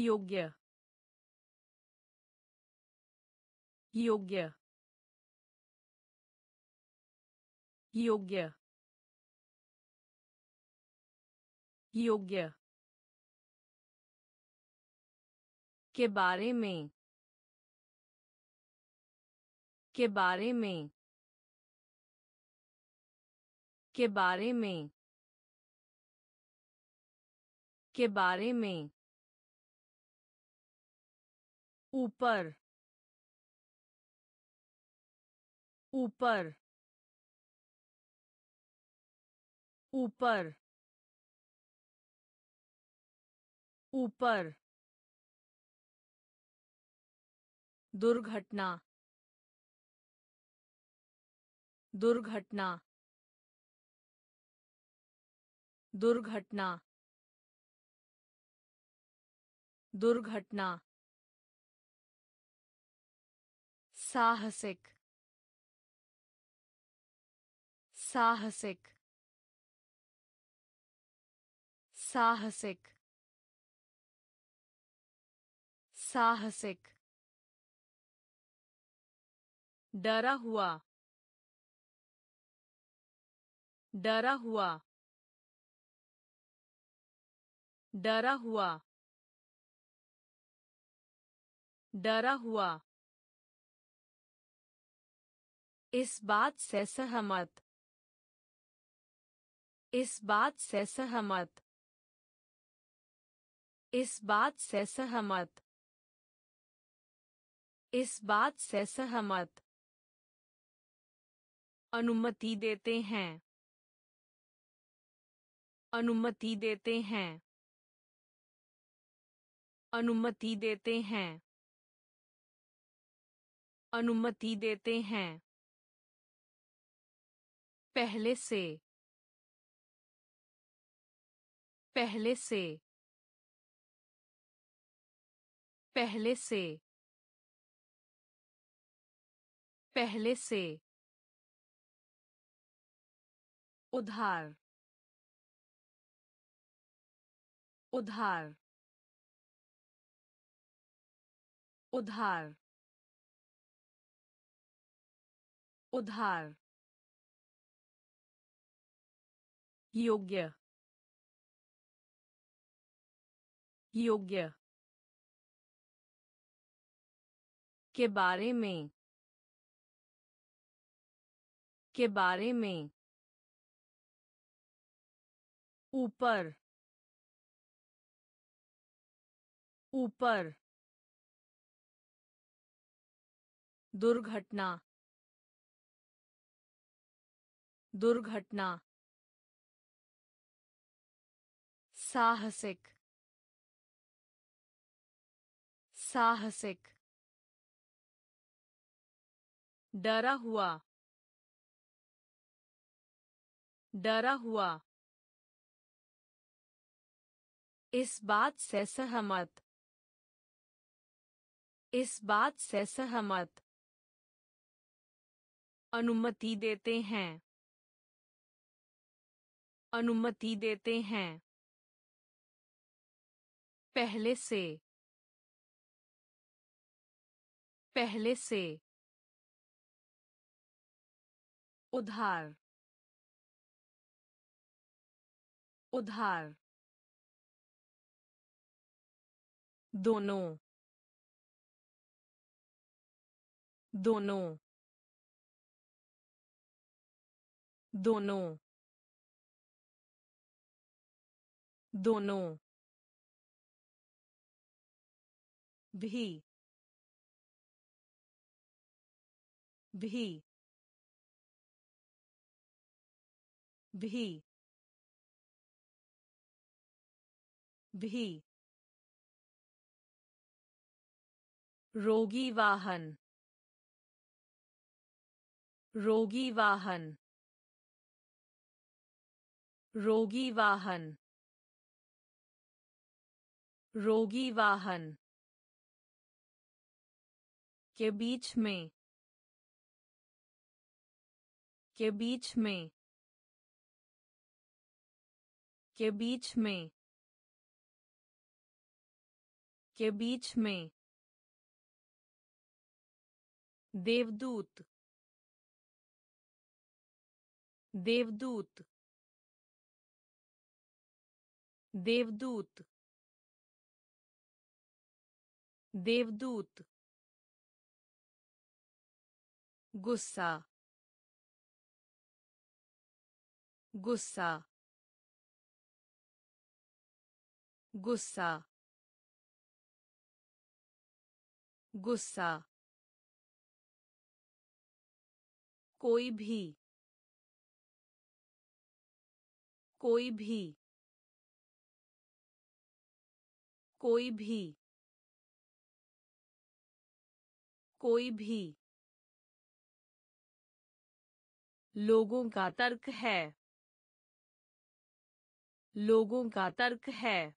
योग्य। योग्य। योग्य। योग्य। के बारे में। के बारे में। के बारे में। के बारे में। ऊपर ऊपर ऊपर ऊपर। दुर्घटना दुर्घटना दुर्घटना दुर्घटना। साहसिक साहसिक साहसिक साहसिक। डरा हुआ डरा हुआ डरा हुआ डरा हुआ। इस बात से सहमत। इस बात से सहमत। इस बात से सहमत। इस बात से सहमत। अनुमति देते हैं। अनुमति देते हैं। अनुमति देते हैं। अनुमति देते हैं। पहले से। पहले से। पहले से। पहले से। उधार। उधार। उधार। उधार। योग्य योग्य के बारे में के बारे में ऊपर ऊपर दुर्घटना दुर्घटना साहसिक साहसिक। डरा हुआ डरा हुआ। इस बात से सहमत, इस बात से सहमत। अनुमति देते हैं, अनुमति देते हैं। पहले से। पहले से। उधार। उधार। दोनों। दोनों। दोनों। दोनों। भी भी भी भी। रोगी वाहन रोगी वाहन रोगी वाहन रोगी वाहन। के बीच में, के बीच में, के बीच में, के बीच में। देवदूत देवदूत देवदूत देवदूत। गुस्सा। गुस्सा। गुस्सा। गुस्सा। कोई भी। कोई भी। कोई भी। कोई भी। लोगों का तर्क है। लोगों का तर्क है।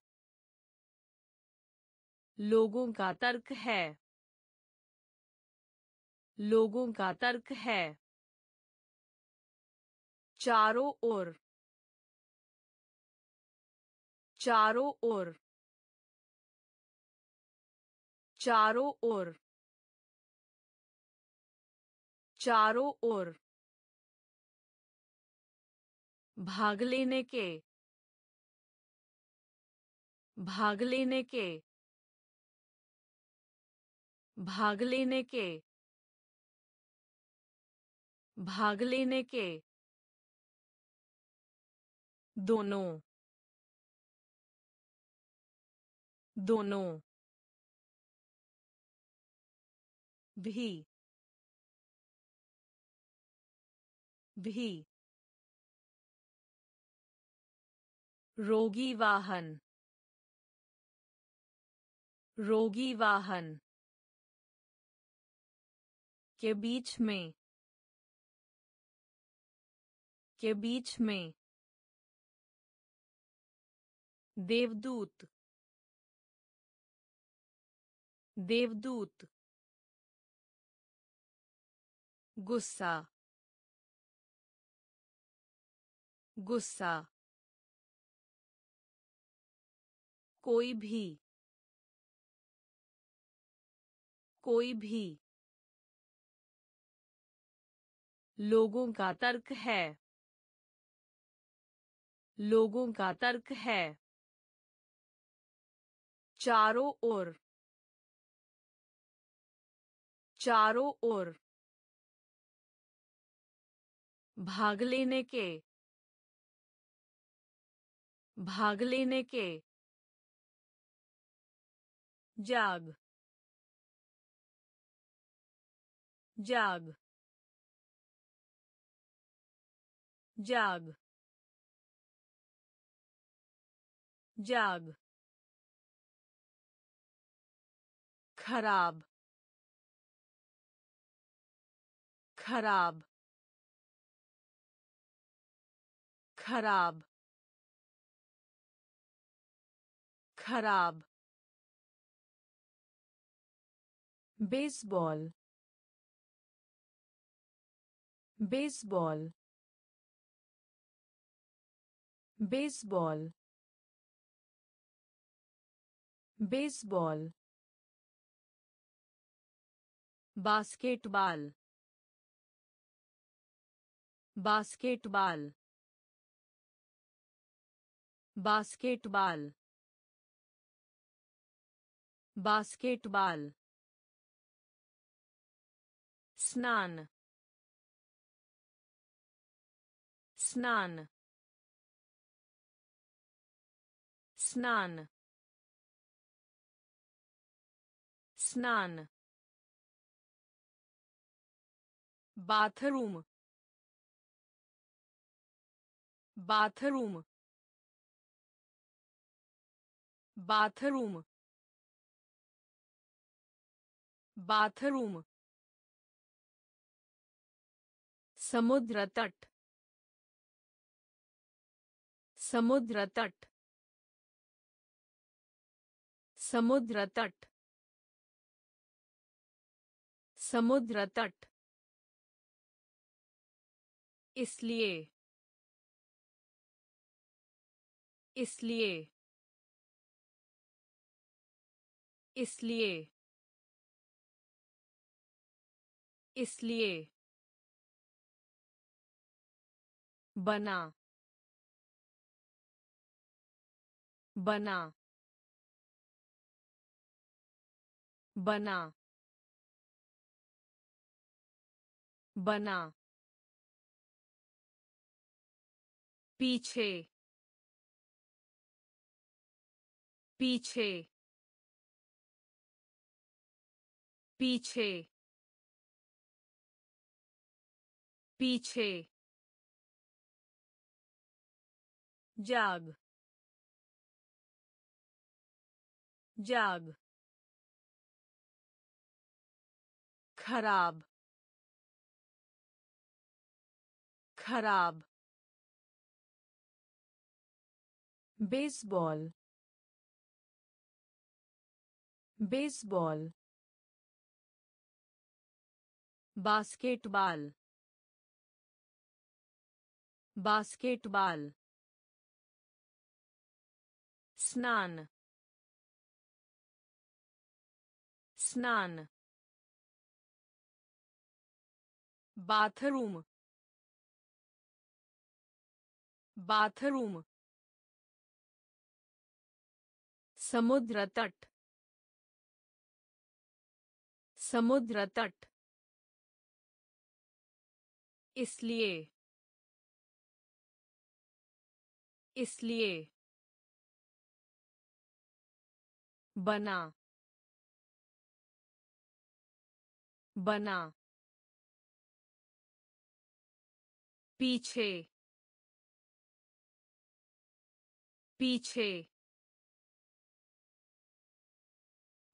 लोगों का तर्क है। लोगों का तर्क है। चारों ओर। चारों ओर। चारों ओर। चारों ओर। भाग लेने के। भाग लेने के। भाग लेने के। भाग लेने के। दोनों। दोनों। भी। भी। रोगी वाहन। रोगी वाहन। के बीच में। के बीच में। देवदूत। देवदूत। गुस्सा। गुस्सा। कोई भी। कोई भी। लोगों का तर्क है। लोगों का तर्क है। चारों ओर। चारों ओर। भाग लेने के। भाग लेने के। जाग जाग जाग जाग खराब खराब खराब खराब baseball baseball baseball baseball basketball basketball basketball basketball स्नान स्नान स्नान स्नान बाथरूम बाथरूम बाथरूम बाथरूम समुद्र तट। समुद्र तट। समुद्र तट। समुद्र तट। इसलिए। इसलिए। इसलिए। इसलिए। बना बना बना बना। पीछे पीछे पीछे पीछे। जाग जाग खराब खराब बेसबॉल बेसबॉल बास्केटबॉल बास्केटबॉल स्नान स्नान बाथरूम बाथरूम समुद्र तट समुद्र तट इसलिए इसलिए बना बना पीछे पीछे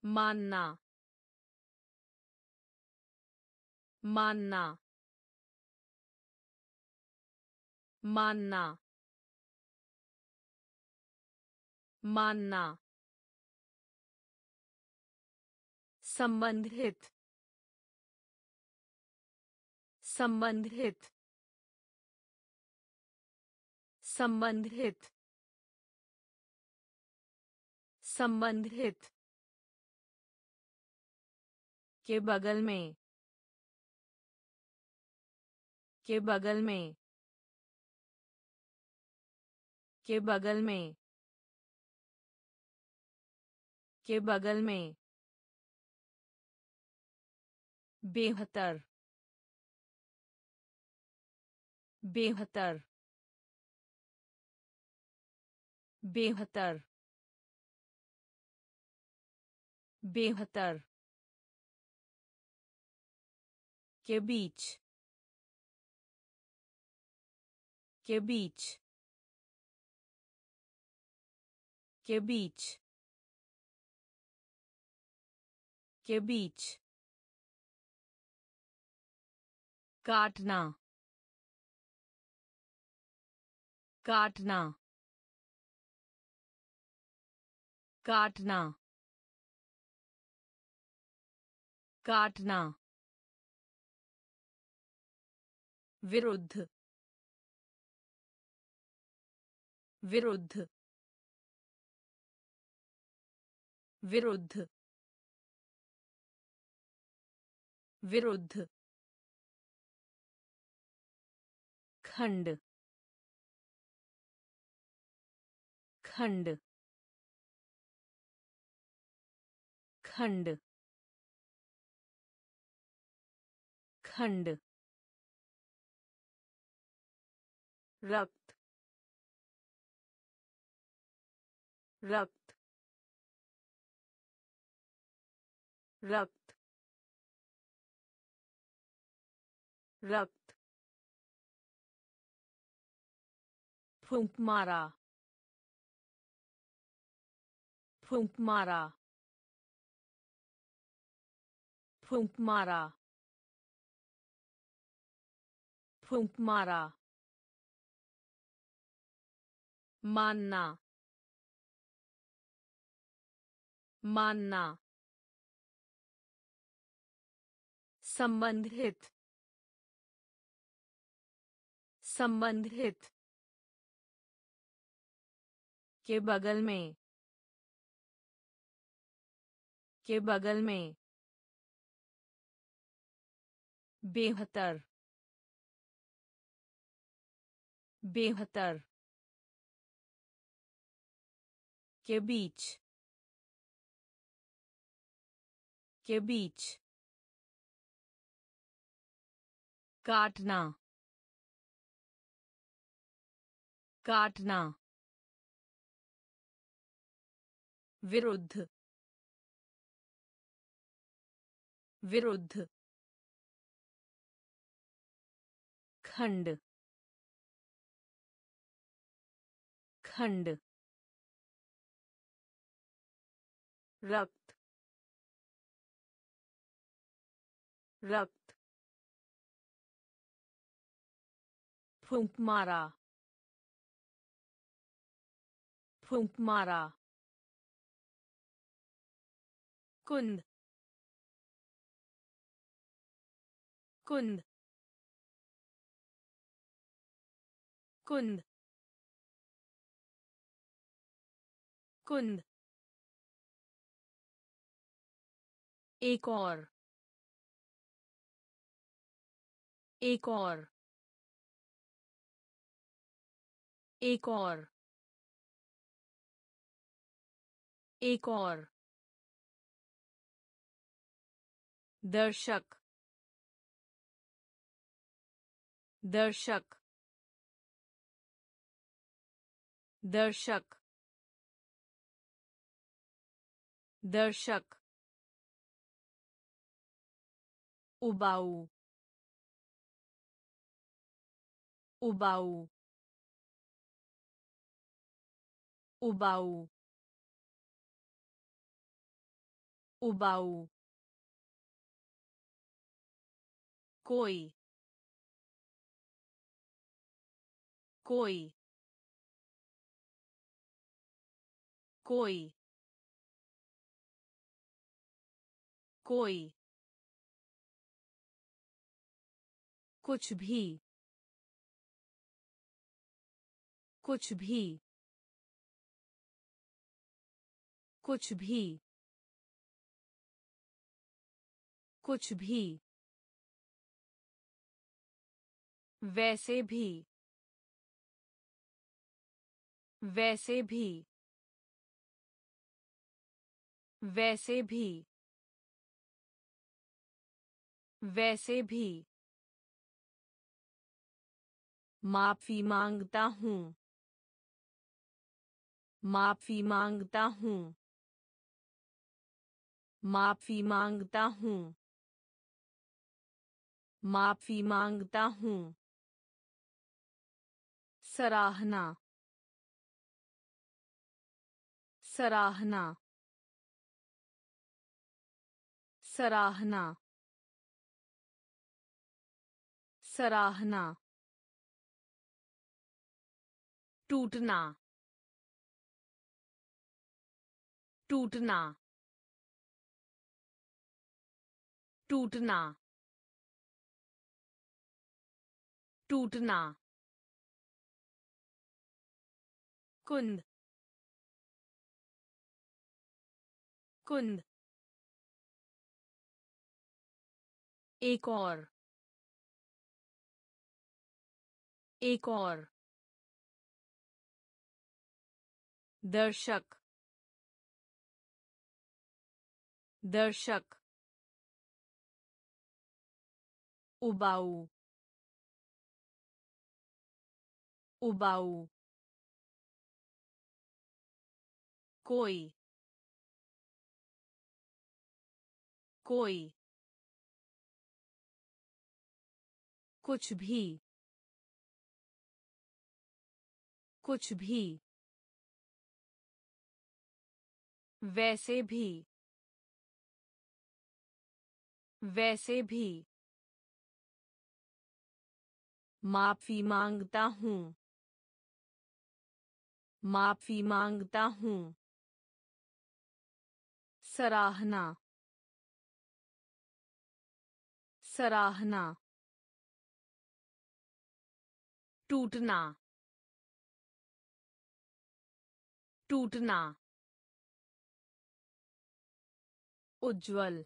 मानना मानना मानना मानना संबंधित संबंधित संबंधित संबंधित। के बगल में, के बगल में, के बगल में, के बगल में। बेहतर बेहतर बेहतर बेहतर के बीच के बीच के बीच के बीच। काटना। काटना। काटना। काटना। विरुद्ध। विरुद्ध। विरुद्ध। विरुद्ध। खंड खंड खंड खंड रक्त रक्त रक्त रक्त फूंक मारा फूंक मारा फूंक मारा फूंक मारा मानना मानना संबंधित संबंधित के बगल में के बगल में। बेहतर बेहतर। के बीच के बीच। काटना काटना। विरुद्ध विरुद्ध खंड खंड रक्त रक्त फूंक मारा फूंक मारा कुंद कुंद कुंद कुंद एक और एक और एक और एक और दर्शक दर्शक दर्शक दर्शक उबाऊ उबाऊ उबाऊ उबाऊ। कोई कोई कोई कोई कुछ भी कुछ भी कुछ भी कुछ भी वैसे भी। वैसे भी। वैसे भी। वैसे भी। माफ़ी माँगता हूँ। माफ़ी माँगता हूँ। माफ़ी माँगता हूँ। माफ़ी माँगता हूँ। सराहना। सराहना। सराहना। सराहना। टूटना। टूटना। टूटना। टूटना। कुंद कुंद एक और एक और दर्शक दर्शक उबाऊ उबाऊ कोई कोई, कुछ भी कुछ भी, वैसे भी वैसे भी, माफ़ी माँगता हूँ, माफ़ी माँगता हूँ। सराहना। सराहना। टूटना। टूटना। उज्ज्वल।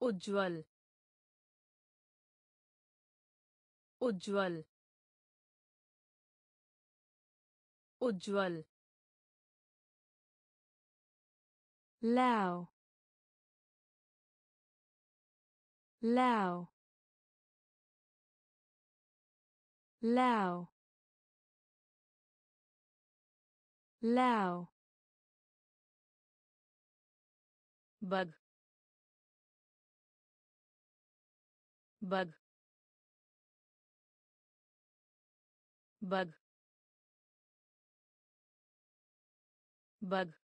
उज्ज्वल। उज्ज्वल। उज्ज्वल। Lao. Lao. Lao. Lao. Bug. Bug. Bug. Bug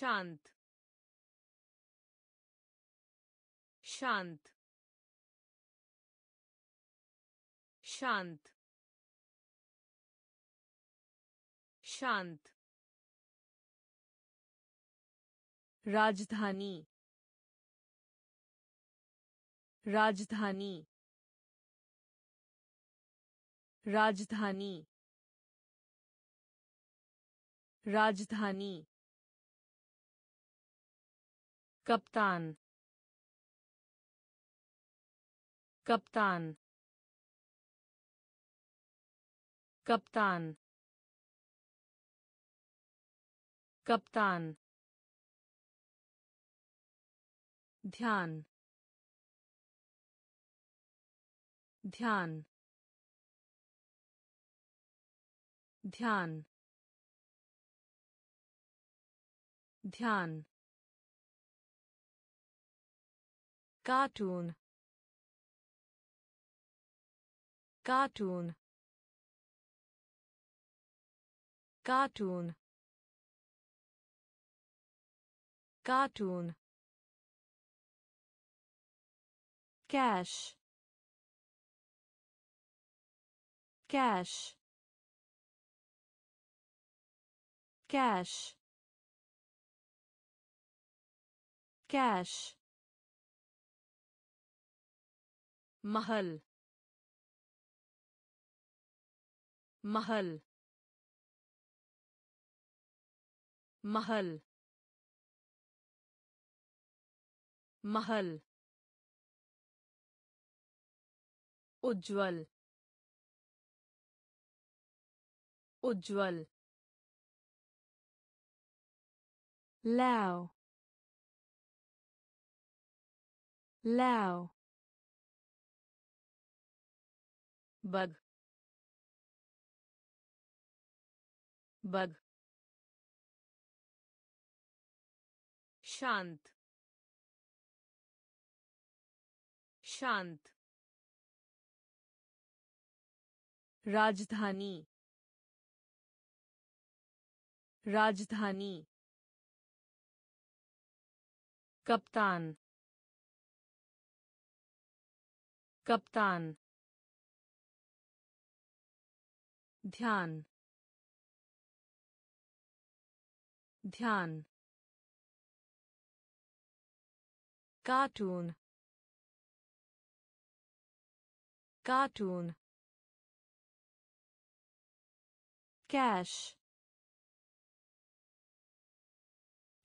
शांत। शांत। शांत। शांत। राजधानी। राजधानी। राजधानी। राजधानी। कप्तान कप्तान कप्तान कप्तान ध्यान ध्यान ध्यान ध्यान cartoon cartoon cartoon cartoon cash. Cash. Cash. Cash महल महल महल महल उज्ज्वल उज्जवल lao lao bug. Bug. शांत शांत राजधानी राजधानी कप्तान कप्तान ध्यान ध्यान कार्टून कार्टून कैश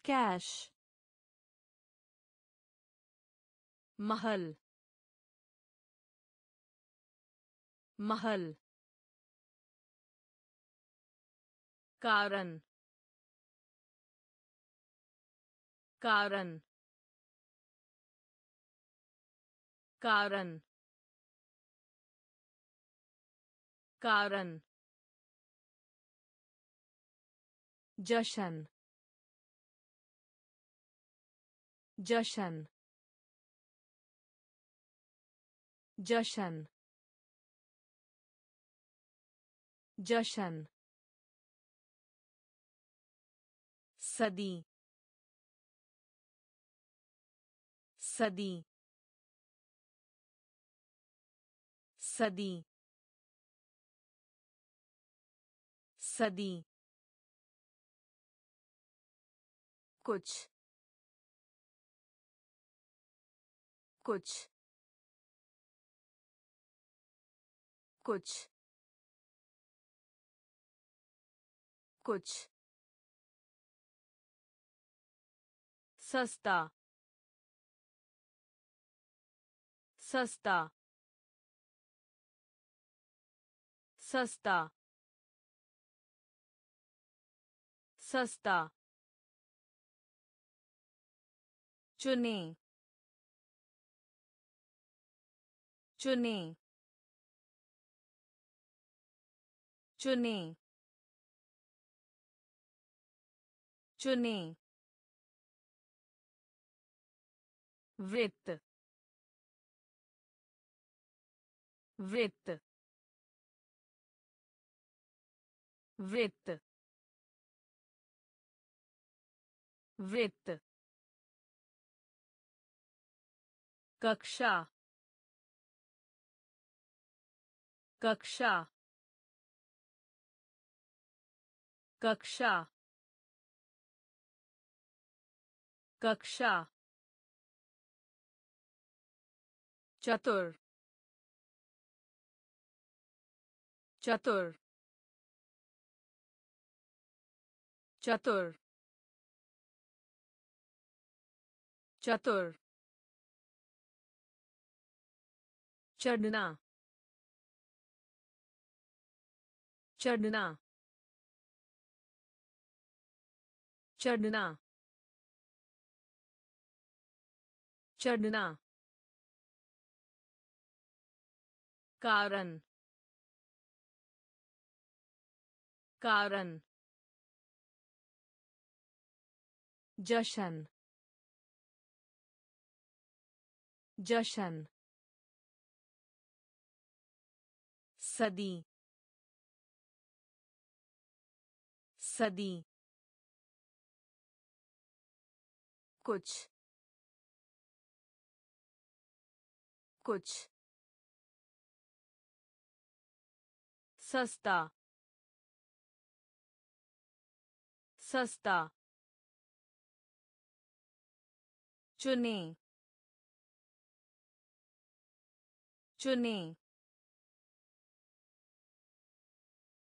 कैश महल महल कारण। कारण। कारण। कारण। जशन। जशन। जशन। जशन। सदी। सदी। सदी। सदी। कुछ। कुछ। कुछ। कुछ। सस्ता सस्ता सस्ता सस्ता। चुने चुने चुने चुने। वृत्त वृत्त वृत्त वृत्त कक्षा कक्षा कक्षा कक्षा चतुर चतुर चतुर चतुर चढ़ना चढ़ना चढ़ना चढ़ना कारण। कारण। जशन। जशन। सदी। सदी। कुछ। कुछ। सस्ता सस्ता चुने चुने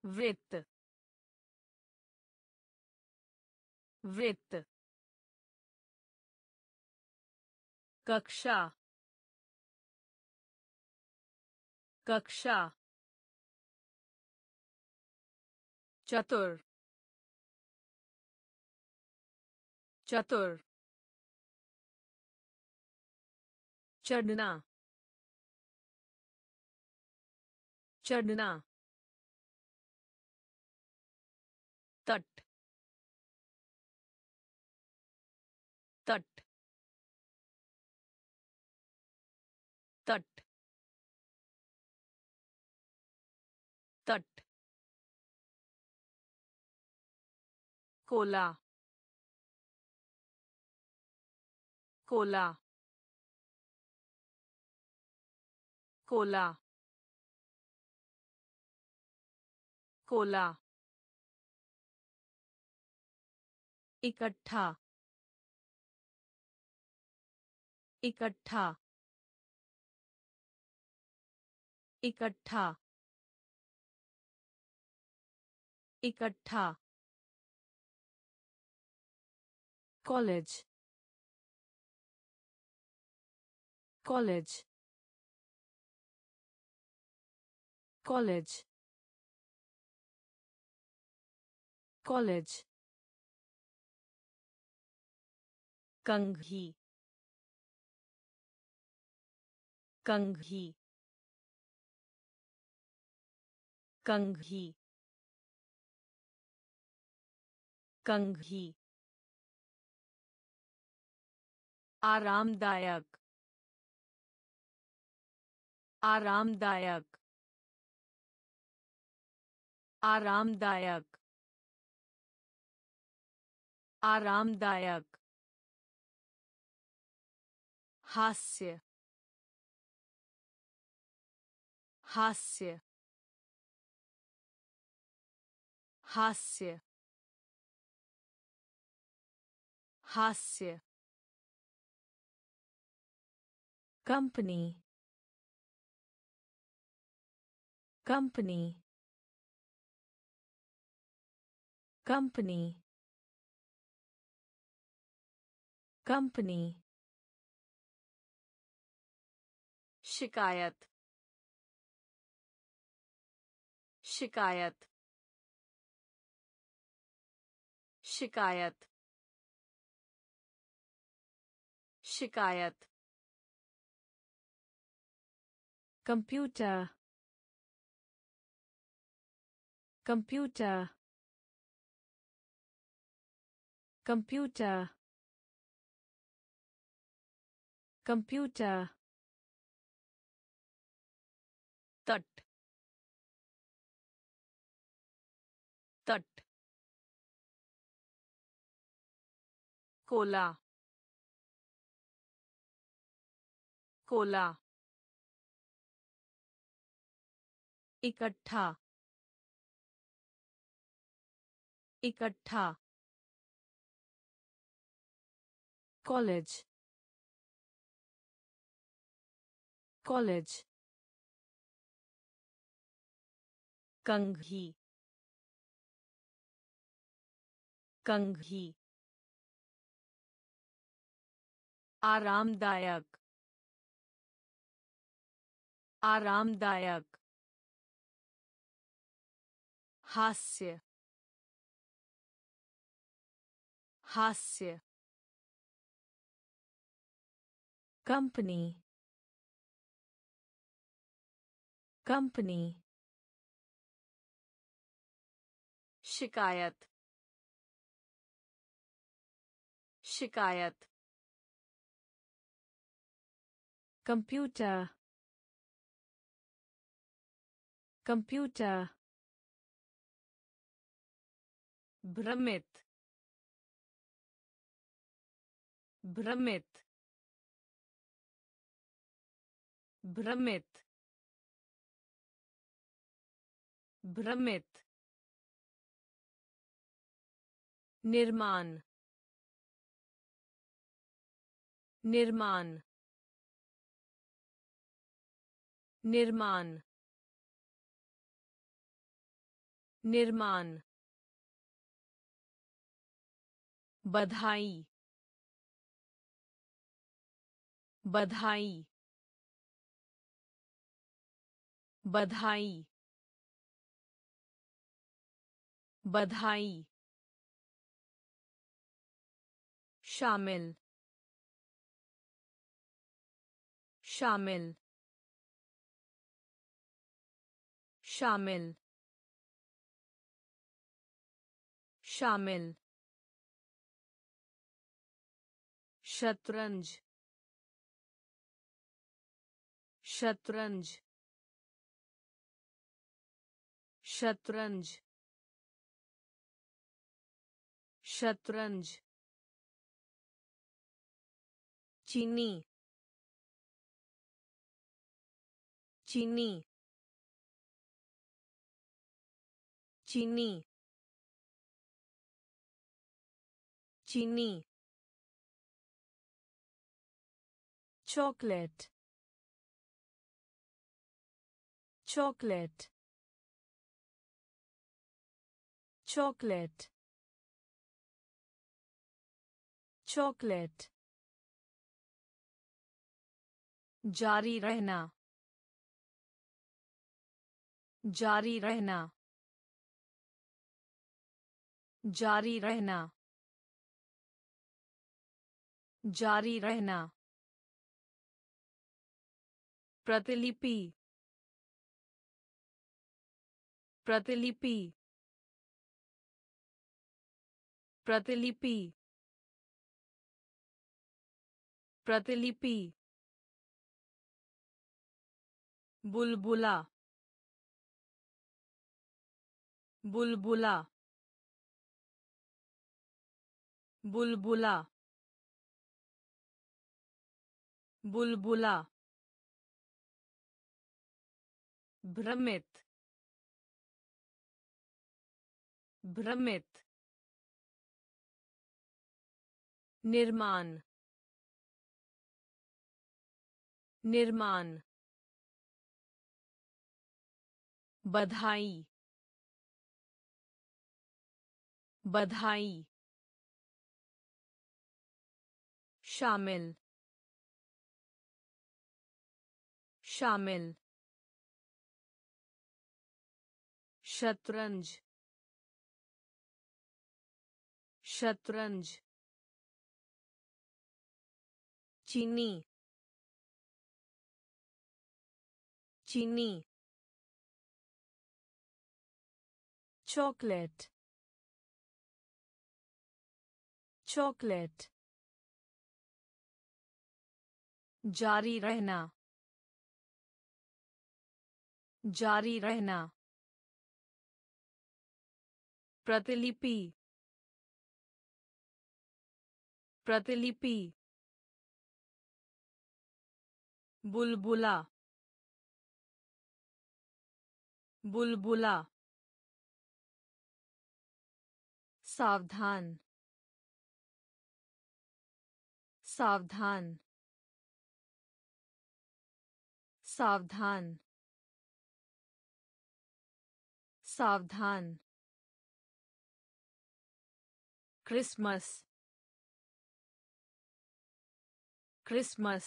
वृत्त वृत्त कक्षा कक्षा चतुर चतुर चढ़ना चढ़ना कोला कोला कोला कोला इकट्ठा इकट्ठा इकट्ठा इकट्ठा कॉलेज कॉलेज कॉलेज कॉलेज कंघी कंघी कंघी कंघी आरामदायक आरामदायक आरामदायक आरामदायक हास्य हास्य हास्य हास्य। कंपनी कंपनी कंपनी कंपनी शिकायत शिकायत शिकायत शिकायत computer. Computer. Computer. Computer. Tut tut cola. Cola. इकट्ठा इकट्ठा कॉलेज कॉलेज कंघी कंघी आरामदायक आरामदायक हास्य हास्य कंपनी कंपनी शिकायत शिकायत कंप्यूटर कंप्यूटर भ्रमित भ्रमित भ्रमित भ्रमित निर्माण निर्माण निर्माण निर्माण बधाई। बधाई। बधाई। बधाई। शामिल। शामिल। शामिल। शामिल। शतरंज शतरंज शतरंज शतरंज। चीनी चीनी चीनी। चीनी। चॉकलेट चॉकलेट चॉकलेट चॉकलेट जारी रहना जारी रहना जारी रहना जारी रहना प्रतिलिपि। प्रतिलिपि। प्रतिलिपि। प्रतिलिपि। बुलबुला। बुलबुला। बुलबुला। बुलबुला। भ्रमित भ्रमित निर्माण निर्माण बधाई बधाई शामिल शामिल। शतरंज शतरंज चीनी चीनी चॉकलेट चॉकलेट जारी रहना जारी रहना प्रतिलिपि। प्रतिलिपि। बुलबुला। बुलबुला। सावधान। सावधान। सावधान। सावधान। क्रिसमस क्रिसमस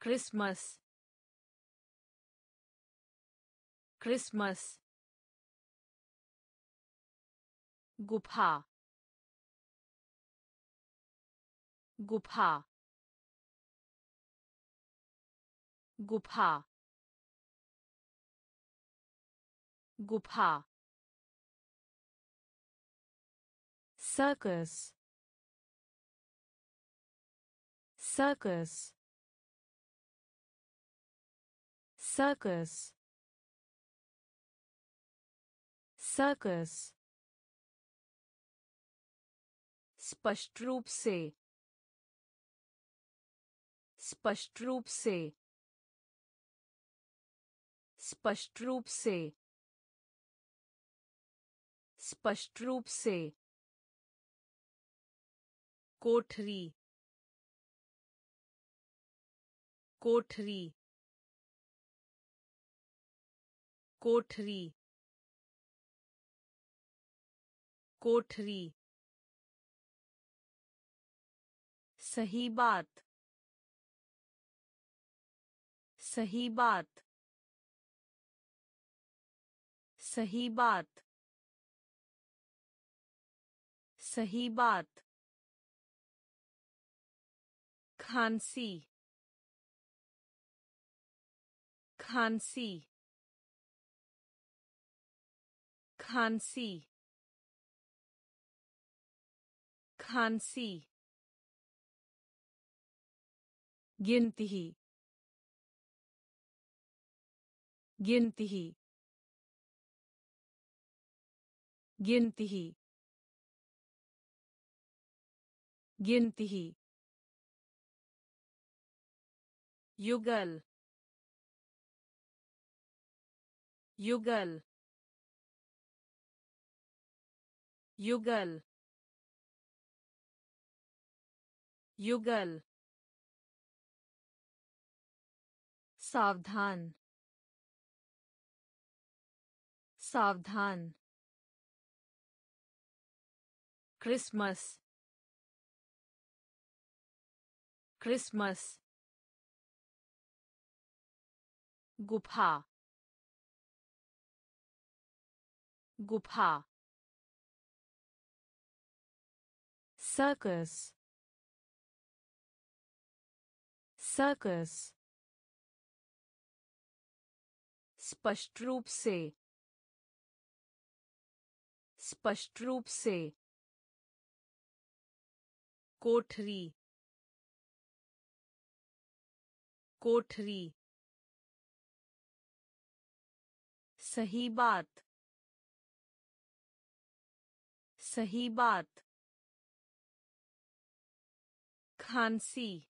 क्रिसमस क्रिसमस गुफा गुफा गुफा गुफा Circus circus circus circus स्पष्ट रूप से स्पष्ट रूप से स्पष्ट रूप से स्पष्ट रूप से कोठरी। कोठरी। कोठरी। कोठरी। सही बात। सही बात। सही बात। सही बात। खांसी खांसी खांसी खांसी गिनती गिनती गिनती गिनती युगल युगल युगल युगल। सावधान सावधान। Christmas Christmas. गुफा। गुफा। Circus circus स्पष्ट रूप से। स्पष्ट रूप से। कोठरी। कोठरी। सही बात। सही बात। खांसी।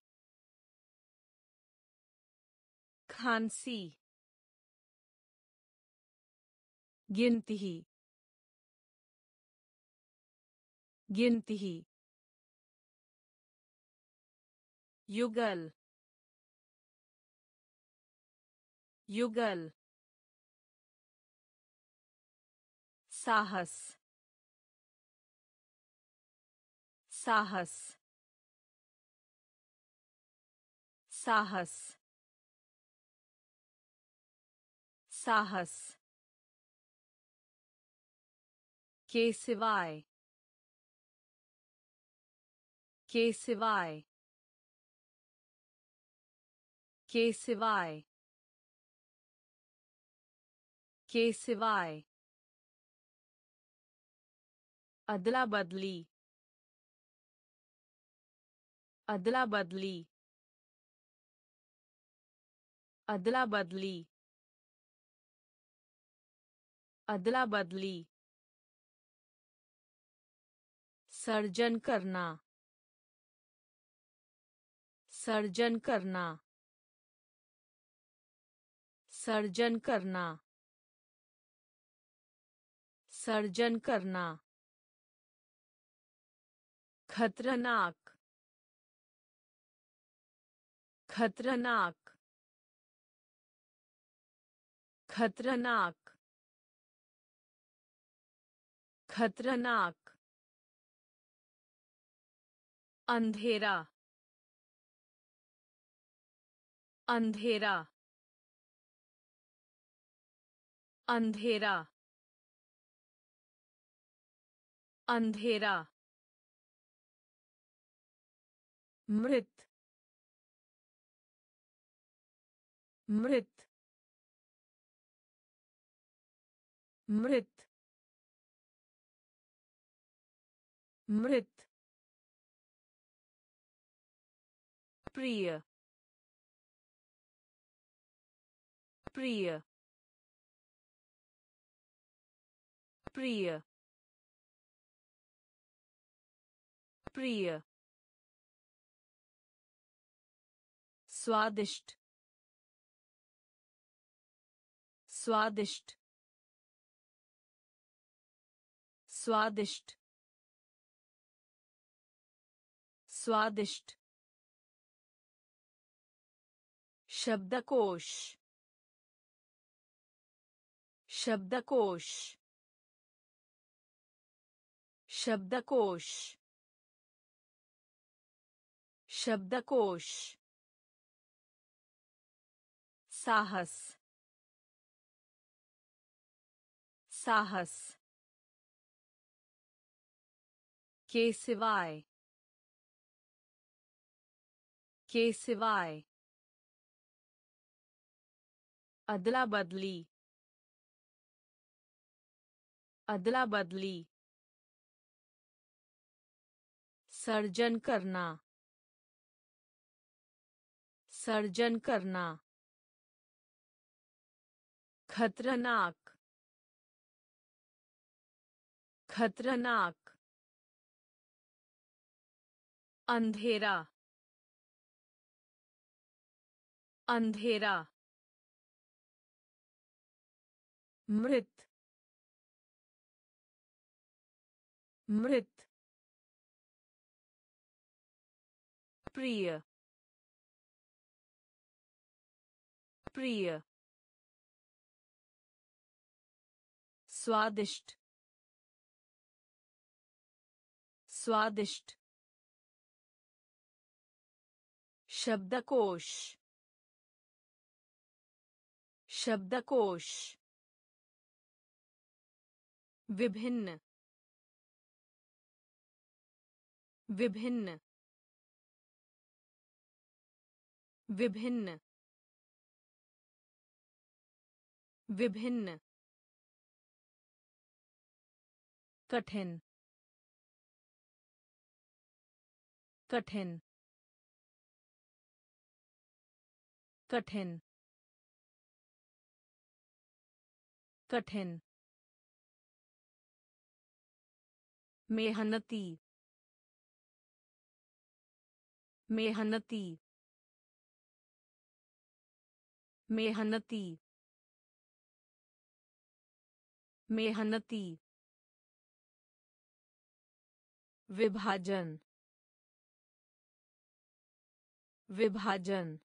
खांसी। गिनती ही। गिनती ही। युगल। युगल। साहस। साहस। साहस। साहस। के सिवाय। के सिवाय। के सिवाय। के सिवाय। अदला बदली। अदला बदली। अदला बदली। अदला बदली। सर्जन करना। सर्जन करना। सर्जन करना। सर्जन करना। खतरनाक खतरनाक खतरनाक खतरनाक। अंधेरा अंधेरा अंधेरा। अंधेरा। मृत मृत मृत मृत। प्रिय प्रिय। प्रिय। प्रिय। स्वादिष्ट। स्वादिष्ट। स्वादिष्ट। स्वादिष्ट। शब्दकोश। शब्दकोश। शब्दकोश। शब्दकोश। साहस। साहस। के सिवाय। के सिवाय। अदला बदली अदला बदली सर्जन करना। सर्जन करना। खतरनाक खतरनाक अंधेरा अंधेरा मृत मृत प्रिय प्रिय। स्वादिष्ट। स्वादिष्ट। शब्दकोश। शब्दकोश। विभिन्न। विभिन्न। विभिन्न। विभिन्न। कठिन। कठिन। कठिन। कठिन। मेहनती। मेहनती। मेहनती। मेहनती। विभाजन विभाजन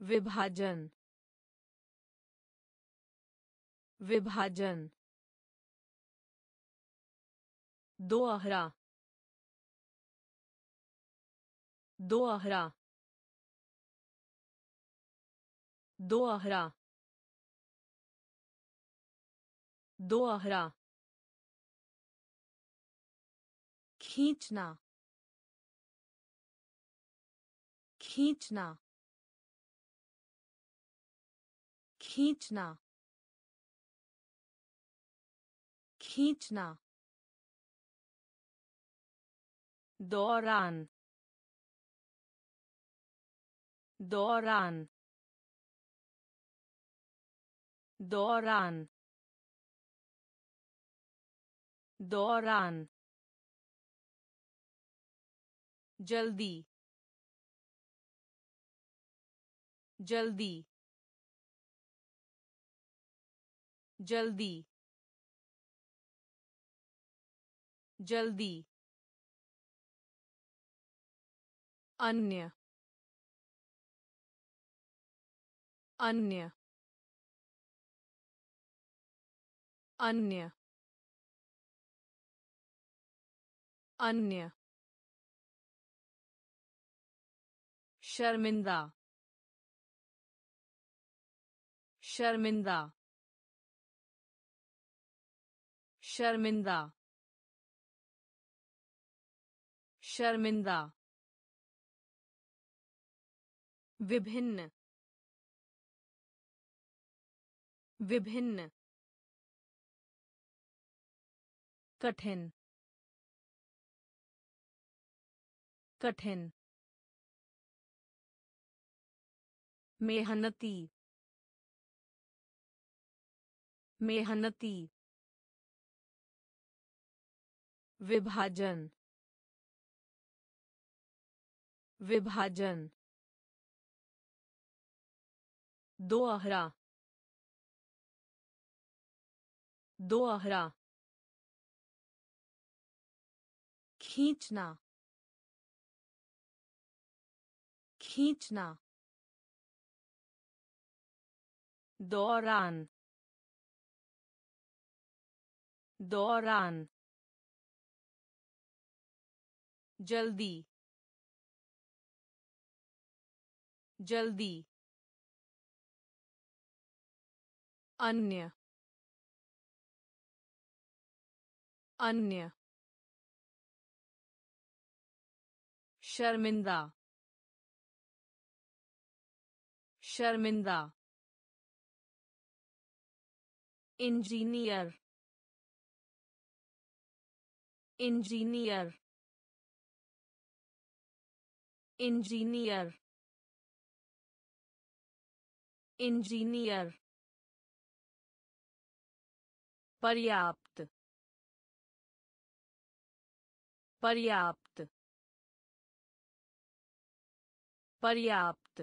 विभाजन विभाजन दोहरा दोहरा दोहरा दोहरा खींचना। खींचना। खींचना। खींचना। दौरान। दौरान। दौरान। दौरान। जल्दी जल्दी जल्दी जल्दी अन्य अन्य अन्य अन्य शर्मिंदा। शर्मिंदा। शर्मिंदा। शर्मिंदा। विभिन्न। विभिन्न। कठिन। कठिन। मेहनती मेहनती विभाजन विभाजन दोहरा दोहरा खींचना खींचना दौरान दौरान जल्दी जल्दी अन्य अन्य शर्मिंदा शर्मिंदा इंजीनियर इंजीनियर इंजीनियर इंजीनियर पर्याप्त पर्याप्त पर्याप्त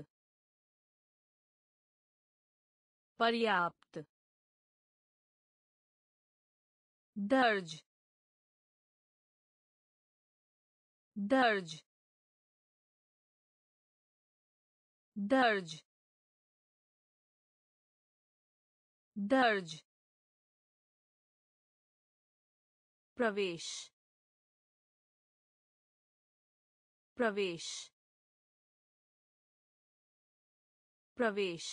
पर्याप्त दर्ज दर्ज दर्ज दर्ज प्रवेश प्रवेश प्रवेश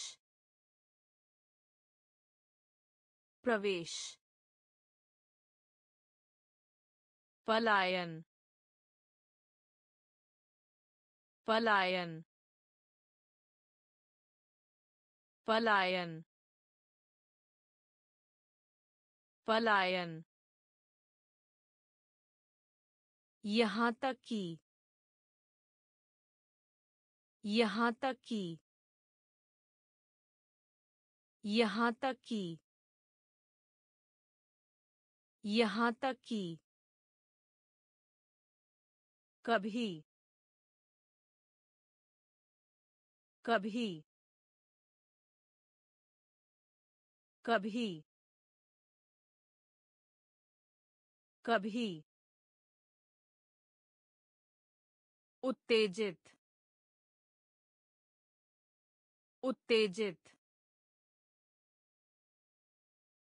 प्रवेश पलायन। पलायन। पलायन। पलायन। यहाँ तक कि। यहाँ तक कि। यहाँ तक कि। यहाँ तक कि। कभी। कभी। कभी। कभी। उत्तेजित। उत्तेजित।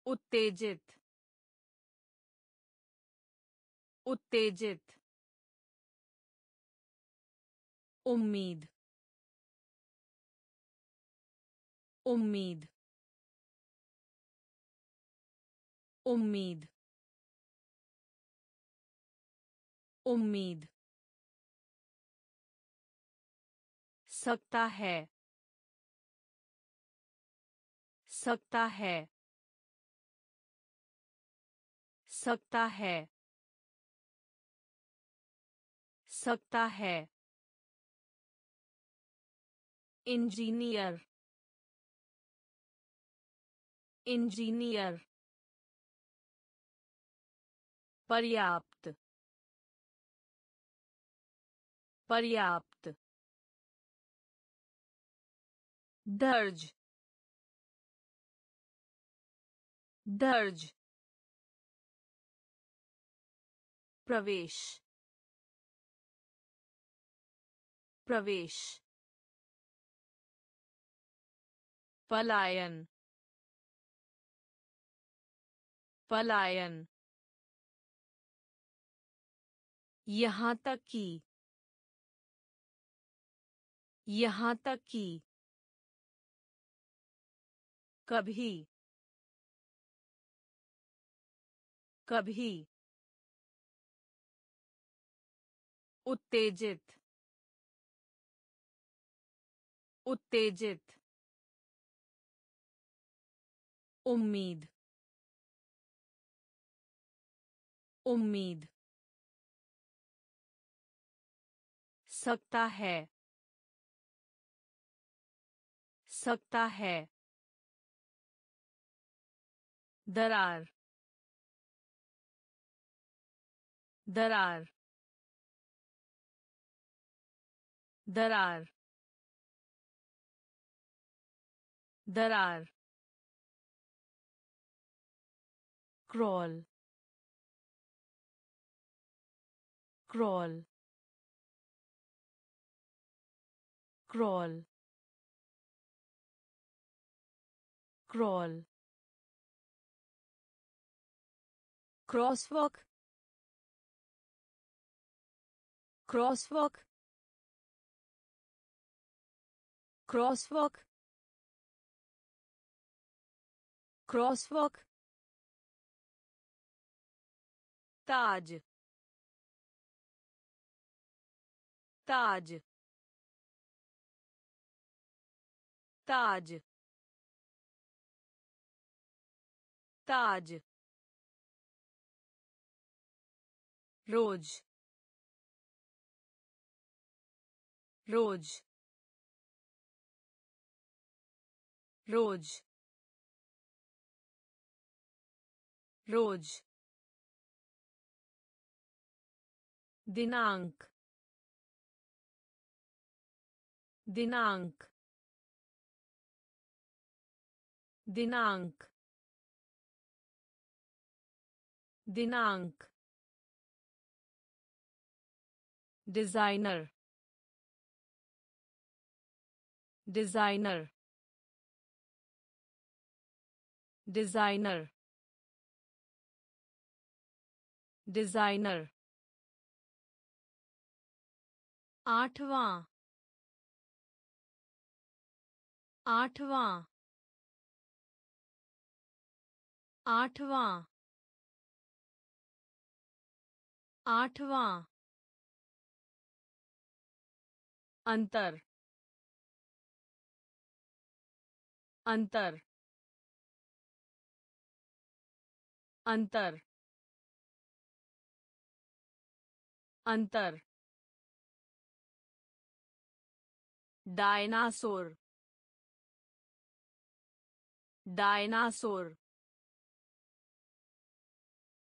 उत्तेजित। उत्तेजित। उम्मीद उम्मीद उम्मीद उम्मीद। सकता है सकता है सकता है सकता है। इंजीनियर इंजीनियर पर्याप्त पर्याप्त दर्ज दर्ज प्रवेश प्रवेश पलायन। पलायन। यहाँ तक कि। यहाँ तक कि। कभी। कभी। उत्तेजित। उत्तेजित। उम्मीद। उम्मीद। सकता है। सकता है। दरार। दरार। दरार। दरार। Crawl. Crawl. Crawl. Crawl. Crosswalk. Crosswalk. Crosswalk. Crosswalk ताज ताज ताज ताज रोज रोज रोज रोज Dinank. Dinank. Dinank. Dinank. Designer. Designer. Designer. Designer. आठवां आठवां आठवां आठवां अंतर अंतर अंतर अंतर डायनासोर डायनासोर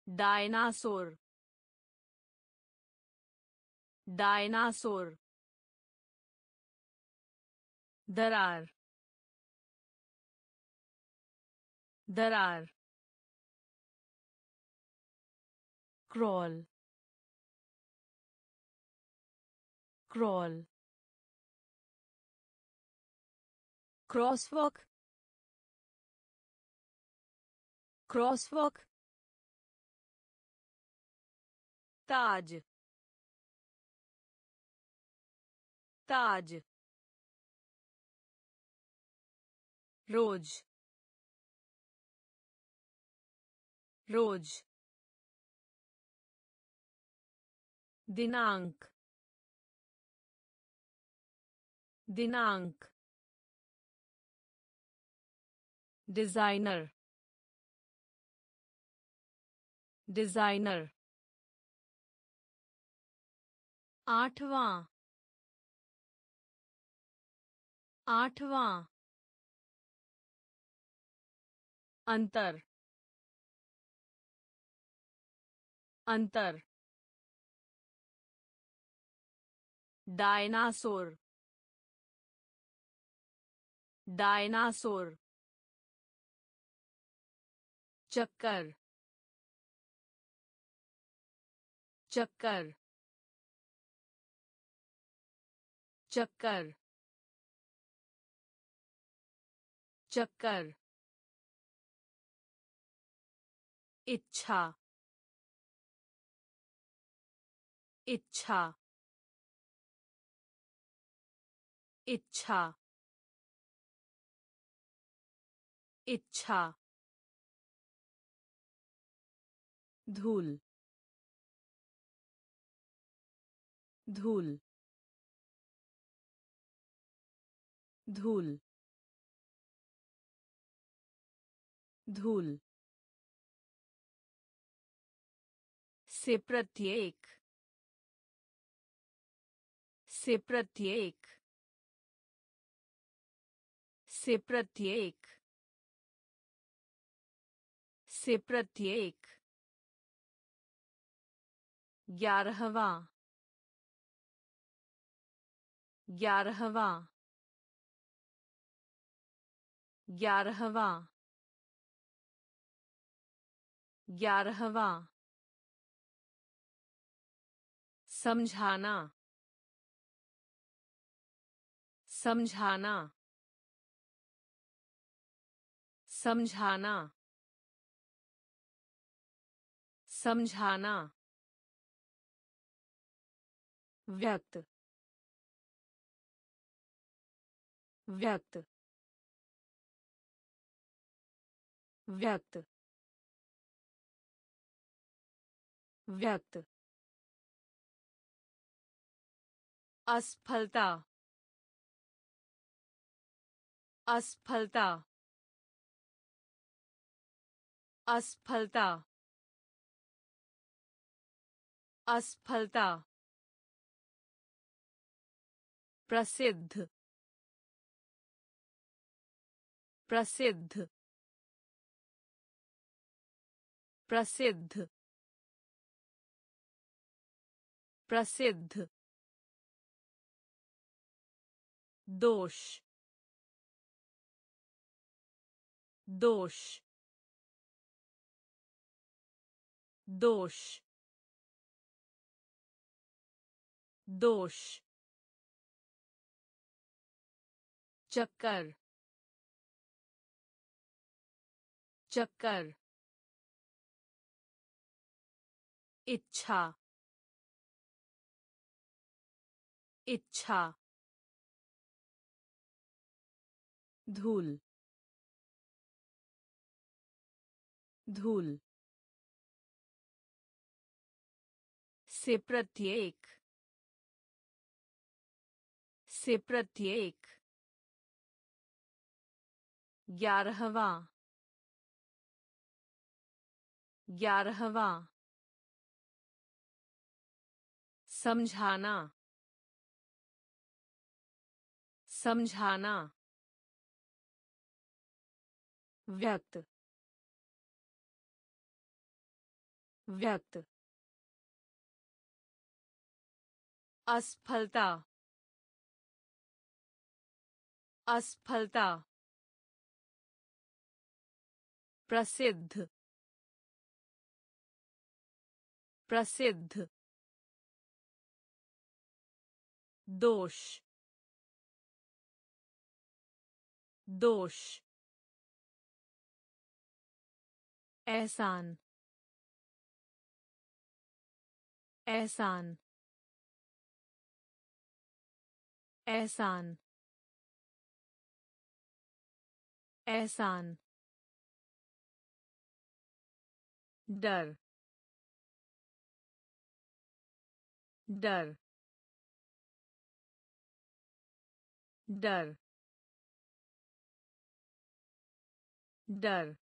डायनासोर डायनासोर दरार दरार क्रॉल क्रॉल क्रॉसवॉक क्रॉसवॉक ताज ताज रोज रोज दिनांक दिनांक डिज़ाइनर डिज़ाइनर आठवां आठवां अंतर अंतर डायनासोर डायनासोर चक्कर चक्कर चक्कर चक्कर। इच्छा इच्छा। इच्छा इच्छा। धूल धूल धूल धूल। से प्रत्येक से प्रत्येक से प्रत्येक से प्रत्येक ग्यारहवा ग्यारहवा ग्यारहवा ग्यारहवा समझाना समझाना समझाना समझाना व्यक्त व्यक्त व्यक्त व्यक्त। असफलता असफलता असफलता। असफलता। प्रसिद्ध प्रसिद्ध प्रसिद्ध प्रसिद्ध दोष दोष दोष दोष चक्कर चक्कर इच्छा इच्छा धूल धूल से प्रत्येक से प्रत्येक ग्यारहवा ग्यारहवा समझाना समझाना व्यक्त व्यक्त असफलता असफलता प्रसिद्ध प्रसिद्ध दोष दोष एहसान एहसान एहसान एहसान डर डर डर डर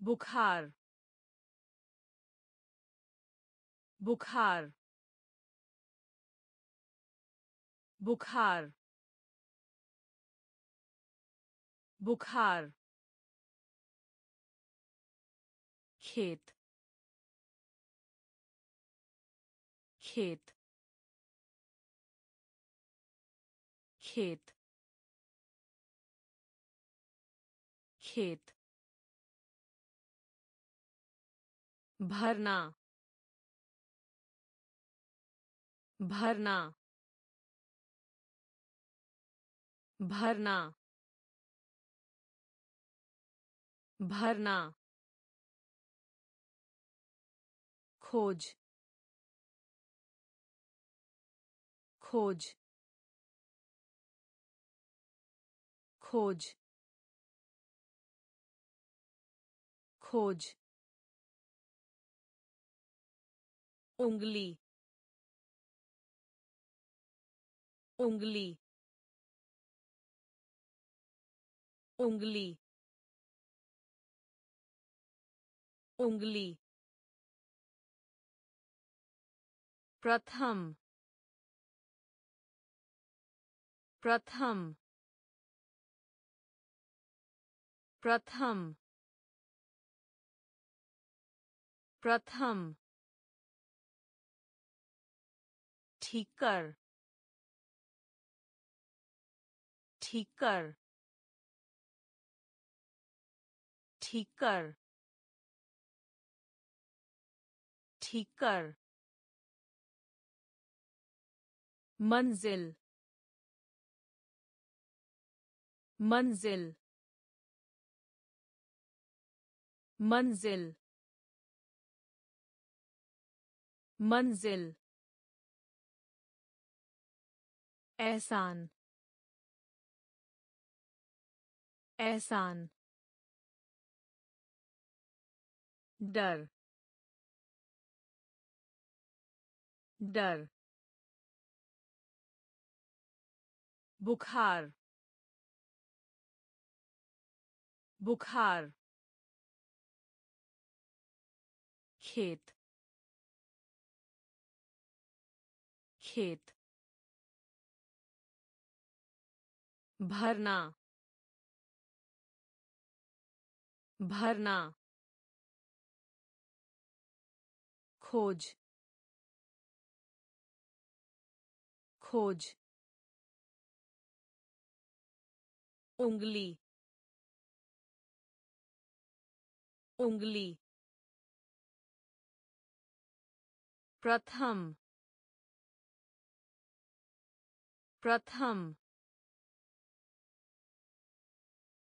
बुखार बुखार बुखार बुखार खेत। खेत। खेत। खेत। भरना। भरना। भरना। भरना। खोज खोज खोज खोज उंगली उंगली उंगली उंगली प्रथम प्रथम प्रथम प्रथम ठीक कर ठीक कर ठीक कर ठीक कर मंजिल मंजिल मंजिल मंजिल। एहसान एहसान। डर डर। बुखार बुखार खेत खेत भरना भरना खोज खोज उंगली उंगली प्रथम प्रथम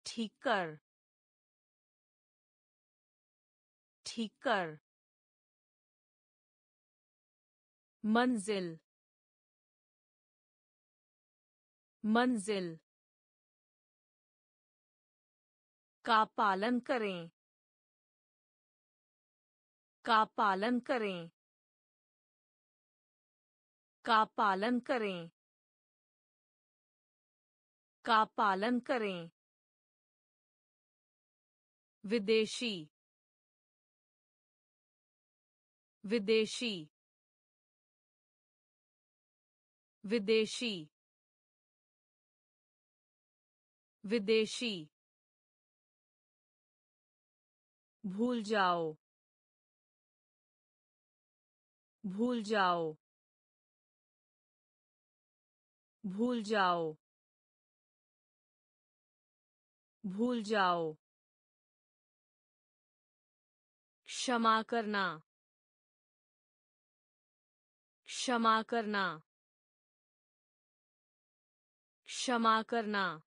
ठीक कर ठीक कर मंजिल मंजिल का पालन करें। का पालन करें। का पालन करें। का पालन करें। विदेशी। विदेशी। विदेशी। विदेशी। भूल जाओ। भूल जाओ। भूल जाओ। भूल जाओ। क्षमा करना। क्षमा करना। क्षमा करना।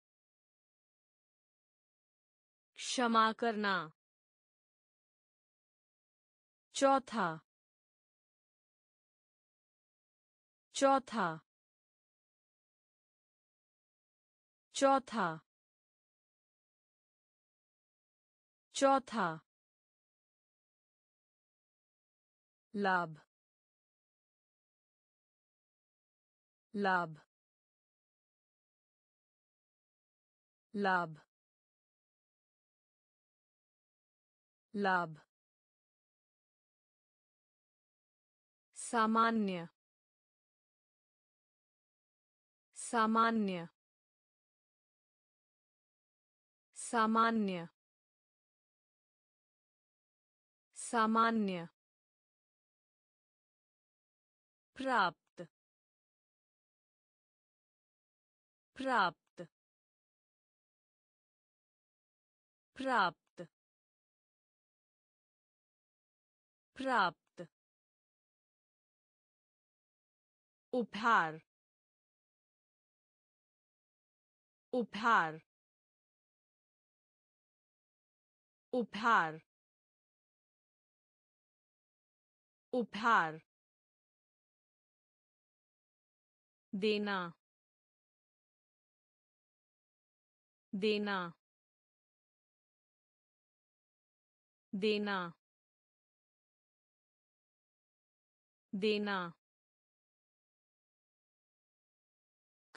क्षमा करना। चौथा। चौथा। चौथा। चौथा। लाभ। लाभ। लाभ। लाभ। सामान्य सामान्य सामान्य सामान्य। प्राप्त प्राप्त प्राप्त। प्राप्त। उपहार उपहार उपहार उपहार देना देना देना देना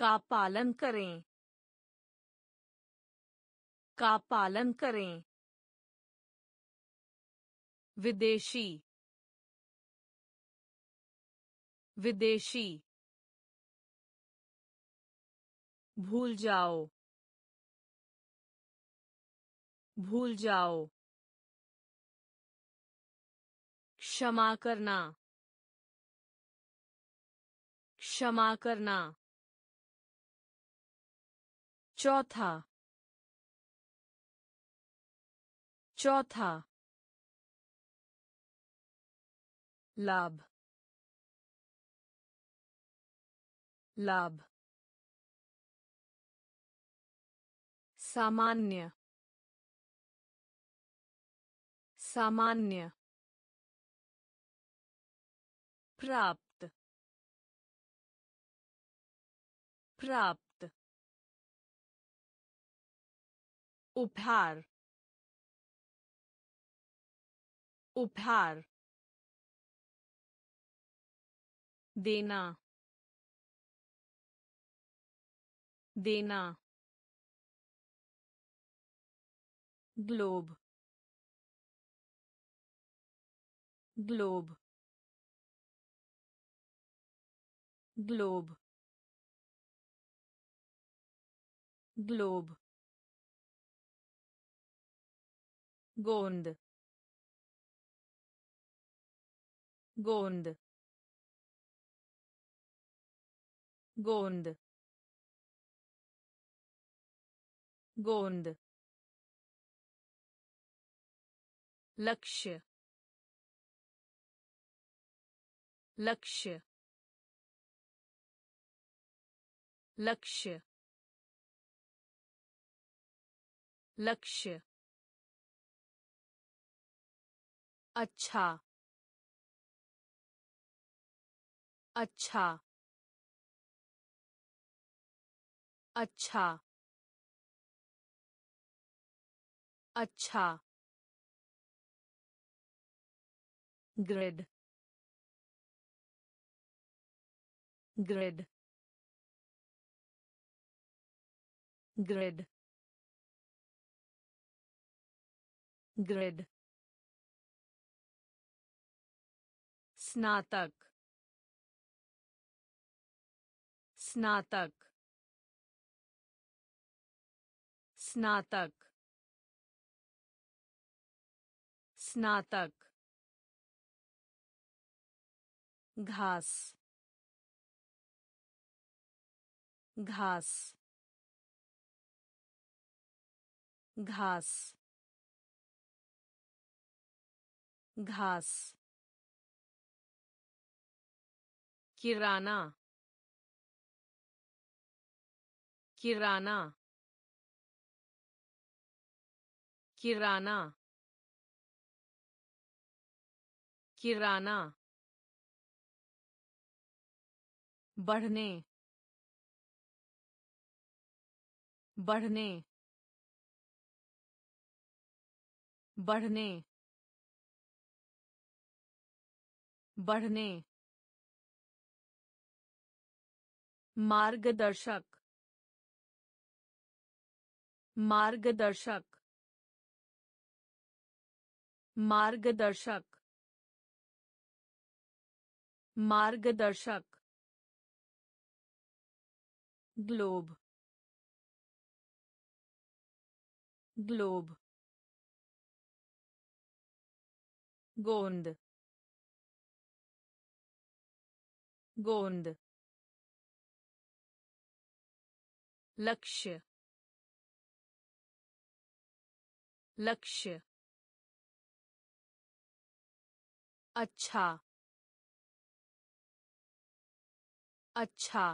का पालन करें। का पालन करें। विदेशी। विदेशी। भूल जाओ। भूल जाओ। क्षमा करना। क्षमा करना। चौथा। चौथा। लाभ। लाभ। सामान्य। सामान्य। प्राप्त। प्राप्त। उपहार उपहार देना देना ग्लोब ग्लोब ग्लोब ग्लोब गोंद गोंद गोंद गोंद लक्ष्य लक्ष्य लक्ष्य लक्ष्य अच्छा। अच्छा। अच्छा। अच्छा। ग्रिड। ग्रिड। ग्रिड। ग्रिड। स्नातक। स्नातक। स्नातक। स्नातक। घास। घास। घास। घास। किराना किराना किराना किराना। बढ़ने बढ़ने। बढ़ने बढ़ने। मार्गदर्शक मार्गदर्शक मार्गदर्शक मार्गदर्शक ग्लोब ग्लोब गोंद गोंद लक्ष्य लक्ष्य अच्छा अच्छा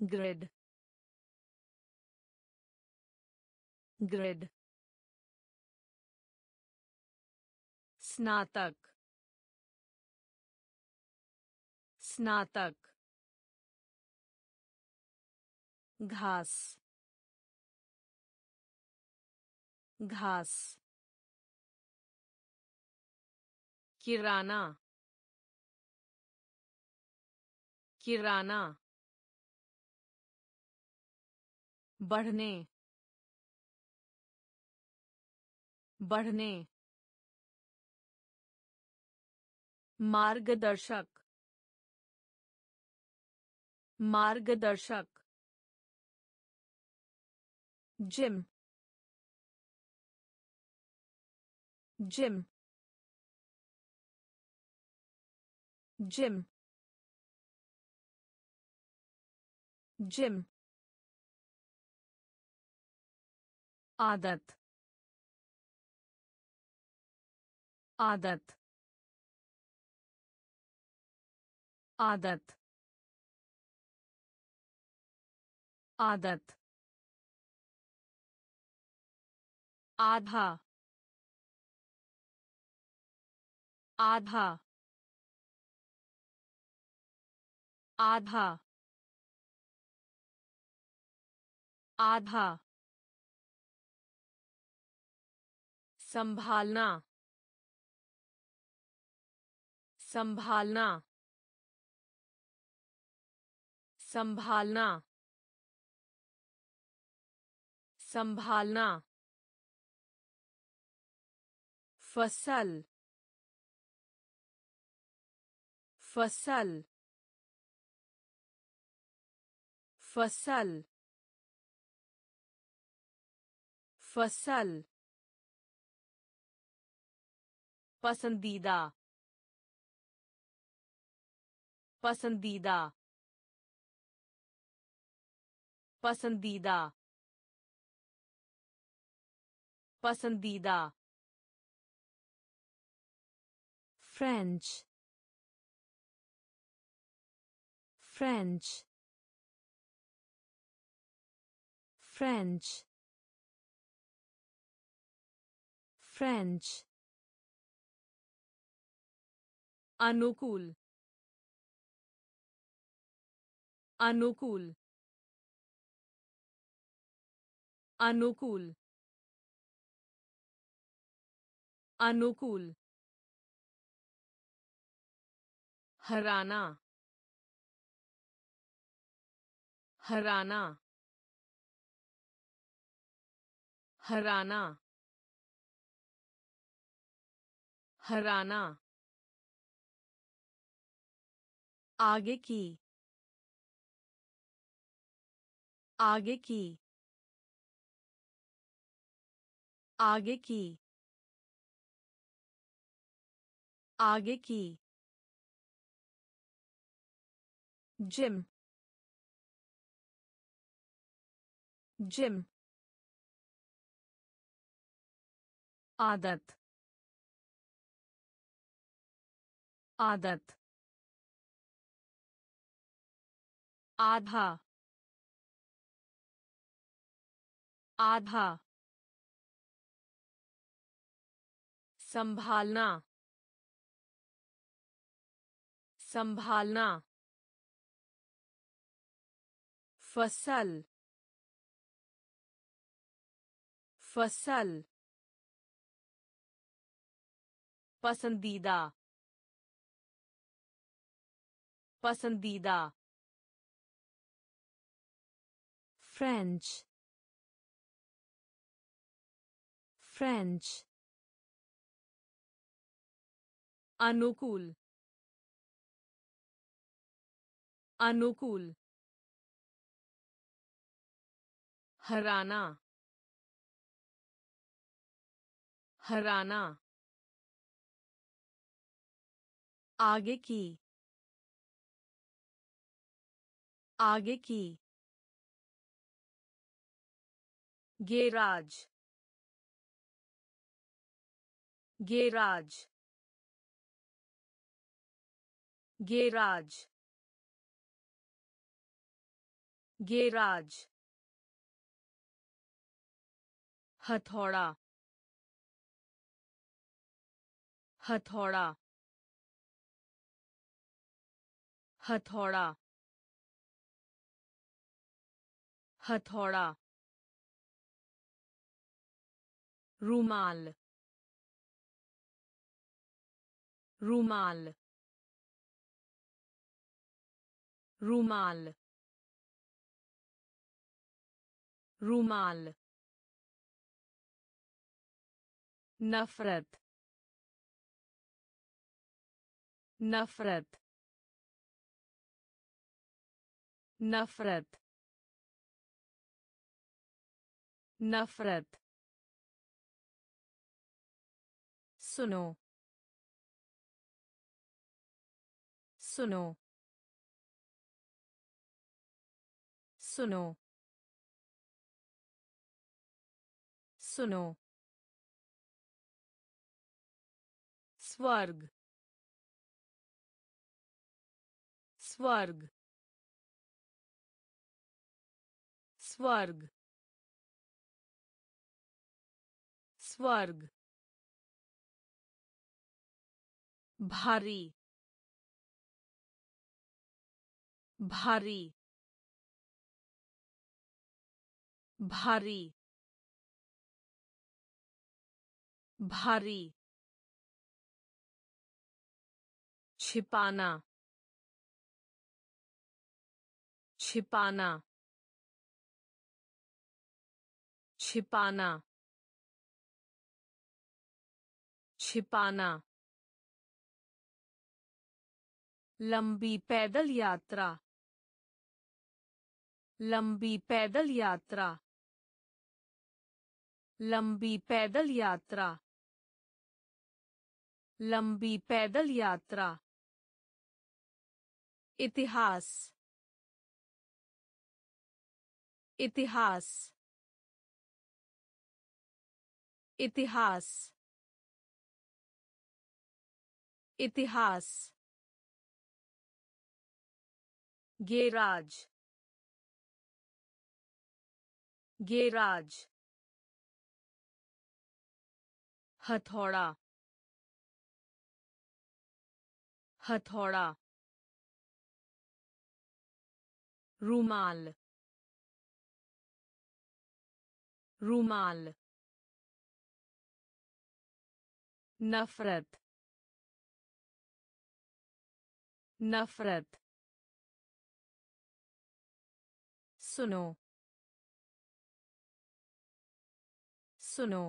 ग्रिड ग्रिड स्नातक स्नातक घास घास किराना किराना बढ़ने बढ़ने मार्गदर्शक मार्गदर्शक जिम जिम जिम जिम आदत आदत आदत आदत आधा आधा आधा आधा। संभालना संभालना। संभालना संभालना। फ़सल फ़सल फ़सल फ़सल पसंदीदा पसंदीदा पसंदीदा पसंदीदा French French French French अनुकूल अनुकूल अनुकूल अनुकूल हराना हराना हराना हराना। आगे की आगे की आगे की आगे की। जिम जिम आदत आदत आधा आधा संभालना संभालना फ़सल फ़सल पसंदीदा पसंदीदा फ्रेंच फ्रेंच अनुकूल अनुकूल हराना हराना आगे की आगे की गेराज गेराज गेराज गेराज हथौड़ा हथौड़ा हथौड़ा हथौड़ा रूमाल रूमाल रूमाल रूमाल नफरत नफरत नफरत नफरत। सुनो सुनो सुनो सुनो। स्वर्ग स्वर्ग स्वर्ग स्वर्ग भारी भारी भारी भारी छिपाना। छिपाना। छिपाना। छिपाना। लंबी पैदल यात्रा। लंबी पैदल यात्रा। लंबी पैदल यात्रा। लंबी पैदल यात्रा। इतिहास इतिहास इतिहास इतिहास गेराज गेराज हथौड़ा हथौड़ा रूमाल रूमाल नफरत नफरत सुनो सुनो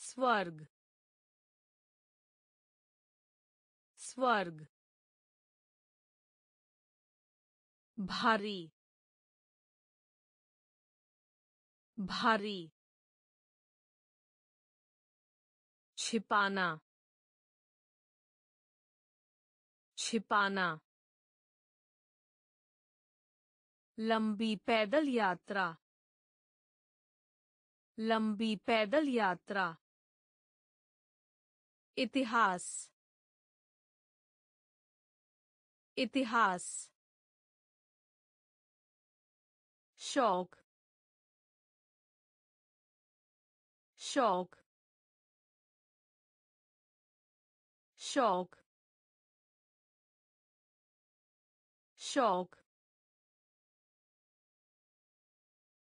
स्वर्ग स्वर्ग भारी भारी छिपाना छिपाना लंबी पैदल यात्रा लंबी पैदल यात्रा इतिहास इतिहास शौक शौक शौक शौक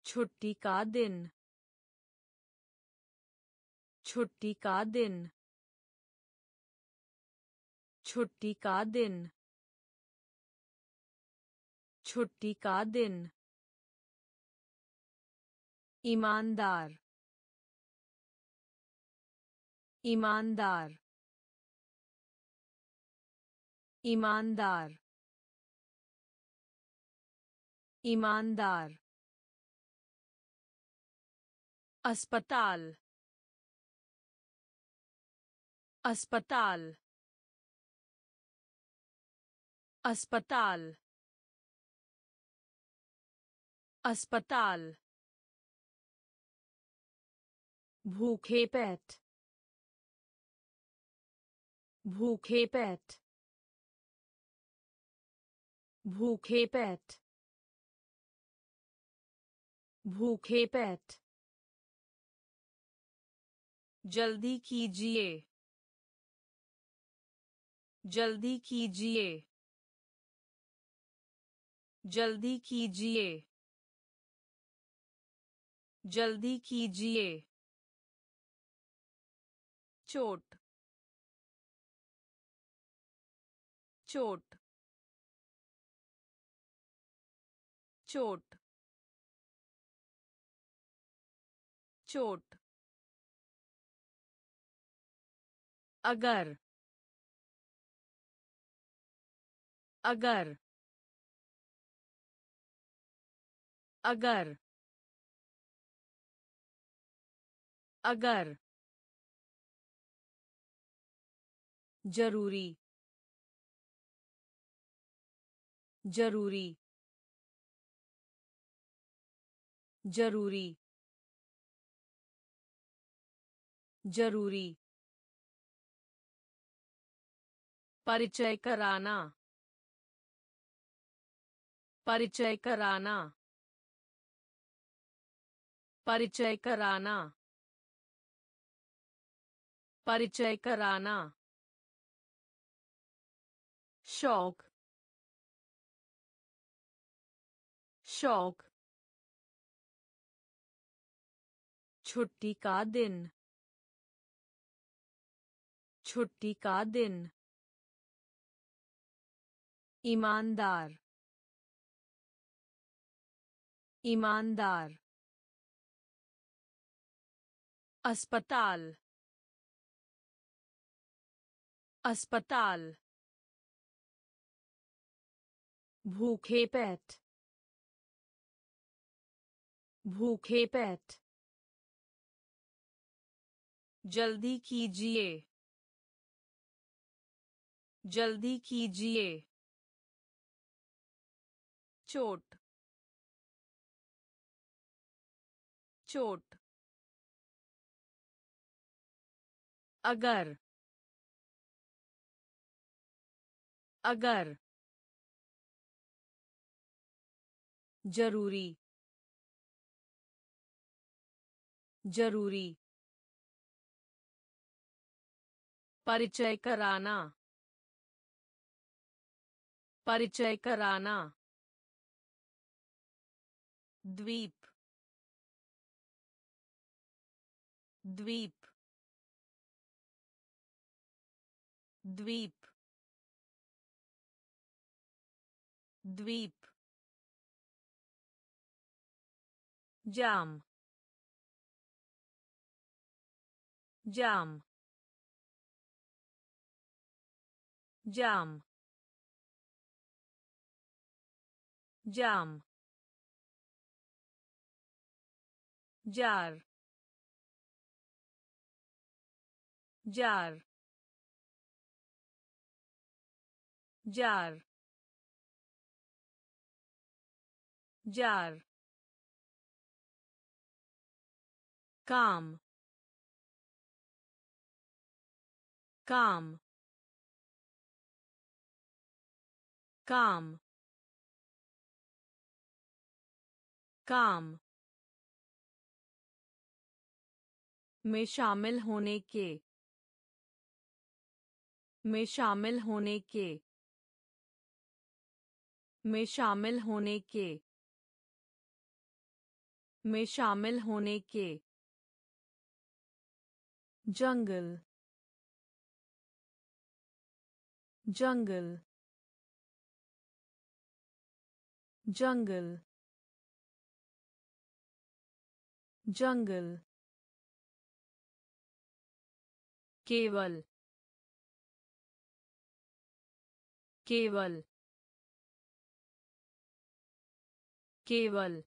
छुट्टी का दिन छुट्टी का दिन छुट्टी का दिन छुट्टी का दिन ईमानदार ईमानदार ईमानदार ईमानदार अस्पताल अस्पताल अस्पताल अस्पताल भूखे पेट। भूखे पेट। भूखे पेट। भूखे पेट। जल्दी कीजिए। जल्दी कीजिए। जल्दी कीजिए। जल्दी कीजिए। चोट। चोट। चोट। चोट। अगर। अगर। अगर। अगर। ज़रूरी ज़रूरी ज़रूरी ज़रूरी परिचय कराना परिचय कराना परिचय कराना परिचय कराना। शौक शौक छुट्टी का दिन छुट्टी का दिन ईमानदार ईमानदार अस्पताल अस्पताल भूखे पेट। भूखे पेट। जल्दी कीजिए। जल्दी कीजिए। चोट। चोट। अगर। अगर। ज़रूरी ज़रूरी परिचय कराना परिचय कराना द्वीप द्वीप द्वीप द्वीप Jam. Jam. Jam. Jam. jar jar jar jar काम काम काम काम. में शामिल होने के, में शामिल होने के, में शामिल होने के, में शामिल होने के. जंगल जंगल जंगल जंगल केवल केवल केवल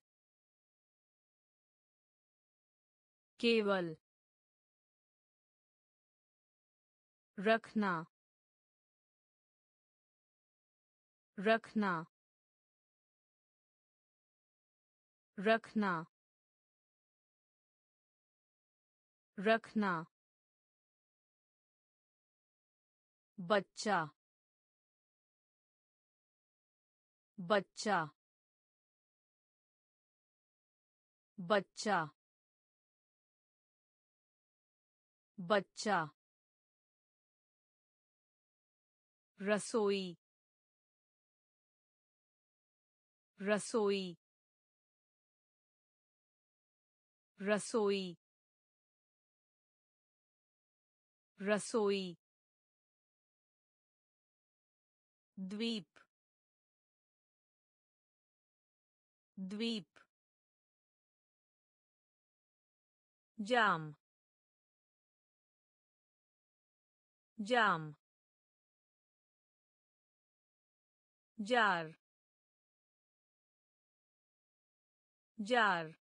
केवल रखना रखना रखना रखना। बच्चा बच्चा बच्चा बच्चा। रसोई रसोई रसोई रसोई द्वीप द्वीप जाम जाम जार जार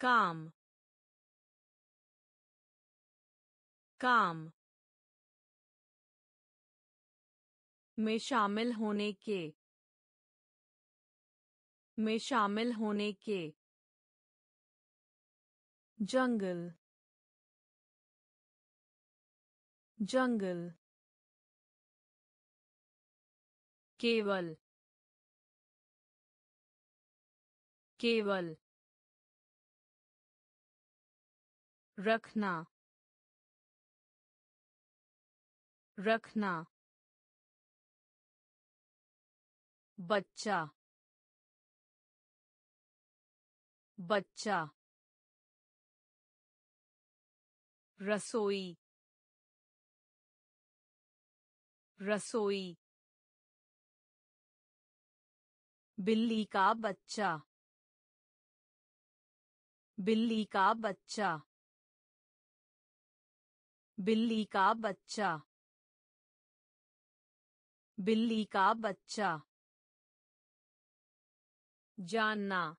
काम काम में शामिल होने के में शामिल होने के जंगल जंगल केवल केवल रखना रखना बच्चा बच्चा रसोई रसोई बिल्ली का बच्चा। बिल्ली का बच्चा। बिल्ली का बच्चा। बिल्ली का बच्चा। जानना।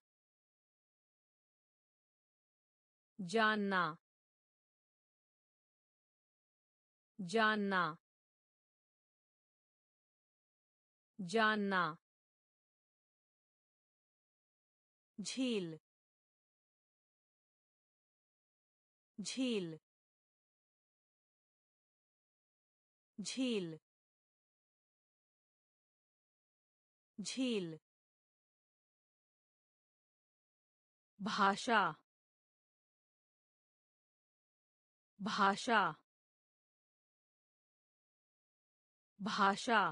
जानना। जानना। जानना। झील झील झील झील। भाषा भाषा भाषा।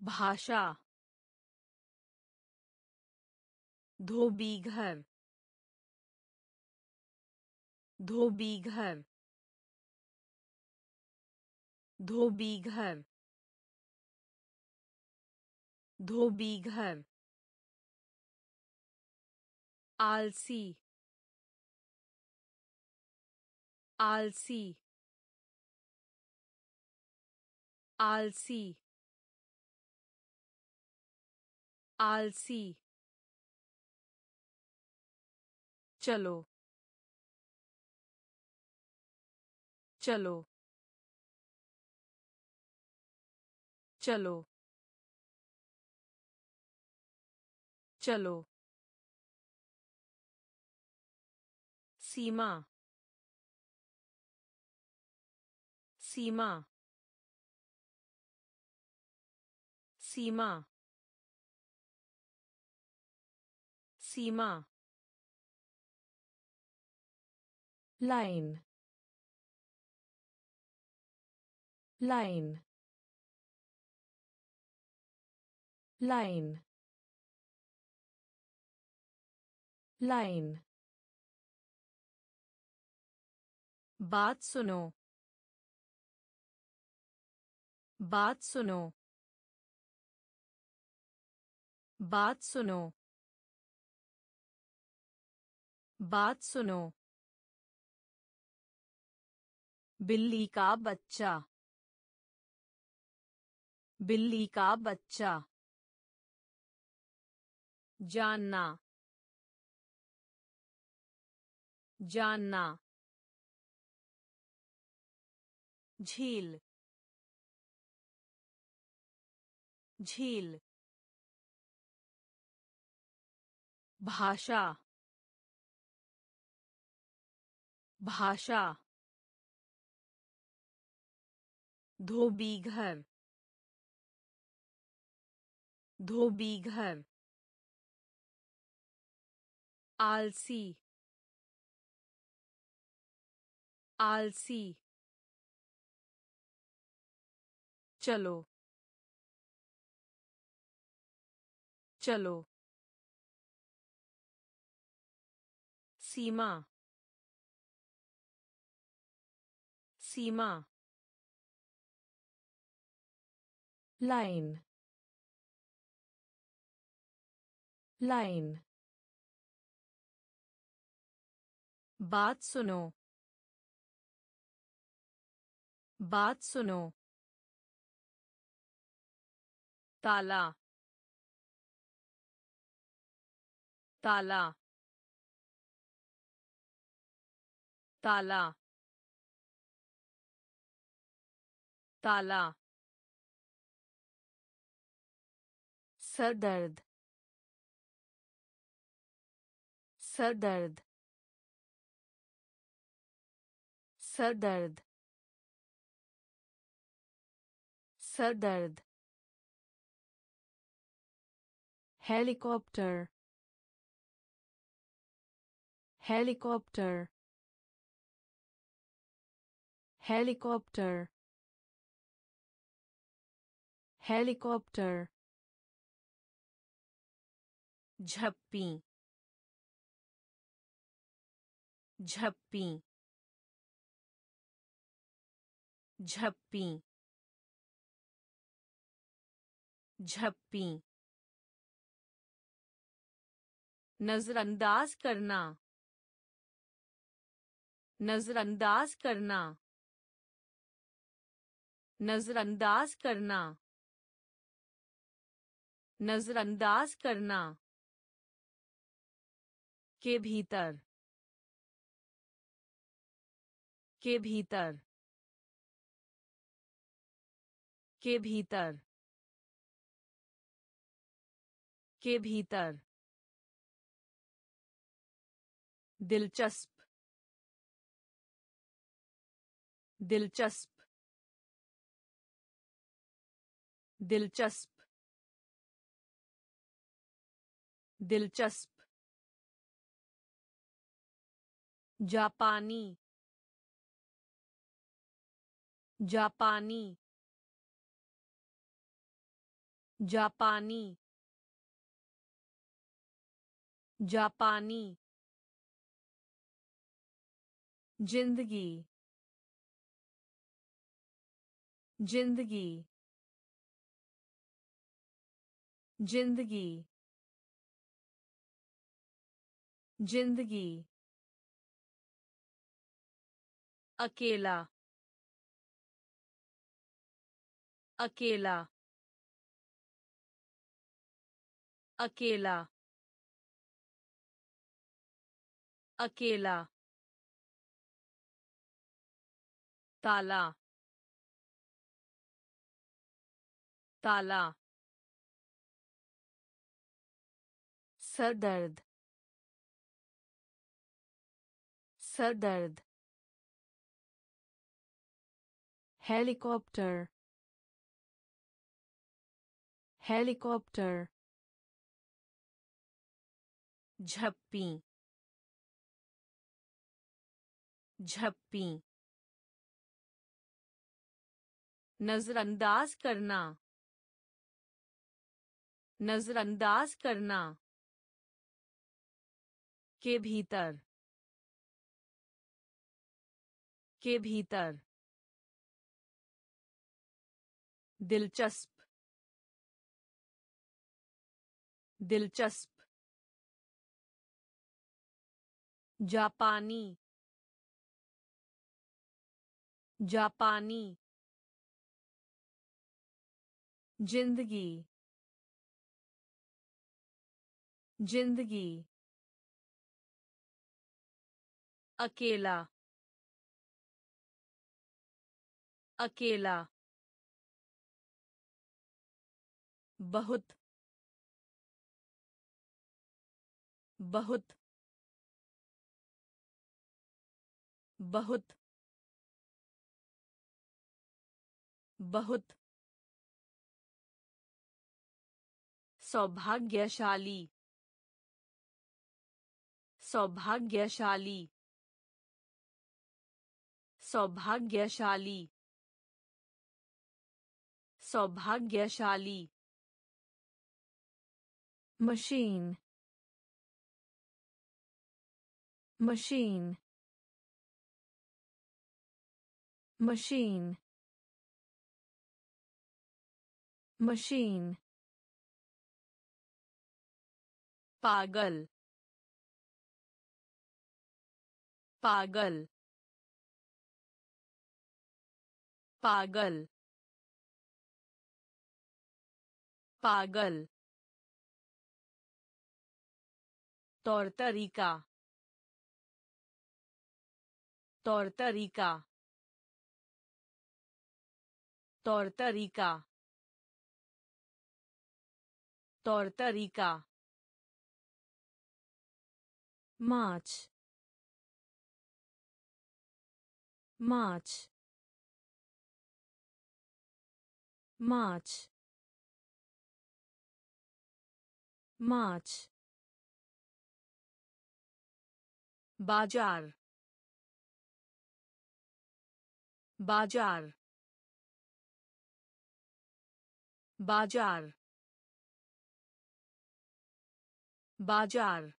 भाषा। धोबी घर। धोबी घर। धोबी घर। धोबी घर। आलसी। आलसी। आलसी। आलसी। चलो। चलो। चलो। चलो। सीमा। सीमा। सीमा। सीमा। लाइन लाइन लाइन लाइन बात सुनो। बात सुनो। बात सुनो। बात सुनो। बिल्ली का बच्चा। बिल्ली का बच्चा। जानना। जानना। झील। झील। भाषा। भाषा। धोबी घर। धोबी घर। आलसी। आलसी। चलो। चलो। सीमा। सीमा। लाइन लाइन बात सुनो। बात सुनो। ताला। ताला। ताला। ताला। सर दर्द सर दर्द सर दर्द सर दर्द हेलीकॉप्टर हेलीकॉप्टर हेलीकॉप्टर हेलीकॉप्टर झप्पी। झप्पी। झप्पी। झप्पी। नजरअंदाज करना। नजरअंदाज करना। नजरअंदाज करना। नजरअंदाज करना। के भीतर। के भीतर। के भीतर। के भीतर। दिलचस्प। दिलचस्प। दिलचस्प। दिलचस्प। जापानी जापानी जापानी जापानी ज़िंदगी ज़िंदगी ज़िंदगी ज़िंदगी अकेला अकेला अकेला अकेला ताला ताला सर दर्द हेलीकॉप्टर helicopter. झप्पी झप्पी नजरअंदाज करना. नजरअंदाज करना. के भीतर. के भीतर. दिलचस्प दिलचस्प जापानी जापानी ज़िंदगी ज़िंदगी अकेला अकेला बहुत बहुत बहुत बहुत। सौभाग्यशाली सौभाग्यशाली सौभाग्यशाली सौभाग्यशाली। Machine machine machine machine पागल पागल पागल पागल तौर तरीका। तौर तरीका। तौर तरीका। तौर तरीका। march march march march बाज़ार बाज़ार बाज़ार बाज़ार।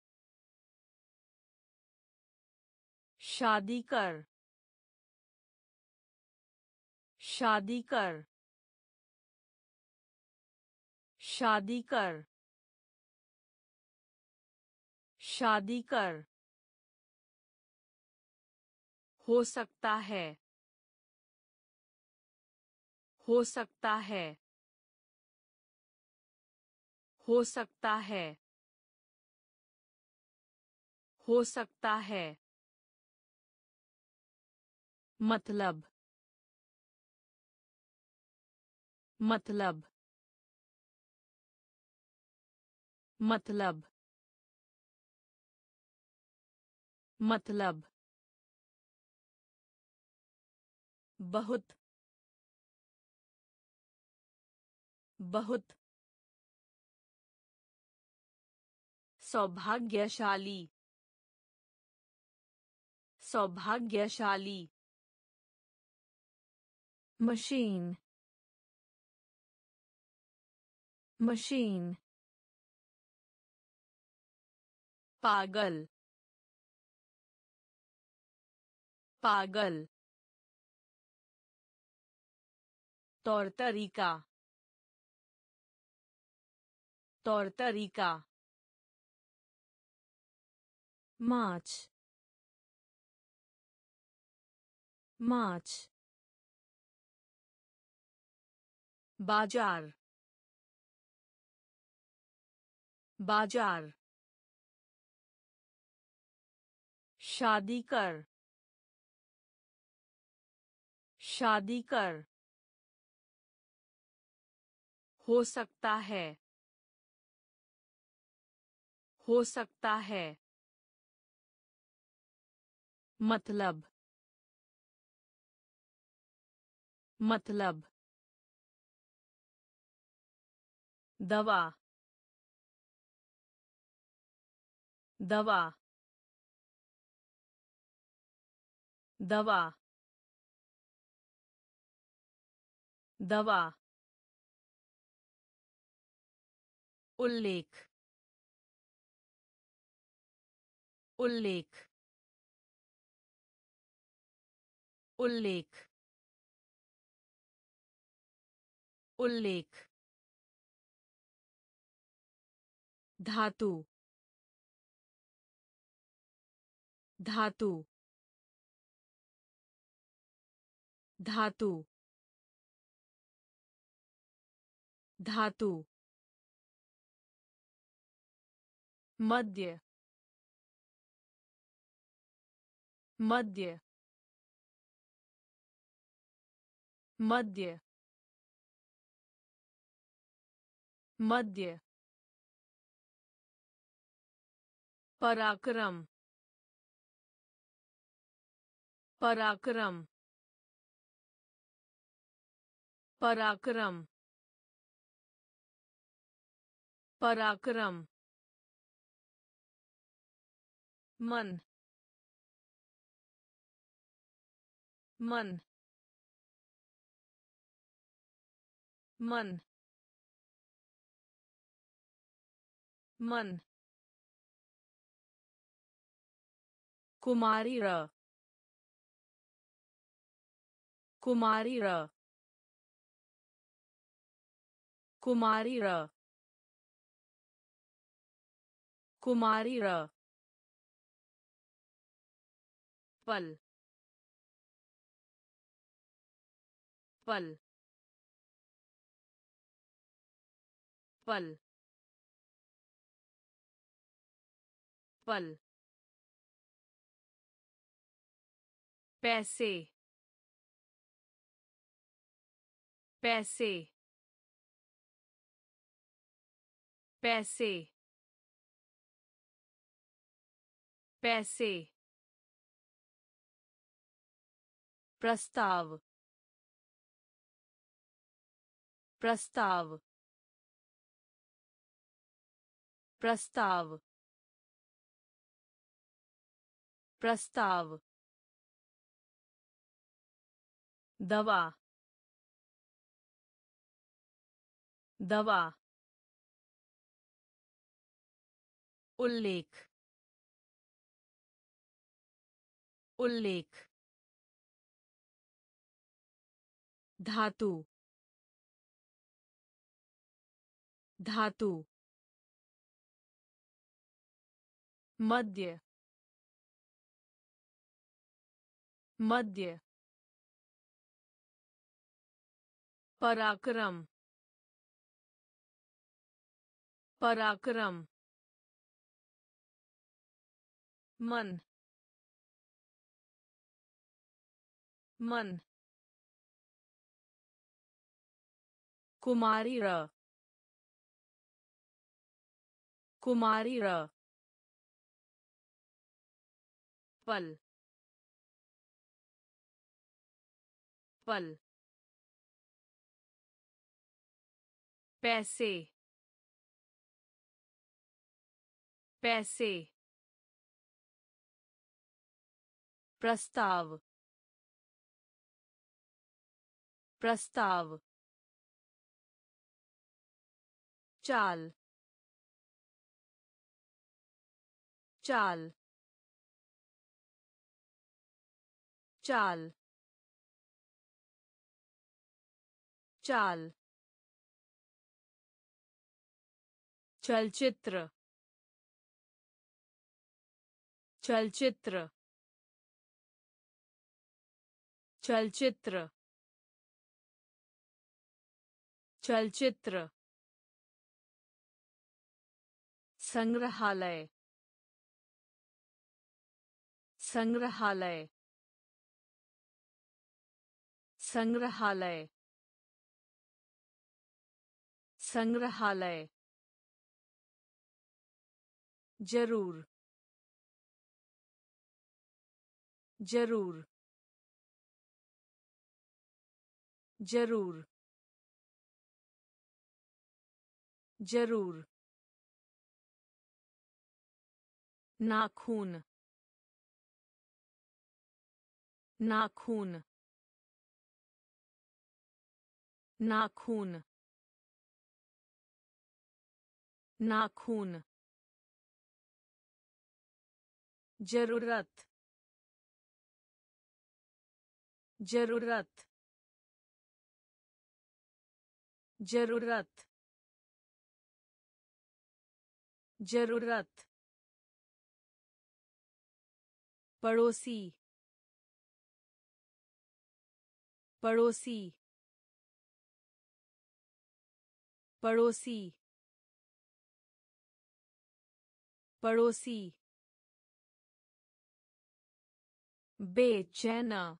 शादी कर शादी कर शादी कर शादी कर। हो सकता है। हो सकता है। हो सकता है। हो सकता है। मतलब। मतलब। मतलब। मतलब। बहुत बहुत सौभाग्यशाली सौभाग्यशाली मशीन machine पागल पागल तौर तरीका। तौर तरीका। march march बाज़ार। बाज़ार। शादी कर। शादी कर। हो सकता है। हो सकता है। मतलब। मतलब। दवा। दवा। दवा। दवा। उल्लेख उल्लेख उल्लेख उल्लेख। धातु धातु धातु धातु। मध्य मध्य मध्य मध्य। पराक्रम पराक्रम पराक्रम। पराक्रम। मन मन मन मन. कुमारी र कुमारी र कुमारी र कुमारी र. पल पल पल पल। पैसे पैसे पैसे पैसे। प्रस्ताव प्रस्ताव प्रस्ताव प्रस्ताव दवा दवा उल्लेख उल्लेख धातु। धातु। मध्य। मध्य। पराक्रम। पराक्रम। मन। मन। कुमारी र कुमारी र पल पल पैसे पैसे प्रस्ताव प्रस्ताव चाल चाल चाल चाल। चलचित्र चलचित्र चलचित्र। चलचित्र। संग्रहालय। संग्रहालय। संग्रहालय। संग्रहालय। ज़रूर। ज़रूर। ज़रूर। ज़रूर। नाखून नाखून नाखून नाखून ज़रूरत ज़रूरत ज़रूरत ज़रूरत पड़ोसी। पड़ोसी। पड़ोसी। पड़ोसी। बेचैना।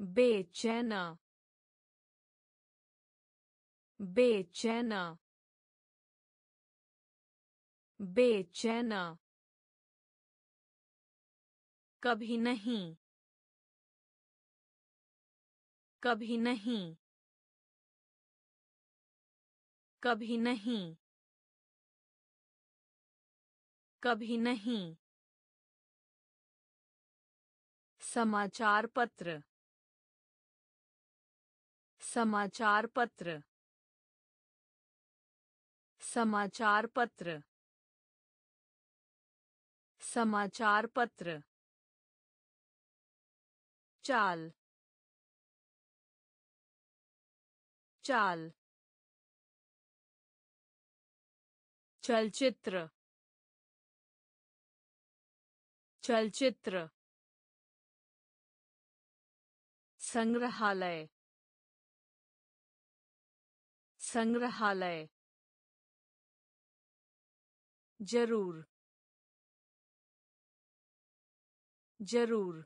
बेचैना। बेचैना। बेचैना। कभी नहीं। कभी नहीं। कभी नहीं। कभी नहीं। समाचार पत्र। समाचार पत्र। समाचार पत्र। समाचार पत्र। चाल चाल चलचित्र चलचित्र संग्रहालय संग्रहालय ज़रूर ज़रूर।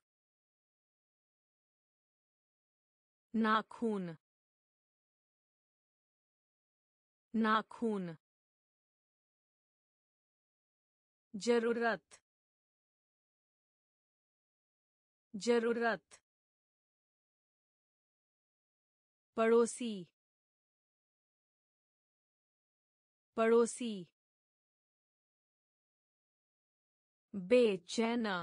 नाखून नाखून ज़रूरत ज़रूरत पड़ोसी पड़ोसी बेचैना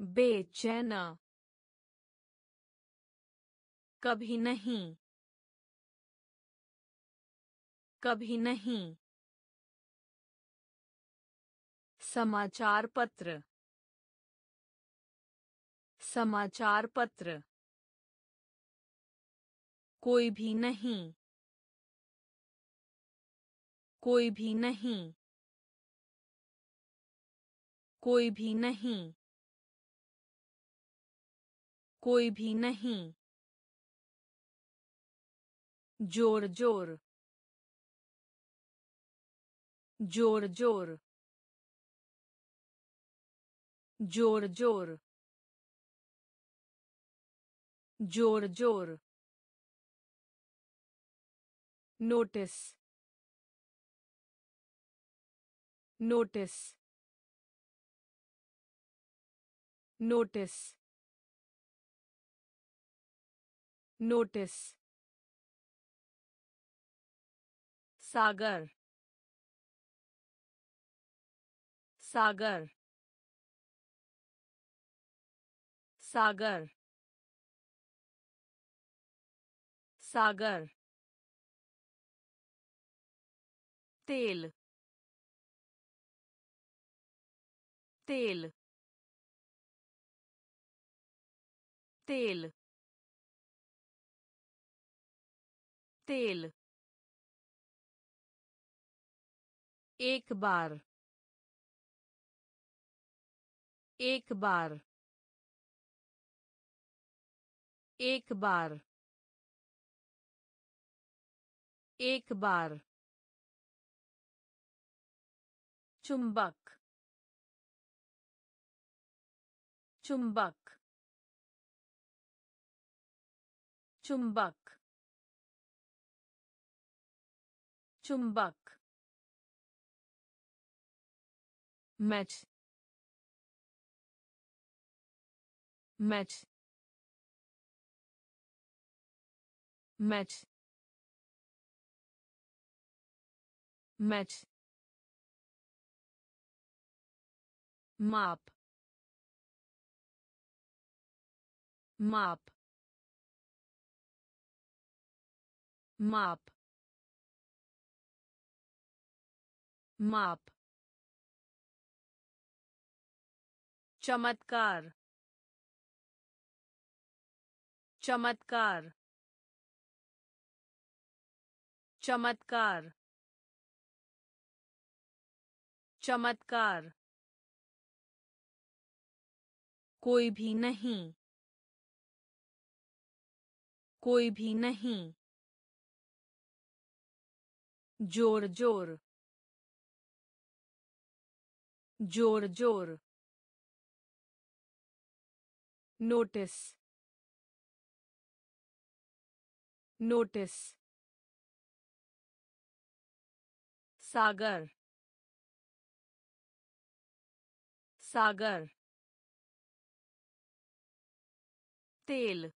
बेचैना कभी नहीं। कभी नहीं। समाचार पत्र। समाचार पत्र। कोई भी नहीं। कोई भी नहीं। कोई भी नहीं। कोई भी नहीं। ज़ोर ज़ोर ज़ोर ज़ोर ज़ोर ज़ोर ज़ोर ज़ोर नोटिस नोटिस नोटिस नोटिस सागर सागर सागर सागर तेल तेल तेल तेल एक बार एक बार एक बार एक बार चुंबक चुंबक चुंबक चुंबक match. Match. Match. Match. Map map map map चमत्कार चमत्कार चमत्कार चमत्कार। कोई भी नहीं कोई भी नहीं। ज़ोर ज़ोर ज़ोर ज़ोर नोटिस नोटिस सागर सागर तेल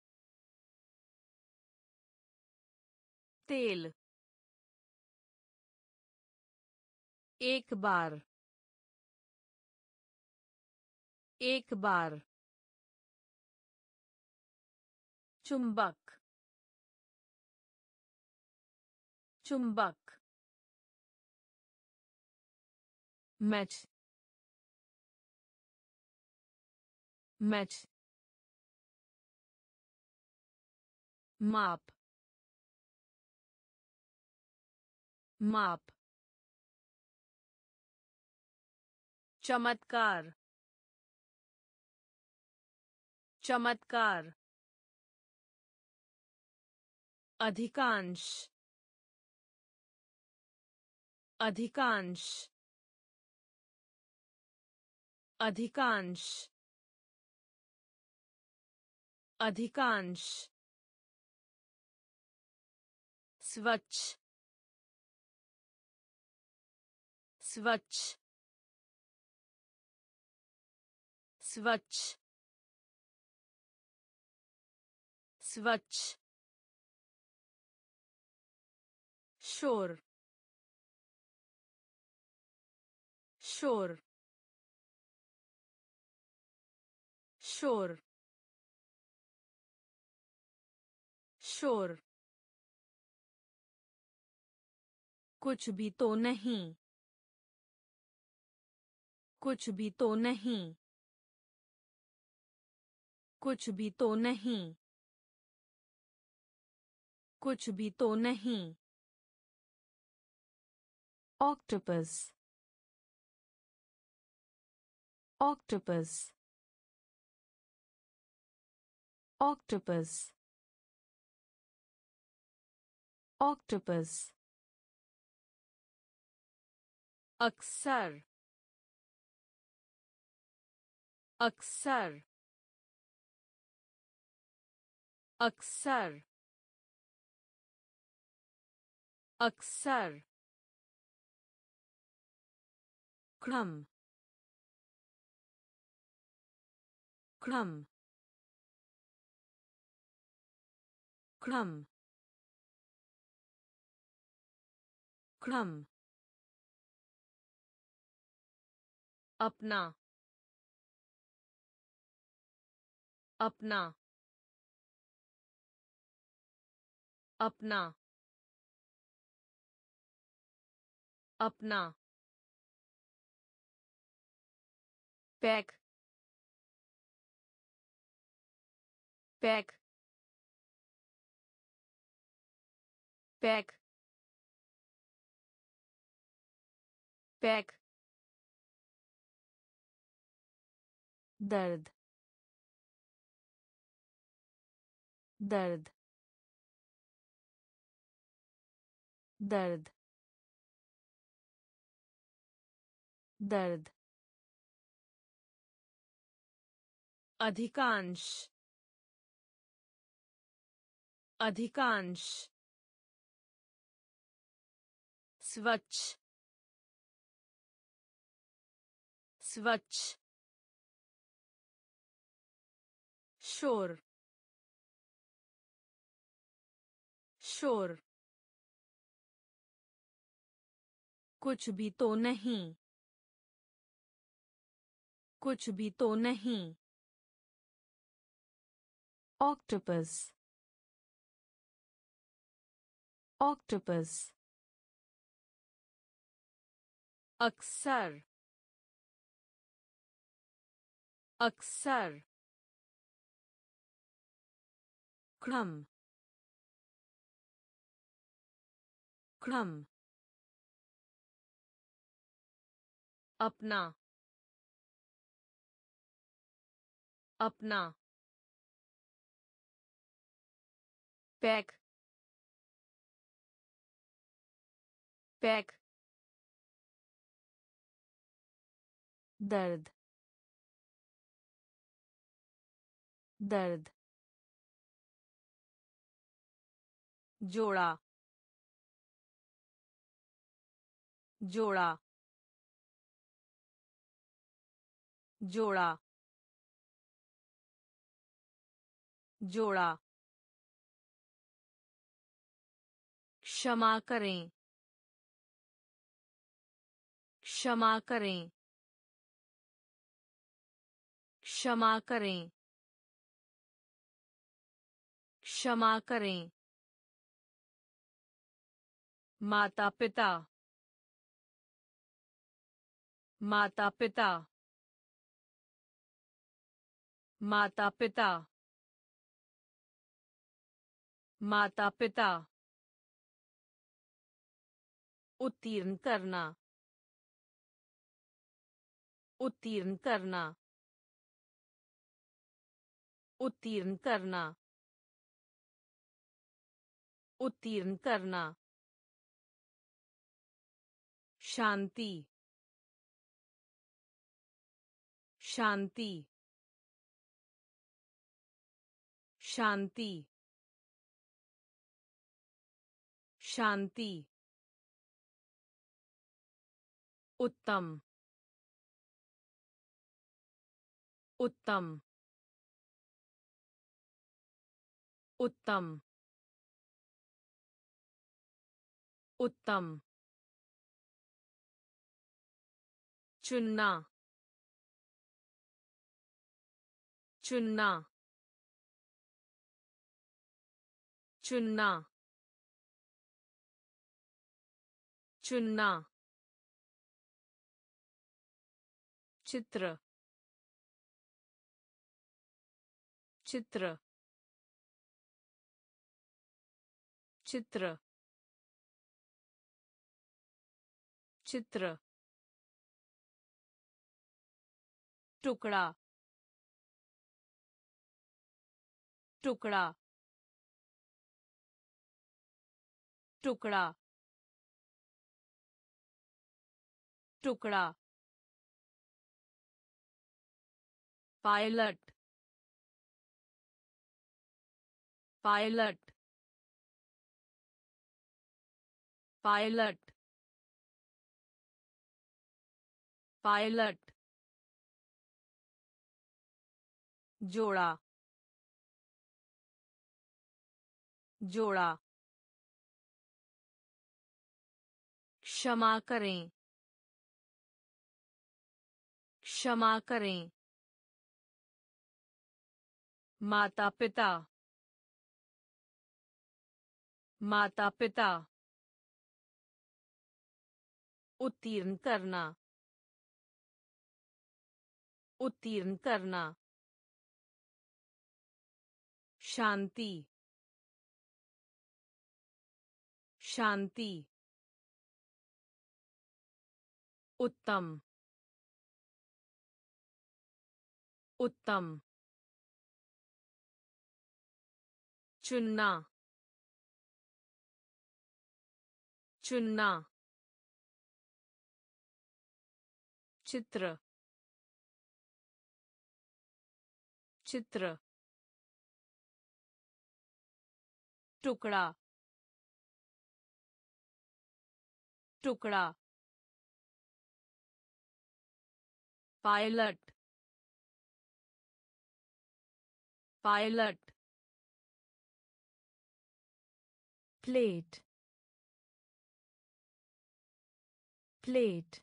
तेल एक बार एक बार चुंबक चुंबक मैच मैच माप माप चमत्कार चमत्कार अधिकांश अधिकांश अधिकांश अधिकांश। स्वच्छ स्वच्छ। स्वच्छ स्वच्छ। शोर शोर शोर शोर कुछ भी तो नहीं। कुछ भी तो नहीं। कुछ भी तो नहीं। कुछ भी तो नहीं। octopus octopus octopus octopus अक्सर अक्सर अक्सर अक्सर क्रम क्रम क्रम क्रम अपना अपना अपना अपना पैक पैक पैक पैक दर्द दर्द दर्द दर्द अधिकांश अधिकांश स्वच्छ स्वच्छ शोर शोर। कुछ भी तो नहीं कुछ भी तो नहीं। Octopus. Octopus. अक्सर अक्सर क्रम क्रम अपना अपना पैक पैक दर्द दर्द जोड़ा जोड़ा जोड़ा जोड़ा क्षमा करें। क्षमा करें। क्षमा करें। क्षमा करें। माता पिता माता पिता माता पिता माता पिता उत्तीर्ण करना। उत्तीर्ण करना। उत्तीर्ण करना। उत्तीर्ण करना। शांति। शांति। शांति। शांति। उत्तम। उत्तम। उत्तम। उत्तम। चुनना। चुनना। चुनना। चुनना। चित्र। चित्र। चित्र। चित्र। टुकड़ा। टुकड़ा। टुकड़ा। टुकड़ा। पायलट पायलट पायलट पायलट जोड़ा जोड़ा क्षमा करें क्षमा करें माता पिता माता पिता उत्तीर्ण करना। उत्तीर्ण करना। शांति। शांति। उत्तम। उत्तम। चुनना। चुनना। चित्र। चित्र। टुकड़ा। टुकड़ा। Pilot. Pilot. Plate plate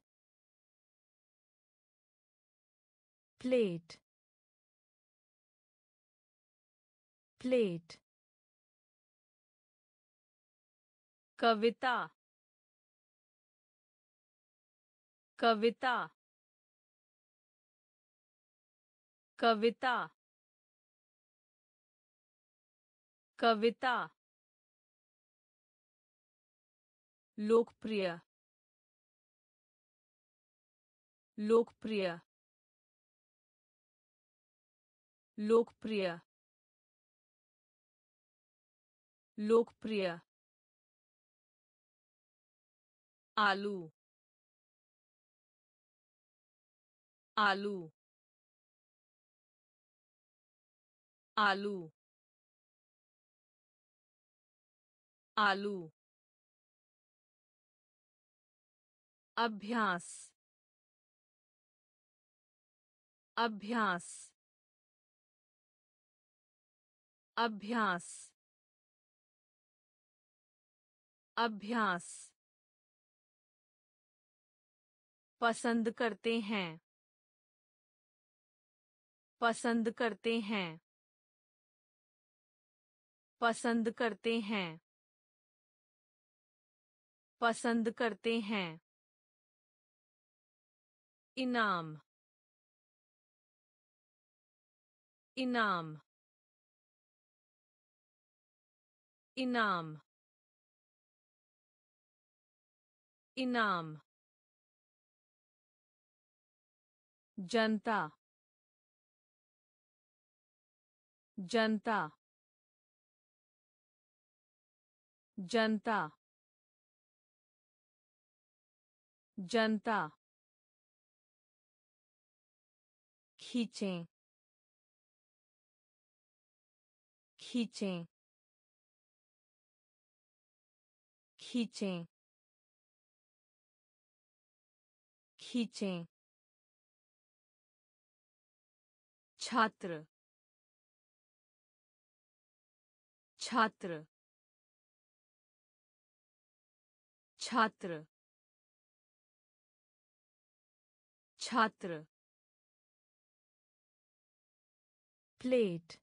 plate plate कविता कविता कविता कविता लोकप्रिय। लोकप्रिय। लोकप्रिय। लोकप्रिय। आलू। आलू। आलू। आलू। अभ्यास अभ्यास अभ्यास अभ्यास। पसंद करते हैं, पसंद करते हैं, पसंद करते हैं, पसंद करते हैं। इनाम इनाम इनाम इनाम जनता जनता जनता जनता खींचें खींचें खींचें खींचें छात्र छात्र छात्र छात्र plate.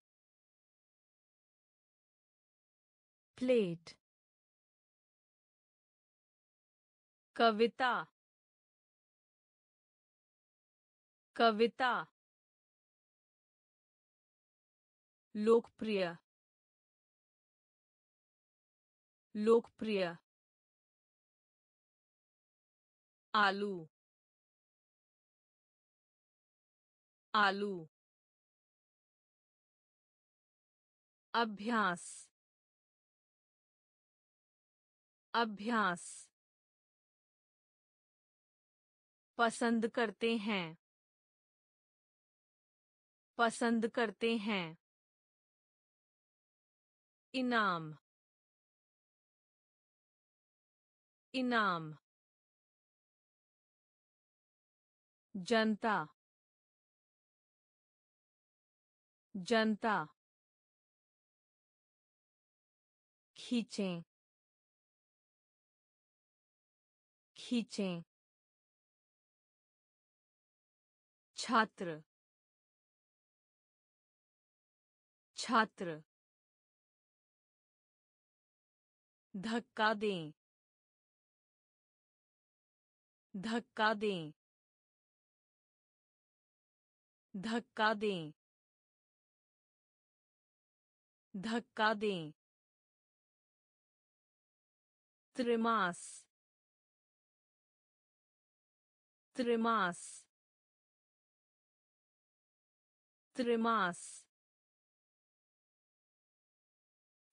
Plate. कविता कविता लोकप्रिय लोकप्रिय आलू आलू अभ्यास। अभ्यास। पसंद करते हैं। पसंद करते हैं। इनाम। इनाम। जनता। जनता। खींचें खींचें छात्र छात्र धक्का दें धक्का दें धक्का दें धक्का दें त्रिमास त्रिमास त्रिमास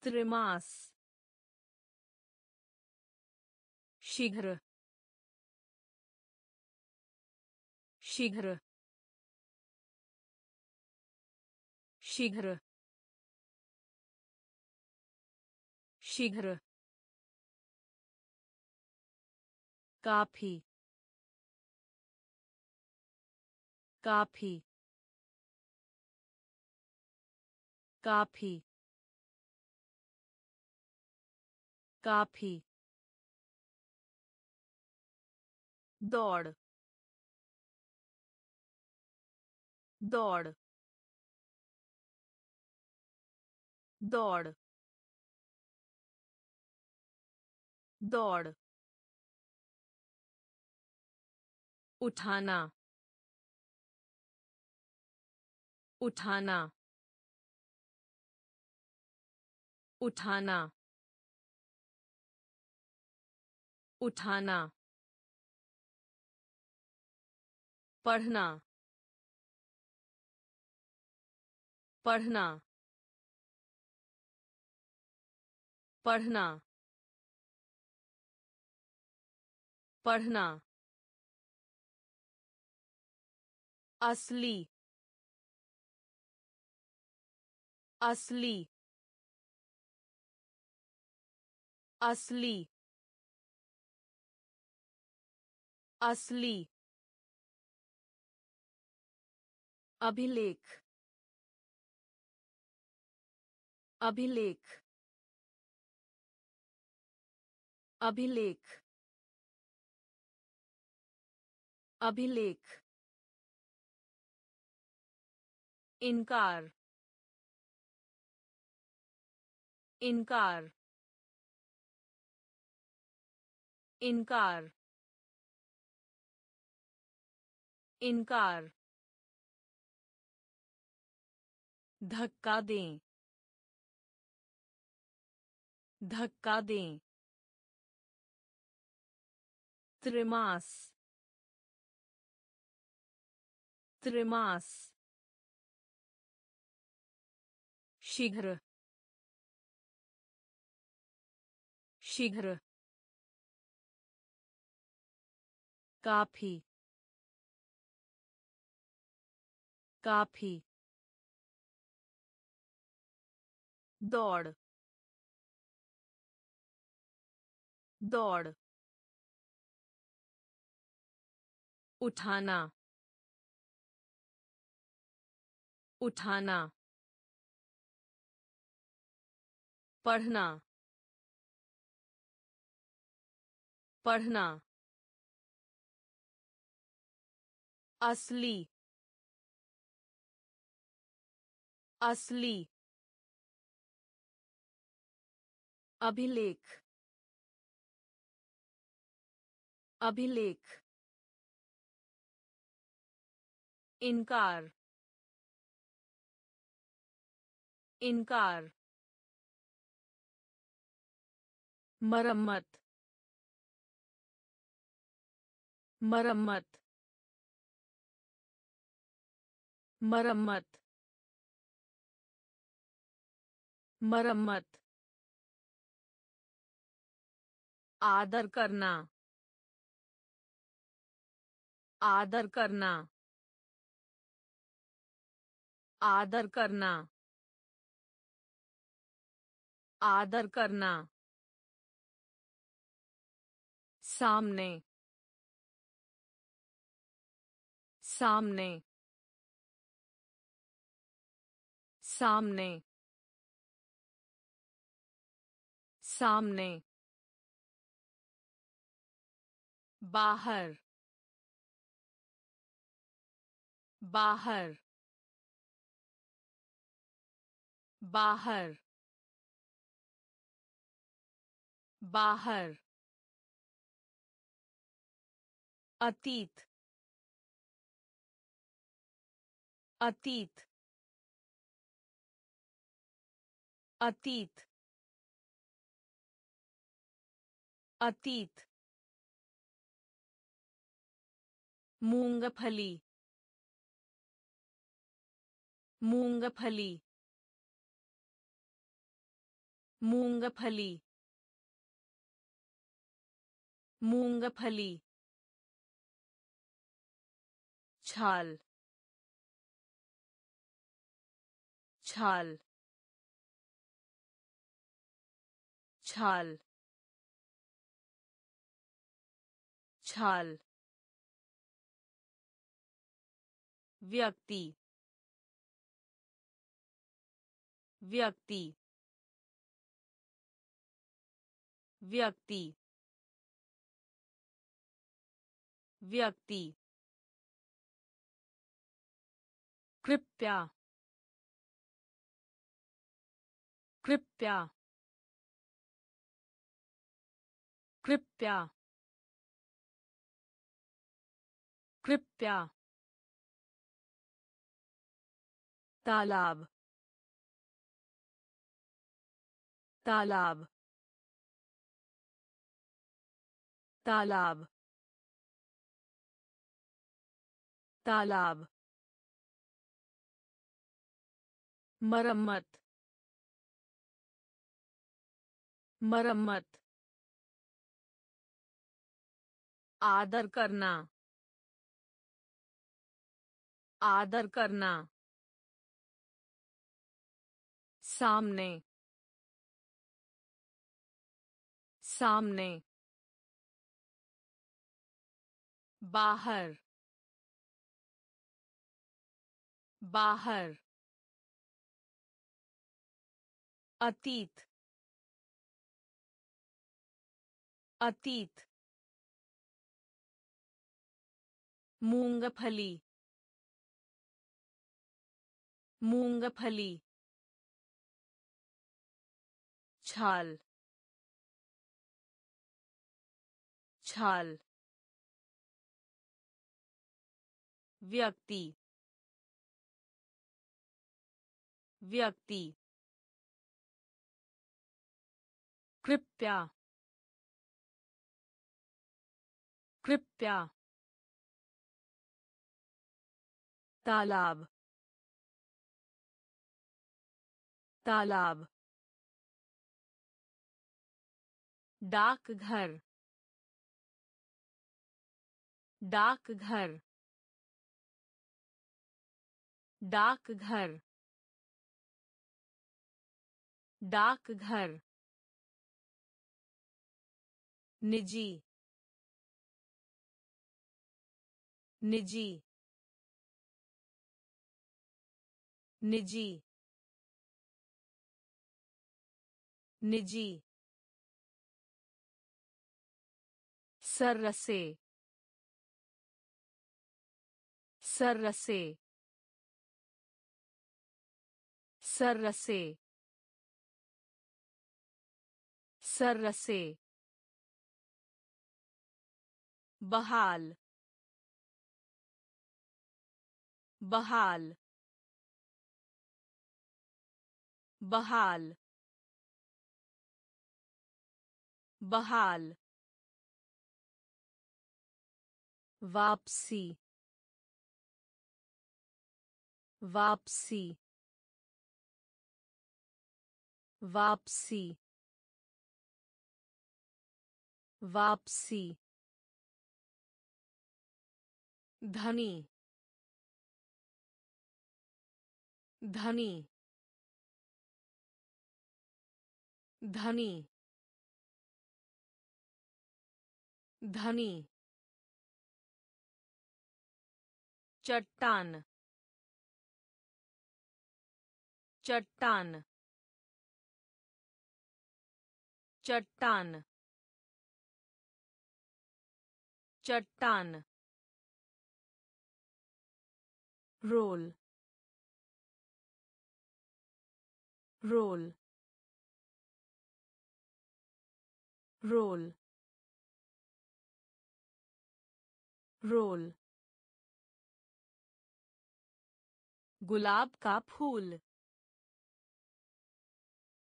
त्रिमास शीघ्र शीघ्र शीघ्र शीघ्र काफ़ी। काफ़ी। काफ़ी। काफ़ी। दौड़। दौड़। दौड़। दौड़। उठाना उठाना उठाना उठाना पढ़ना पढ़ना पढ़ना पढ़ना असली। असली। असली। असली। अभिलेख। अभिलेख। अभिलेख। अभिलेख। इनकार इनकार इनकार इनकार धक्का दें धक्का दें त्रिमास त्रिमास शीघ्र शीघ्र। काफ़ी काफ़ी। दौड़ दौड़। उठाना उठाना। पढ़ना। पढ़ना। असली। असली। अभिलेख। अभिलेख। इनकार। इनकार। मरम्मत मरम्मत मरम्मत मरम्मत आदर करना आदर करना आदर करना आदर करना। सामने। सामने। सामने। सामने। बाहर। बाहर। बाहर। बाहर। अतीत अतीत अतीत अतीत मूंगफली मूंगफली मूंगफली मूंगफली छाल। छाल। छाल। छाल। व्यक्ति। व्यक्ति। व्यक्ति। व्यक्ति। कृपया कृपया कृपया कृपया। तालाब तालाब तालाब। तालाब। मरम्मत मरम्मत आदर करना आदर करना सामने सामने बाहर बाहर अतीत अतीत मूंगफली मूंगफली छाल छाल व्यक्ति व्यक्ति कृपया कृपया तालाब तालाब डाकघर डाकघर डाकघर डाकघर निजी निजी निजी निजी सर्रसे सर्रसे सर्रसे सर्रसे बहाल बहाल बहाल बहाल वापसी वापसी वापसी वापसी। धनी धनी धनी धनी चट्टान चट्टान चट्टान चट्टान रोल रोल रोल रोल गुलाब का फूल।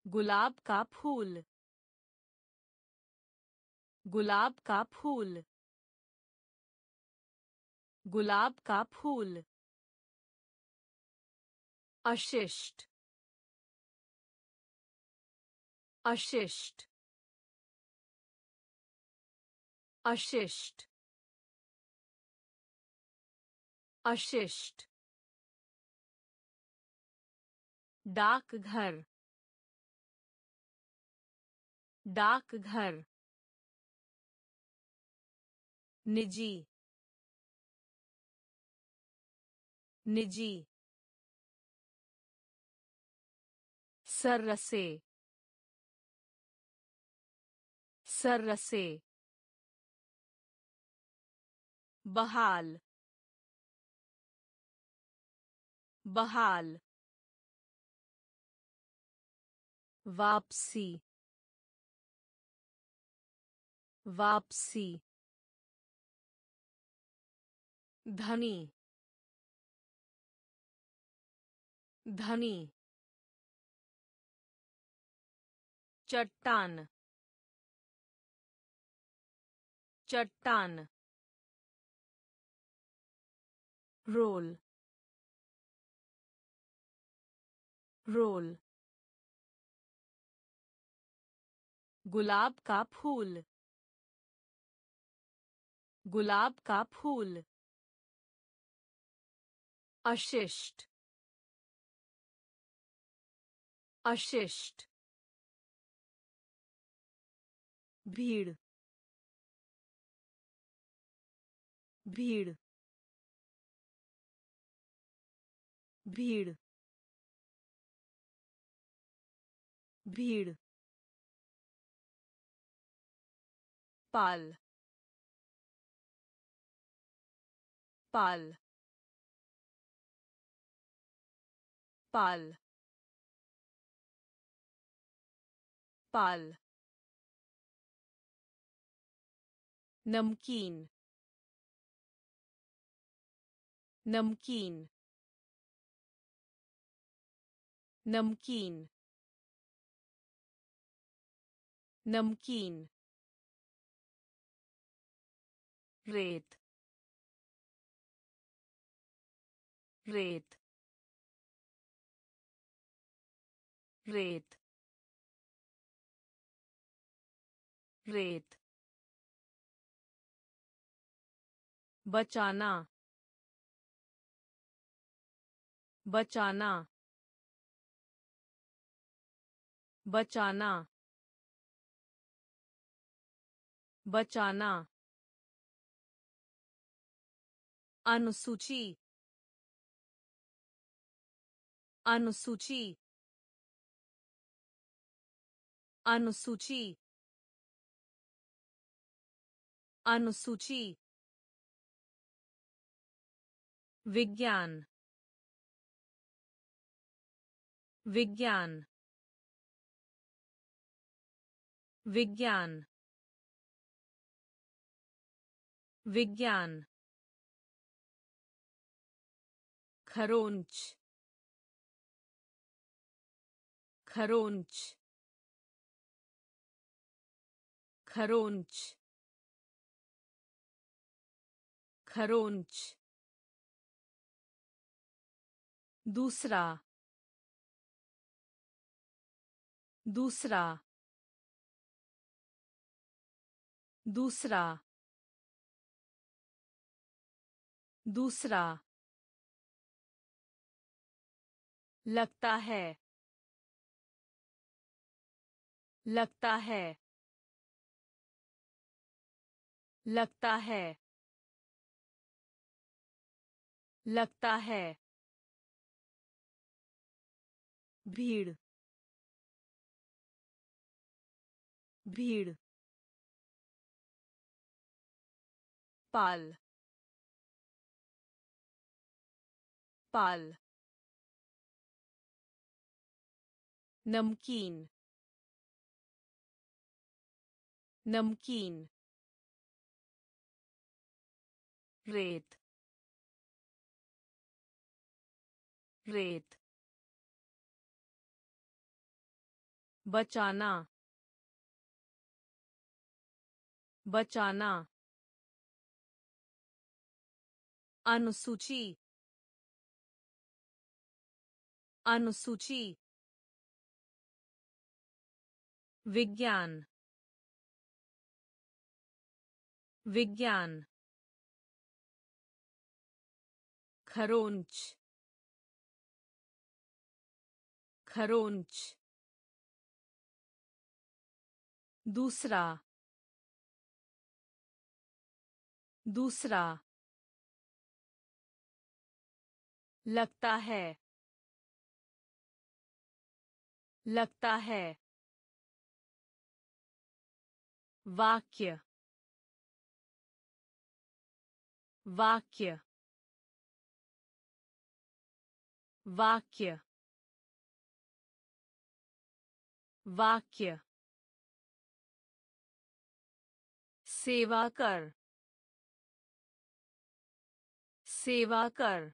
गुलाब का फूल। गुलाब का फूल। गुलाब का फूल। अशिष्ट अशिष्ट अशिष्ट अशिष्ट डाकघर डाकघर निजी निजी सर्रसे सर्रसे बहाल बहाल वापसी वापसी धनी धनी चट्टान चट्टान रोल रोल गुलाब का फूल गुलाब का फूल अशिष्ट अशिष्ट भीड़ भीड़ भीड़ भीड़। पाल पाल पाल पाल। नमकीन नमकीन नमकीन नमकीन रेत रेत रेत रेत बचाना बचाना बचाना बचाना। अनुसूची अनुसूची अनुसूची अनुसूची। विज्ञान विज्ञान विज्ञान विज्ञान खरोंच खरोंच खरोंच खरोंच दूसरा दूसरा दूसरा दूसरा। लगता है लगता है लगता है लगता है। भीड़ भीड़ पाल पाल नमकीन नमकीन रेत रेत बचाना बचाना अनुसूची अनुसूची विज्ञान विज्ञान खरोंच खरोंच दूसरा दूसरा। लगता है लगता है। वाक्य वाक्य। वाक्य वाक्य। सेवा कर। सेवा कर।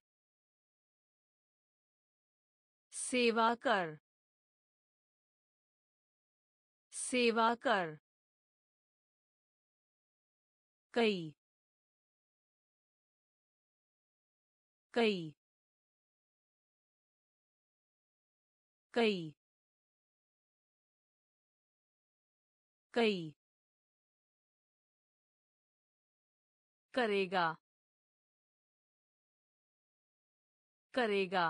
सेवा कर। सेवा कर। कई। कई। कई। कई। करेगा। करेगा।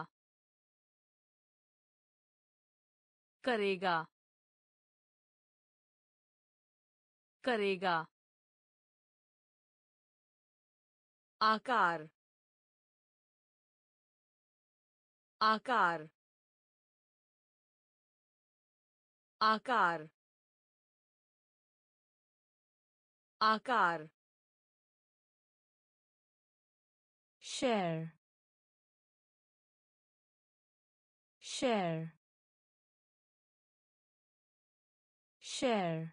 करेगा। करेगा। आकार। आकार। आकार। आकार। Share. Share. Share.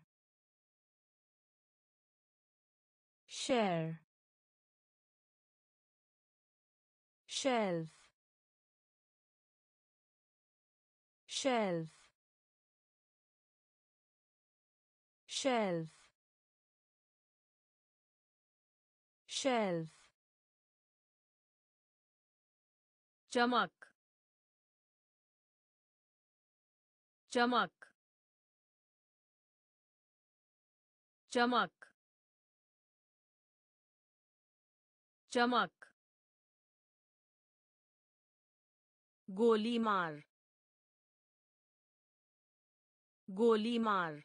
Share. Shelf. Shelf. Shelf. Shelf चमक चमक चमक चमक गोली मार गोली मार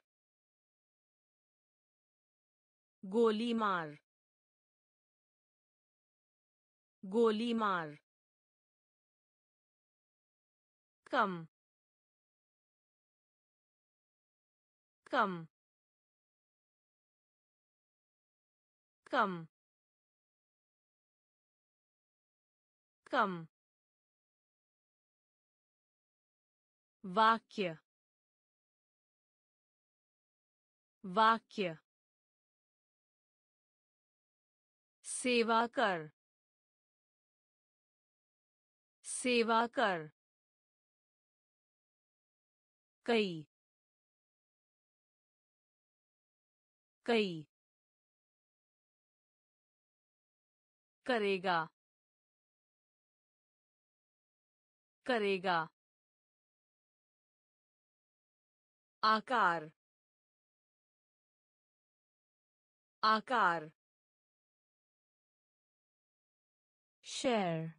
गोली मार गोली मार कम। कम। कम। कम। वाक्य। वाक्य। सेवा कर। सेवा कर। कई। कई। करेगा। करेगा। आकार। आकार। share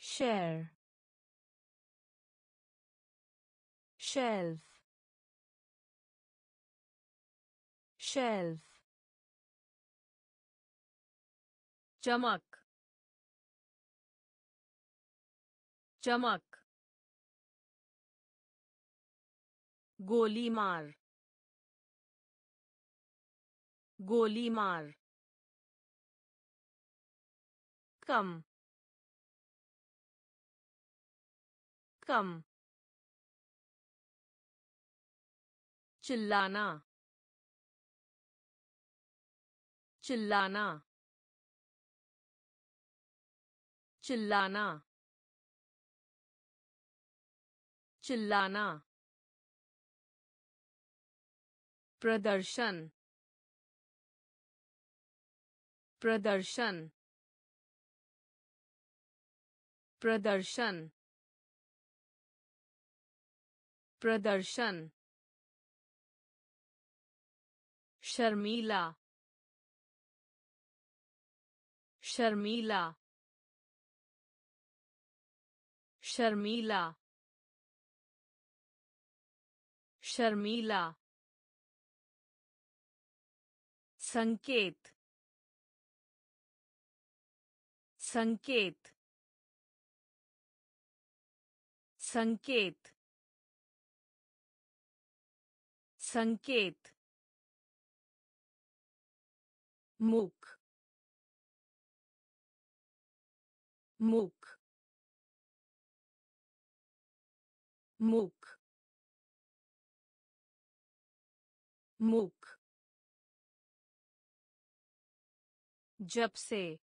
share shelf. Shelf. चमक चमक गोली मार गोली मार कम कम चिल्लाना। चिल्लाना। चिल्लाना। चिल्लाना। प्रदर्शन। प्रदर्शन। प्रदर्शन। प्रदर्शन। शर्मीला शर्मीला शर्मीला शर्मीला। संकेत संकेत संकेत। संकेत। मुख मुख मुख मुख जब से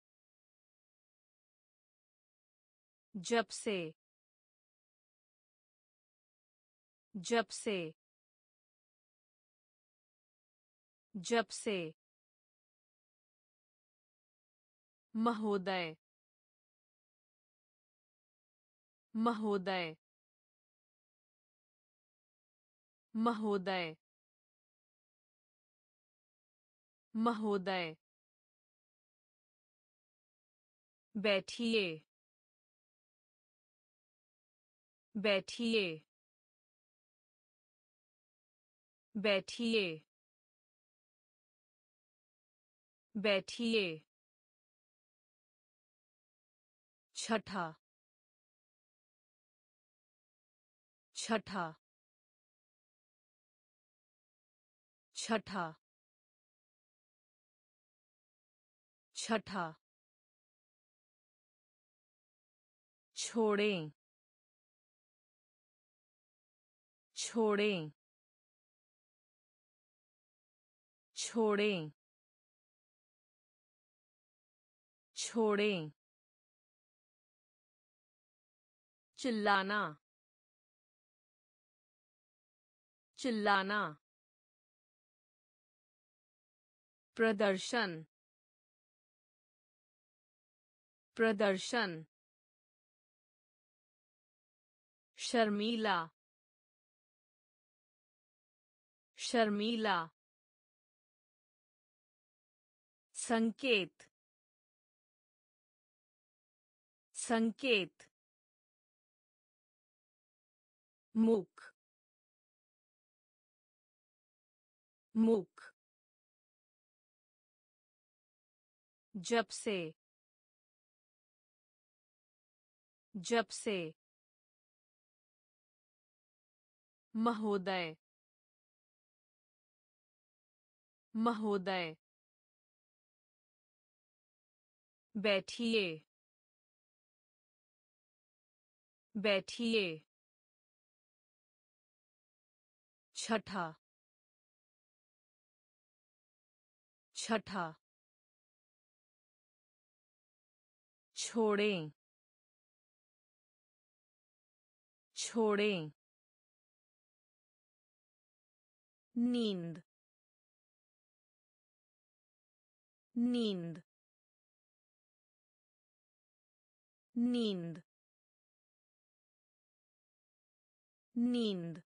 जब से जब से जब से महोदय महोदय महोदय महोदय। बैठिए बैठिए बैठिए बैठिए। छठा। छठा। छठा। छठा। छोड़ें। छोड़ें। छोड़ें। छोड़ें। चिल्लाना। चिल्लाना। प्रदर्शन। प्रदर्शन। शर्मीला। शर्मीला। संकेत। संकेत। मुख मुख जब से जब से महोदय महोदय बैठिए बैठिए छठा। छठा। छोड़ें। छोड़ें। नींद। नींद। नींद। नींद।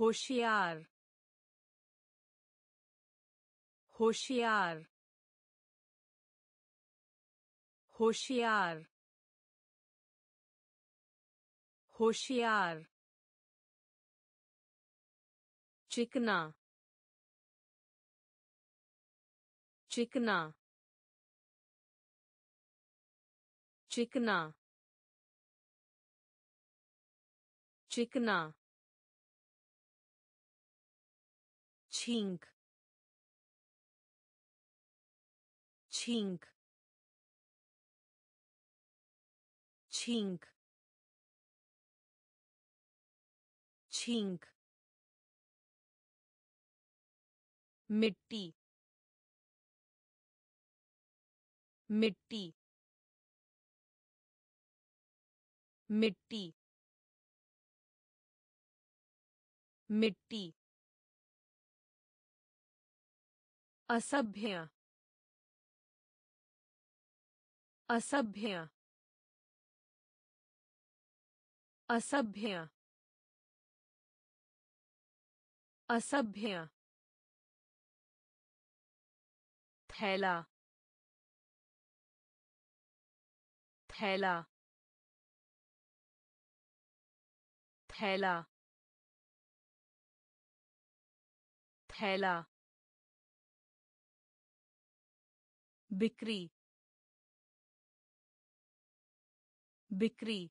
होशियार होशियार होशियार होशियार चिकना चिकना चिकना चिकना छींक छींक छींक छींक मिट्टी मिट्टी मिट्टी मिट्टी असभ्य असभ्य असभ्य असभ्य थैला थैला थैला थैला बिक्री। बिक्री।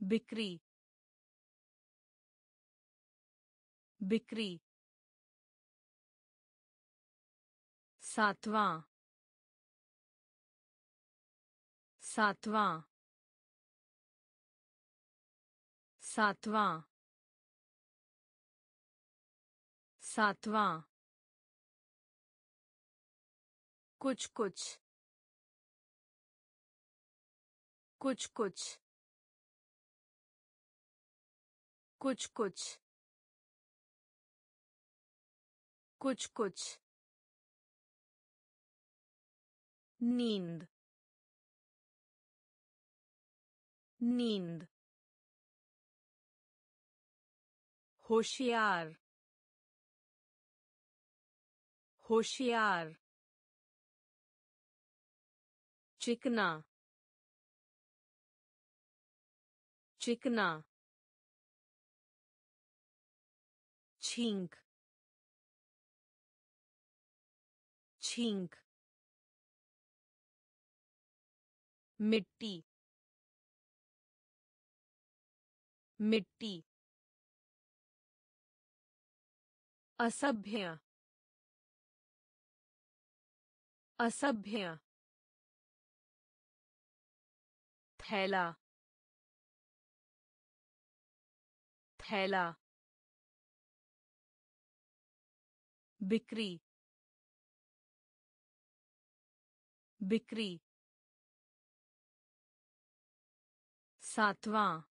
बिक्री। बिक्री। सातवां। सातवां। सातवां। सातवां। कुछ कुछ कुछ कुछ कुछ कुछ कुछ कुछ नींद। नींद। होशियार। होशियार। चिकना चिकना छींक छींक मिट्टी मिट्टी असभ्य असभ्य थैला। थैला। बिक्री। बिक्री। सातवां।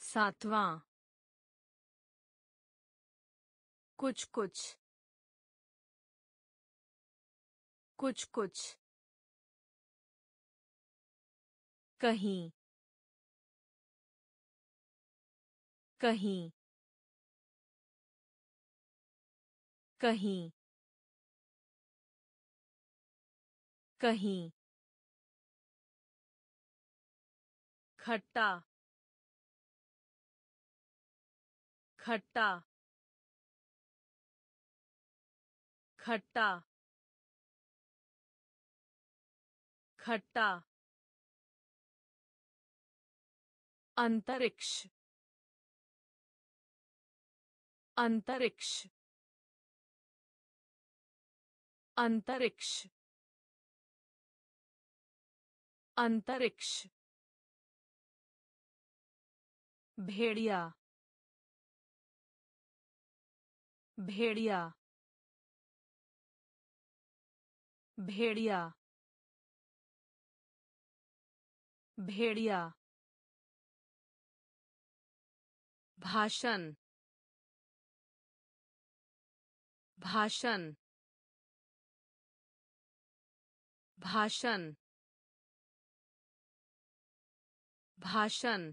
सातवां। कुछ कुछ कुछ कुछ कहीं। कहीं। कहीं। कहीं। खट्टा। खट्टा। खट्टा। खट्टा। अंतरिक्ष। अंतरिक्ष। अंतरिक्ष। अंतरिक्ष। भेड़िया। भेड़िया। भेड़िया। भेड़िया। भाषण भाषण भाषण भाषण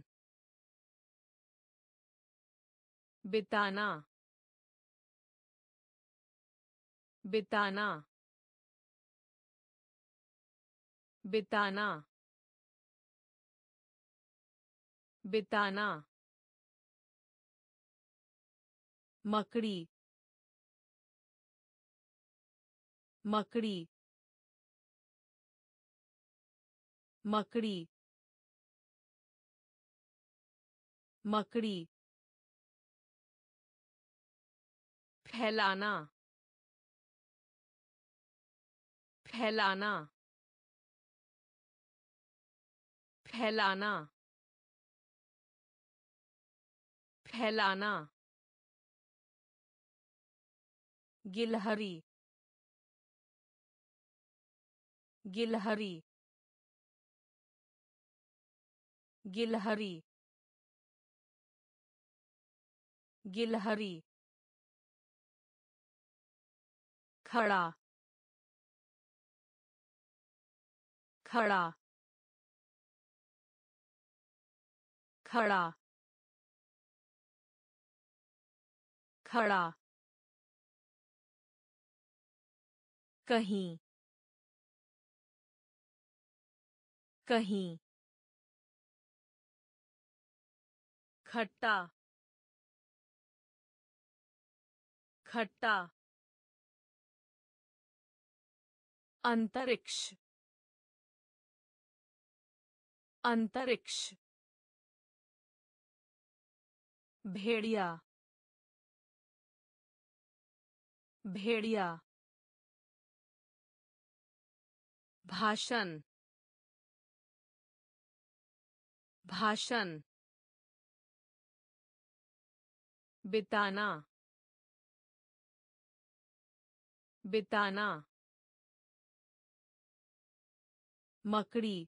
बिताना बिताना बिताना बिताना मकड़ी मकड़ी मकड़ी मकड़ी फैलाना फैलाना फैलाना फैलाना। गिलहरी गिलहरी गिलहरी गिलहरी खड़ा खड़ा खड़ा खड़ा कहीं। कहीं। खट्टा। खट्टा। अंतरिक्ष। अंतरिक्ष। भेड़िया। भेड़िया। भाषण भाषण बिताना बिताना मकड़ी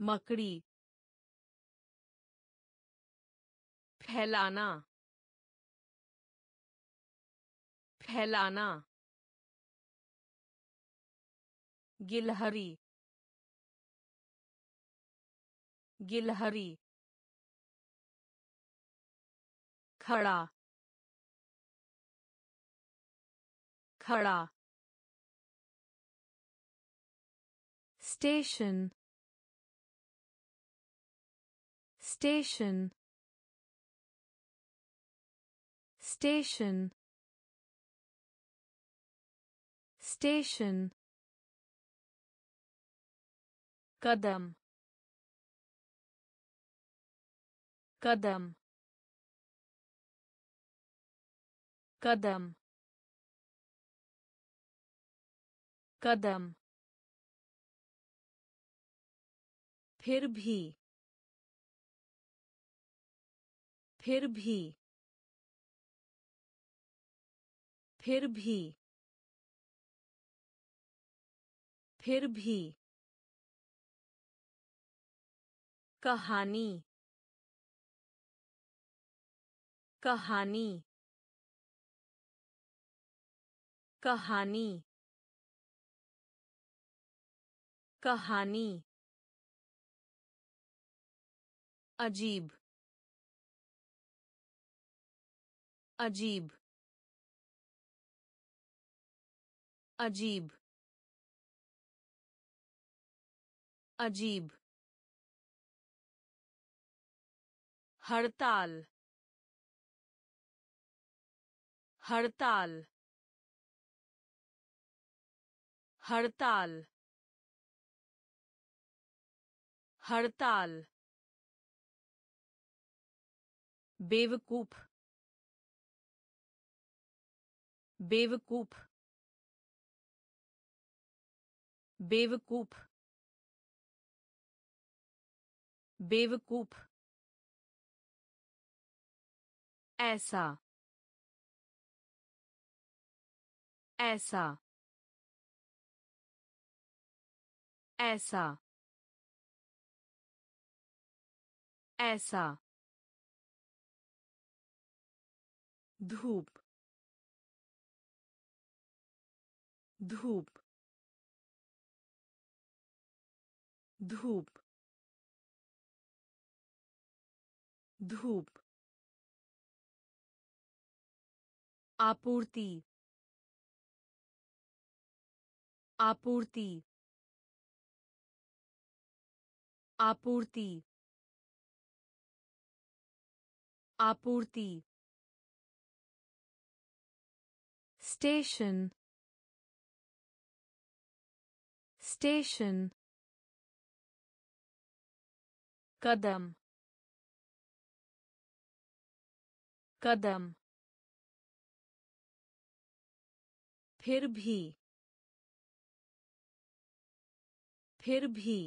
मकड़ी फैलाना फैलाना गिलहरी गिलहरी खड़ा खड़ा station station station station कदम कदम कदम कदम फिर भी फिर भी फिर भी फिर भी कहानी। कहानी। कहानी। कहानी। अजीब। अजीब। अजीब। अजीब। हड़ताल हड़ताल हड़ताल हड़ताल बेवकूफ़ बेवकूफ़ बेवकूफ़ बेवकूफ़ ऐसा ऐसा ऐसा ऐसा। धूप धूप धूप धूप। आपूर्ति आपूर्ति आपूर्ति आपूर्ति station station कदम कदम फिर भी फिर भी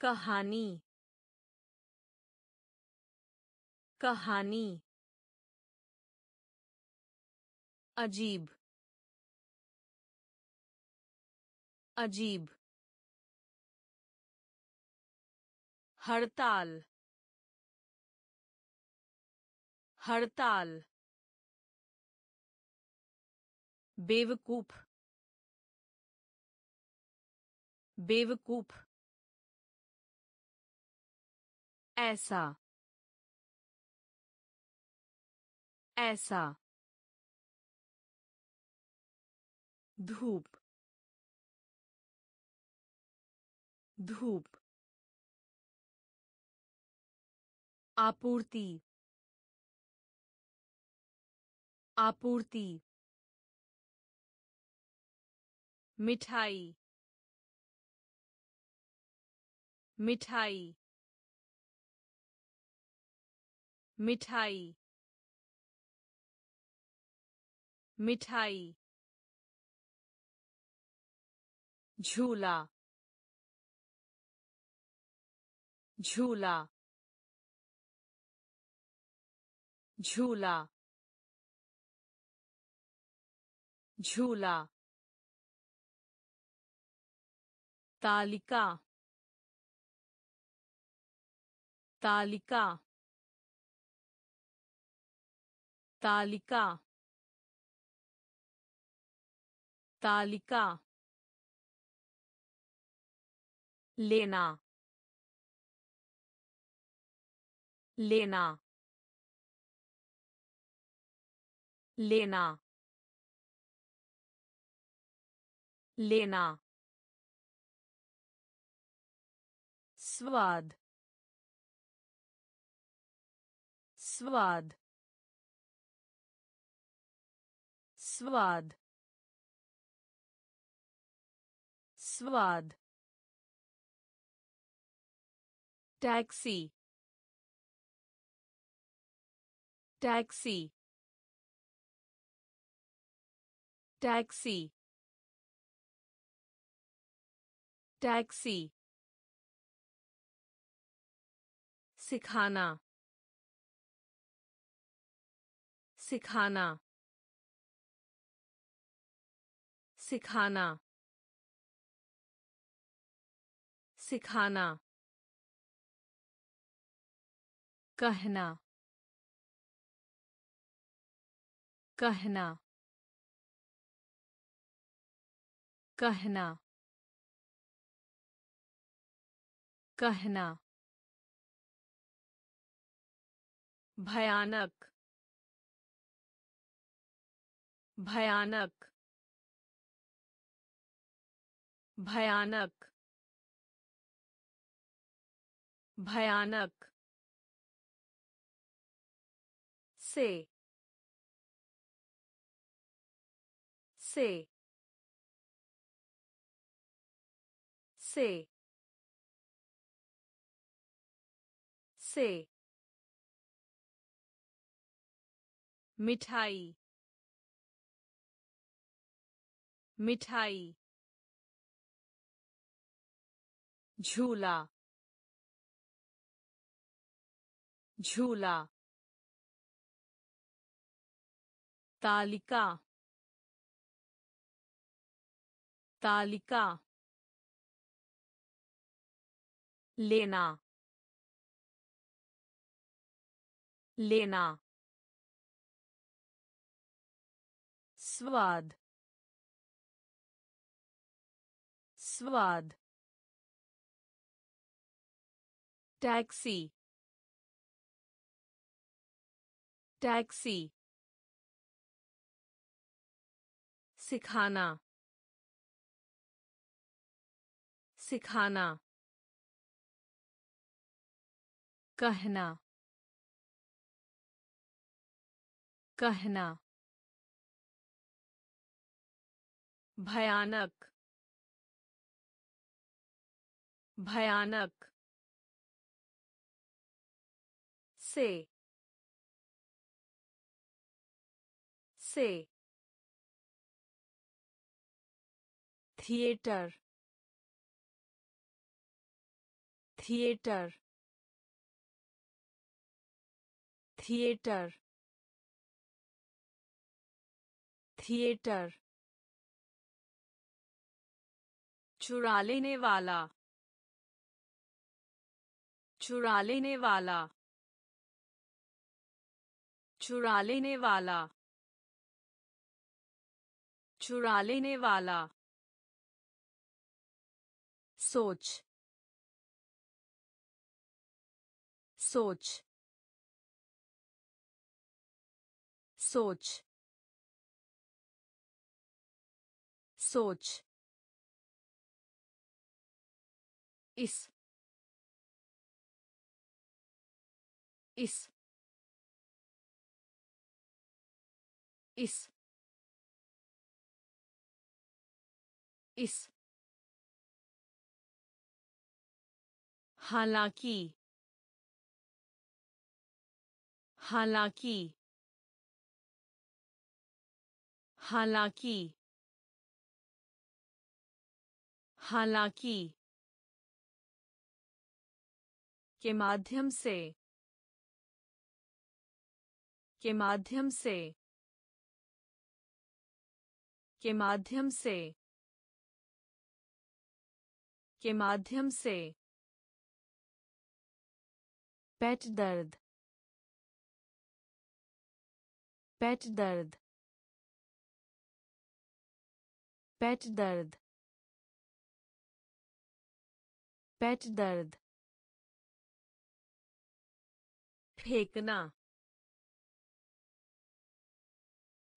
कहानी कहानी अजीब अजीब हड़ताल हड़ताल बेवकूफ़ बेवकूफ़ ऐसा ऐसा धूप धूप आपूर्ति आपूर्ति मिठाई। मिठाई। मिठाई। मिठाई। झूला। झूला। झूला। झूला। तालिका तालिका तालिका तालिका। लेना लेना। लेना लेना। Свад. Свад. Свад. Свад. Taxi. Taxi. Taxi. Taxi. सिखाना। सिखाना। सिखाना। सिखाना। कहना। कहना। कहना। कहना। भयानक भयानक भयानक भयानक। से से से से। मिठाई। मिठाई। झूला। झूला। तालिका। तालिका। लेना। लेना। स्वाद स्वाद टैक्सी टैक्सी सिखाना सिखाना कहना कहना भयानक भयानक से से थिएटर थिएटर थिएटर थिएटर चुरा लेने वाला। चुरा लेने वाला। चुरा लेने वाला। चुरा लेने वाला। सोच। सोच। सोच। सोच। इस। इस। इस। इस। हालाँकि। हालाँकि। हालाँकि। हालाँकि। के माध्यम से, के माध्यम से, के माध्यम से, के माध्यम से, पेट दर्द पेट दर्द पेट दर्द पेट दर्द फेंकना।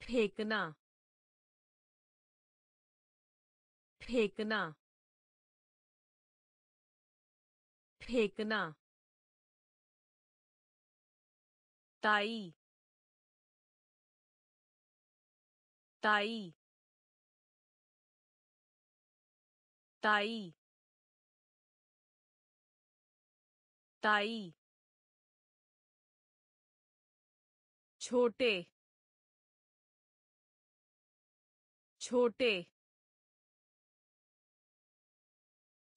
फेंकना। फेंकना। फेंकना। ताई। ताई। ताई। ताई। छोटे छोटे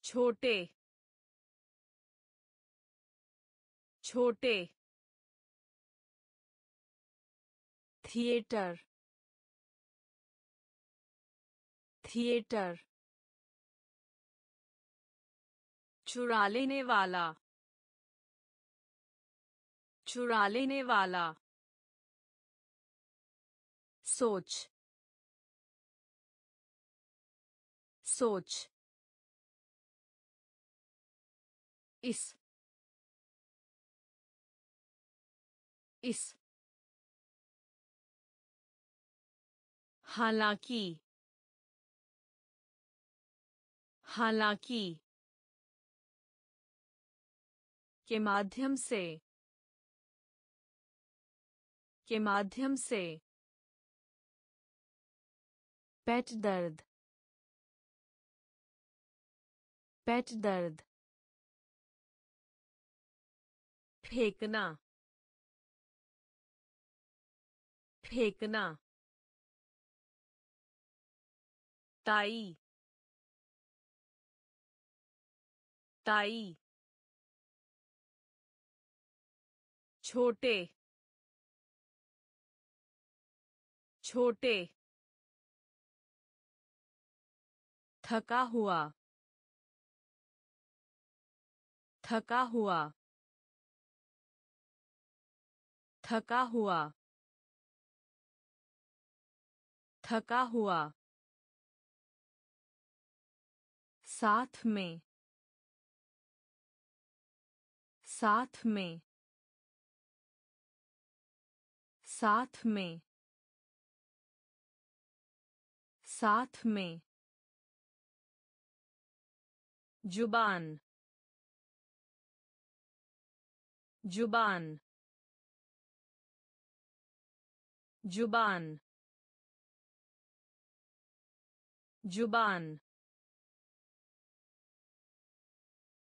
छोटे छोटे थिएटर थिएटर चुरा लेने वाला चुरा लेने वाला। सोच सोच इस इस हालाँकि हालाँकि के माध्यम से के माध्यम से पेट दर्द। पेट दर्द। फेंकना। फेंकना। ताई। ताई। छोटे। छोटे। थका हुआ। थका हुआ। थका हुआ। थका हुआ। साथ में। साथ में। साथ में। साथ में। ज़ुबान ज़ुबान ज़ुबान ज़ुबान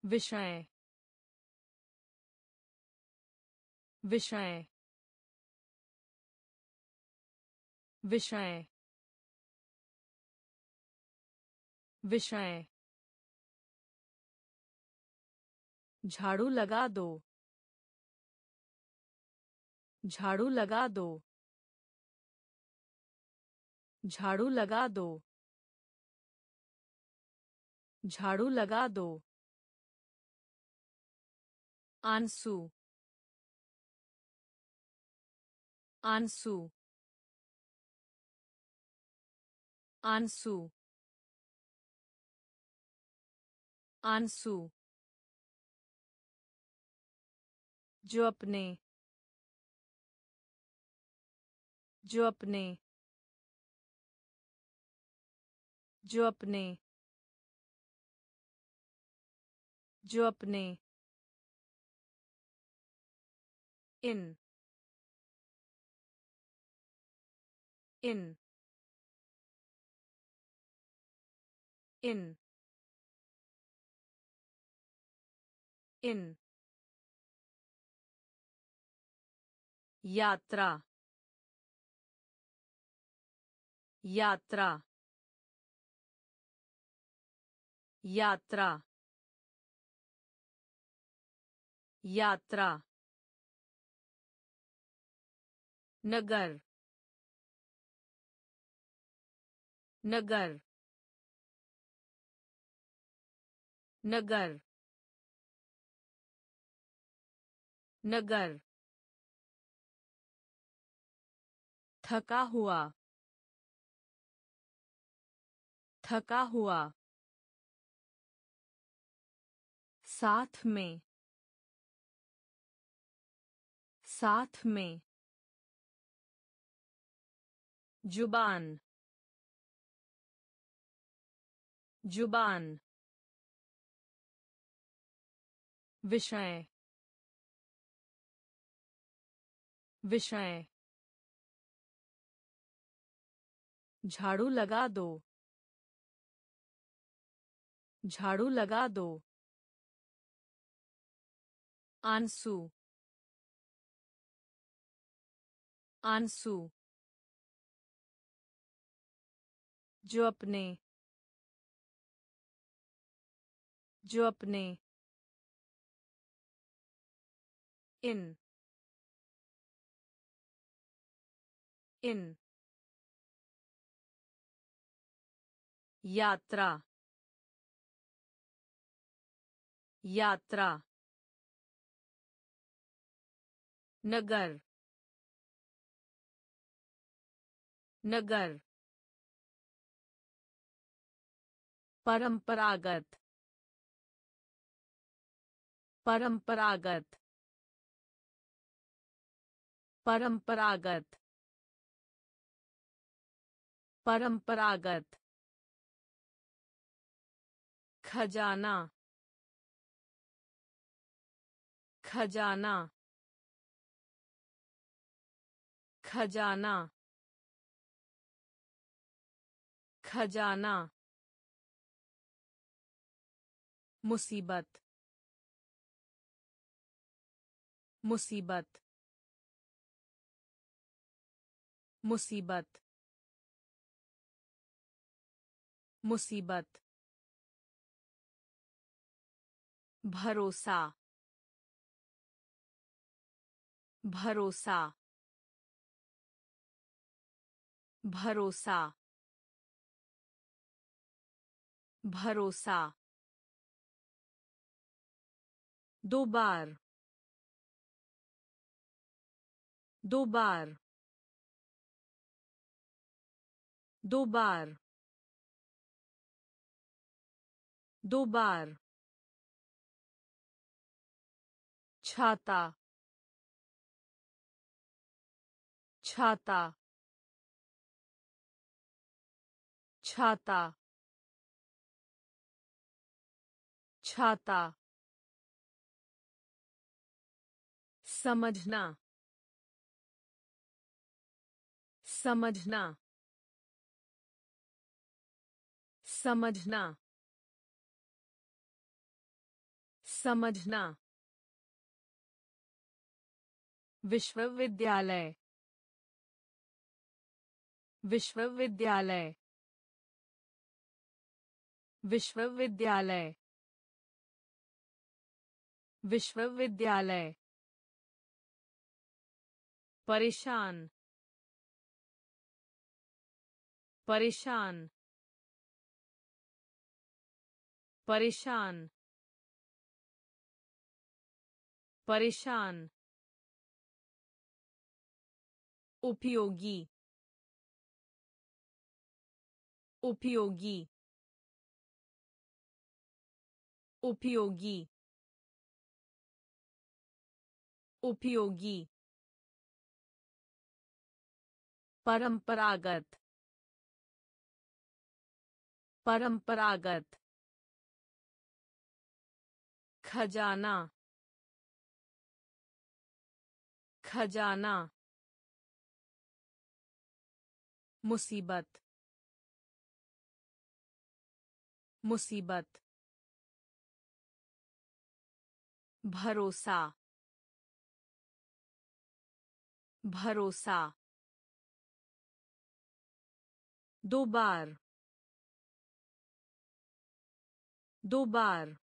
विषय विषय विषय विषय झाड़ू लगा दो। झाड़ू लगा दो। झाड़ू लगा दो। झाड़ू लगा दो। आँसू। आँसू। आँसू। आँसू। जो अपने। जो अपने। जो अपने। जो अपने। इन। इन। इन। इन। यात्रा यात्रा यात्रा यात्रा नगर नगर नगर नगर थका हुआ। थका हुआ। साथ में। साथ में। ज़ुबान। ज़ुबान। विषय। विषय। झाड़ू लगा दो। झाड़ू लगा दो। आँसू। आँसू। जो अपने। जो अपने। इन। इन। यात्रा यात्रा नगर नगर परंपरागत परंपरागत परंपरागत परंपरागत खजाना। खजाना। खजाना। खजाना। मुसीबत। मुसीबत। मुसीबत। मुसीबत। भरोसा भरोसा भरोसा भरोसा। दो बार दो बार दो बार दो बार। छाता। छाता। छाता। छाता। समझना। समझना। समझना। समझना। विश्वविद्यालय। विश्वविद्यालय। विश्वविद्यालय। विश्वविद्यालय। परेशान। परेशान। परेशान। परेशान। उपयोगी। उपयोगी। उपयोगी। उपयोगी। परंपरागत। परंपरागत। खजाना। खजाना। मुसीबत मुसीबत भरोसा भरोसा दो बार दो बार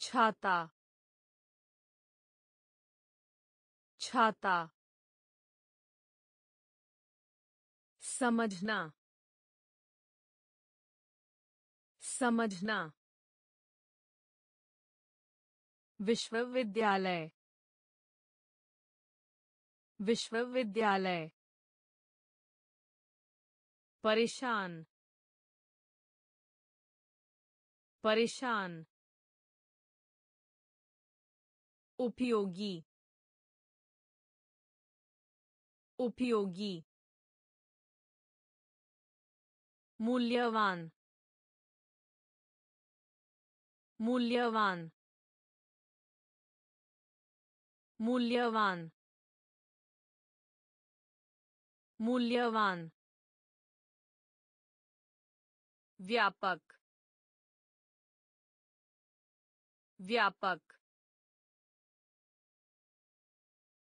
छाता छाता समझना समझना विश्वविद्यालय विश्वविद्यालय परेशान परेशान उपयोगी उपयोगी मूल्यवान मूल्यवान मूल्यवान मूल्यवान व्यापक व्यापक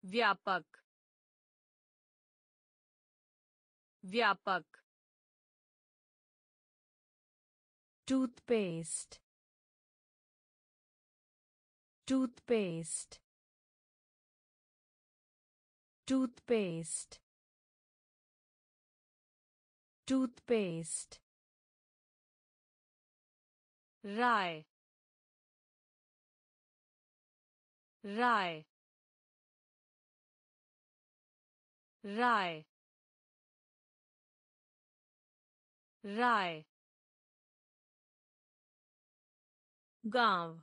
व्यापक व्यापक toothpaste. Toothpaste. Toothpaste. Toothpaste. Rye. Rye. Rye. Rye. गाँव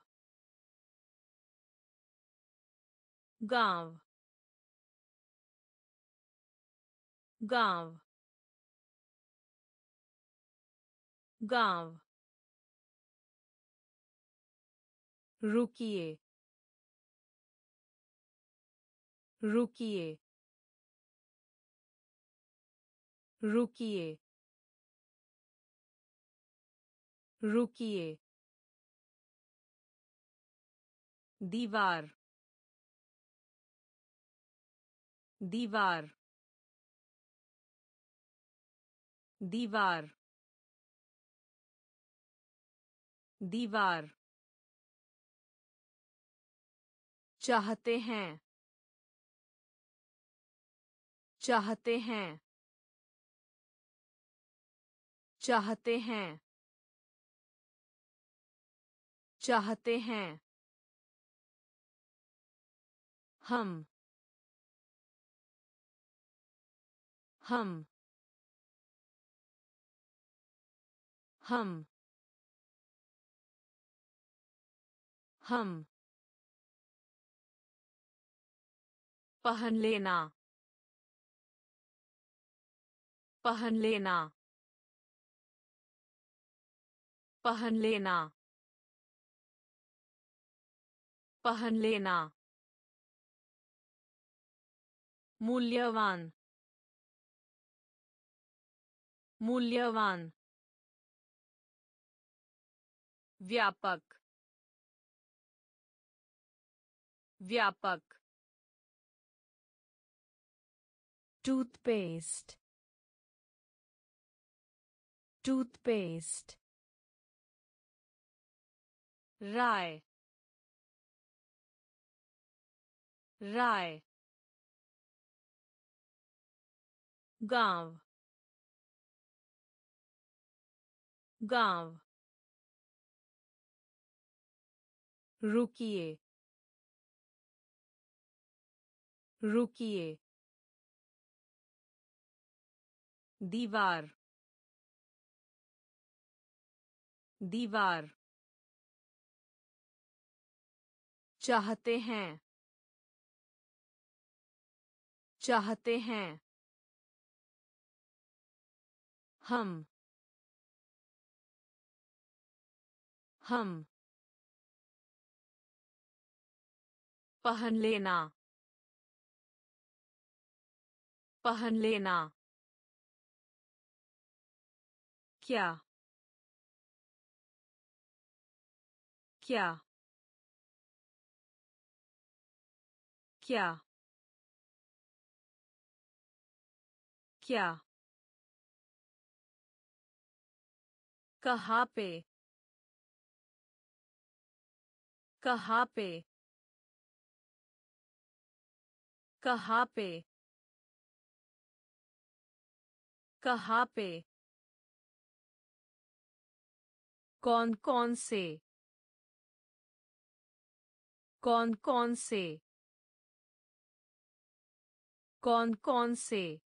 गाँव गाँव गाँव रुकिए रुकिए रुकिए रुकिए दीवार दीवार दीवार दीवार। चाहते हैं चाहते हैं चाहते हैं चाहते हैं। हम हम हम हम। पहन लेना पहन लेना पहन लेना पहन लेना। मूल्यवान मूल्यवान व्यापक व्यापक toothpaste. Toothpaste. राय राय गाँव गाँव रुकिए रुकिए दीवार दीवार चाहते हैं। चाहते हैं। हम हम पहन लेना पहन लेना क्या क्या क्या क्या कहाँ पे कहाँ पे कहाँ पे कहाँ पे कौन कौन से? कौन कौन से? कौन कौन से?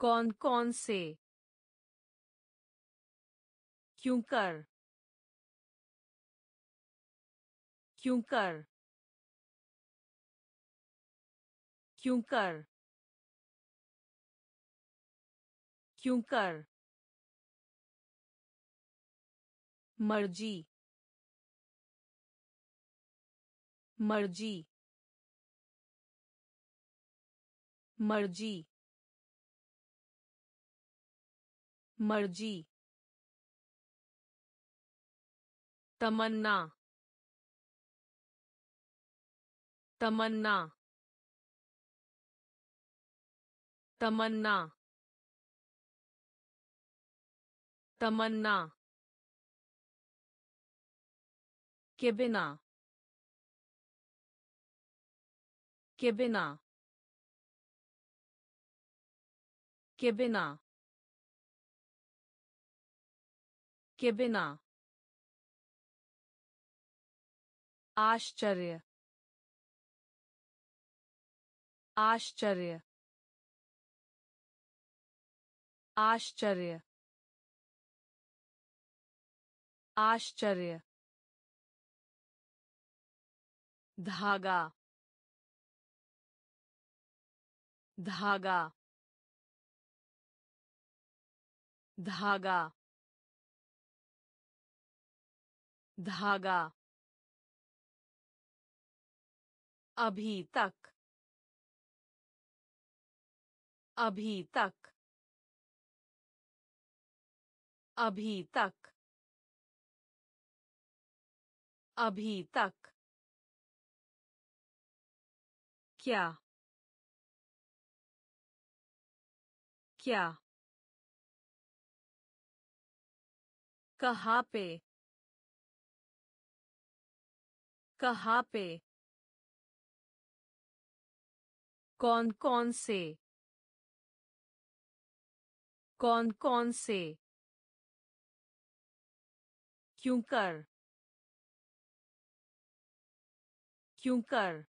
कौन कौन से? क्यों कर क्यों कर क्यों कर क्यों कर मर्ज़ी मर्ज़ी मर्ज़ी मर्ज़ी तमन्ना। तमन्ना। तमन्ना। तमन्ना। के बिना। के बिना। के बिना। के बिना। आश्चर्य। आश्चर्य। आश्चर्य। आश्चर्य। धागा। धागा। धागा। धागा। अभी तक। अभी तक। अभी तक। अभी तक। क्या? क्या? कहाँ पे? कहाँ पे? कौन कौन से? कौन कौन से? क्यों कर क्यों कर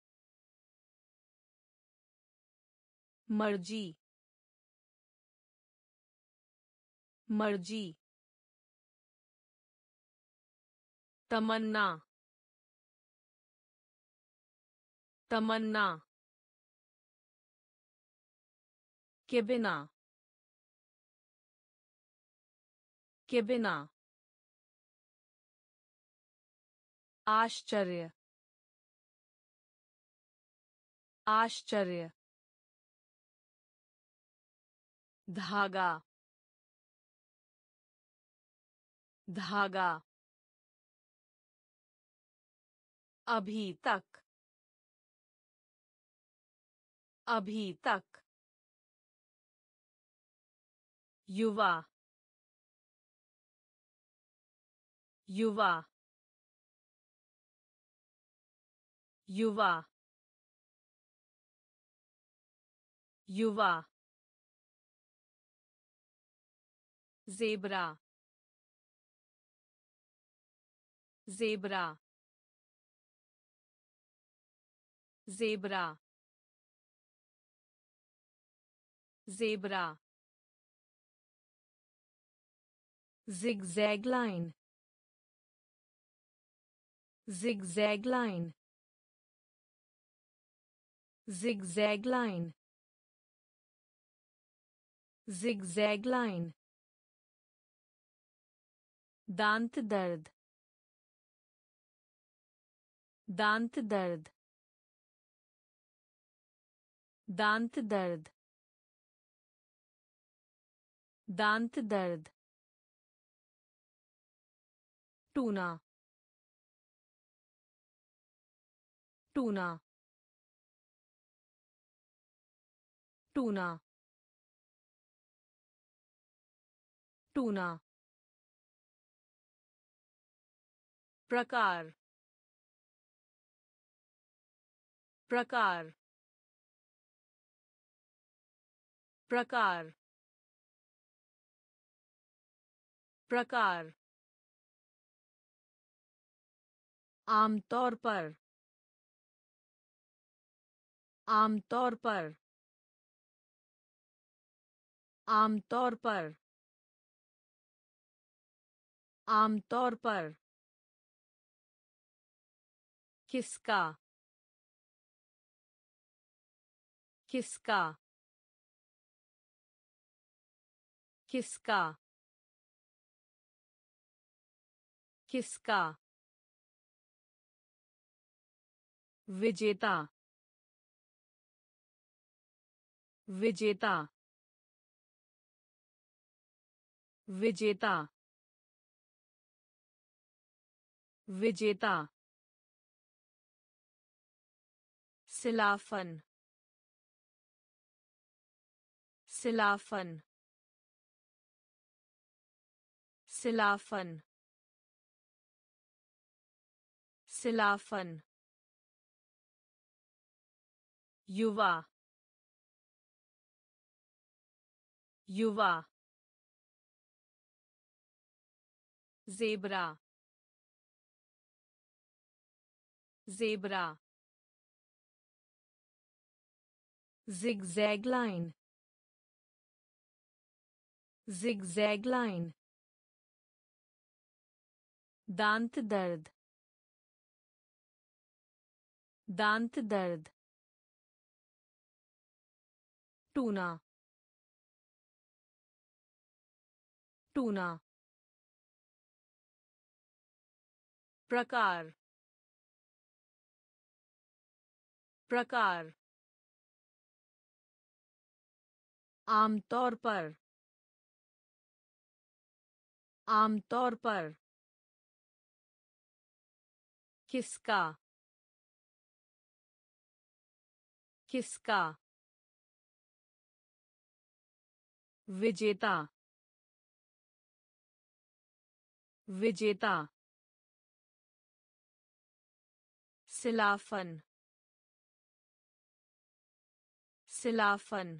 मर्ज़ी। मर्ज़ी। तमन्ना। तमन्ना। के बिना। के बिना। आश्चर्य। आश्चर्य। धागा। धागा। अभी तक। अभी तक। Yuva. Yuva. Yuva. Yuva. Zebra. Zebra. Zebra. Zebra. Zigzag line zigzag line zigzag line zigzag line दांत दर्द दांत दर्द दांत दर्द दांत दर्द टूना। टूना। टूना। टूना। प्रकार। प्रकार। प्रकार। प्रकार। आमतौर पर आमतौर पर आमतौर पर आमतौर पर। किसका किसका किसका किसका। विजेता विजेता विजेता विजेता सिलाफन सिलाफन सिलाफन सिलाफन युवा युवा zebra zebra zigzag line zigzag line दांत दर्द दांत दर्द टूना। टूना। प्रकार। प्रकार। आमतौर पर। आमतौर पर। किसका। किसका। विजेता विजेता सिलाफन सिलाफन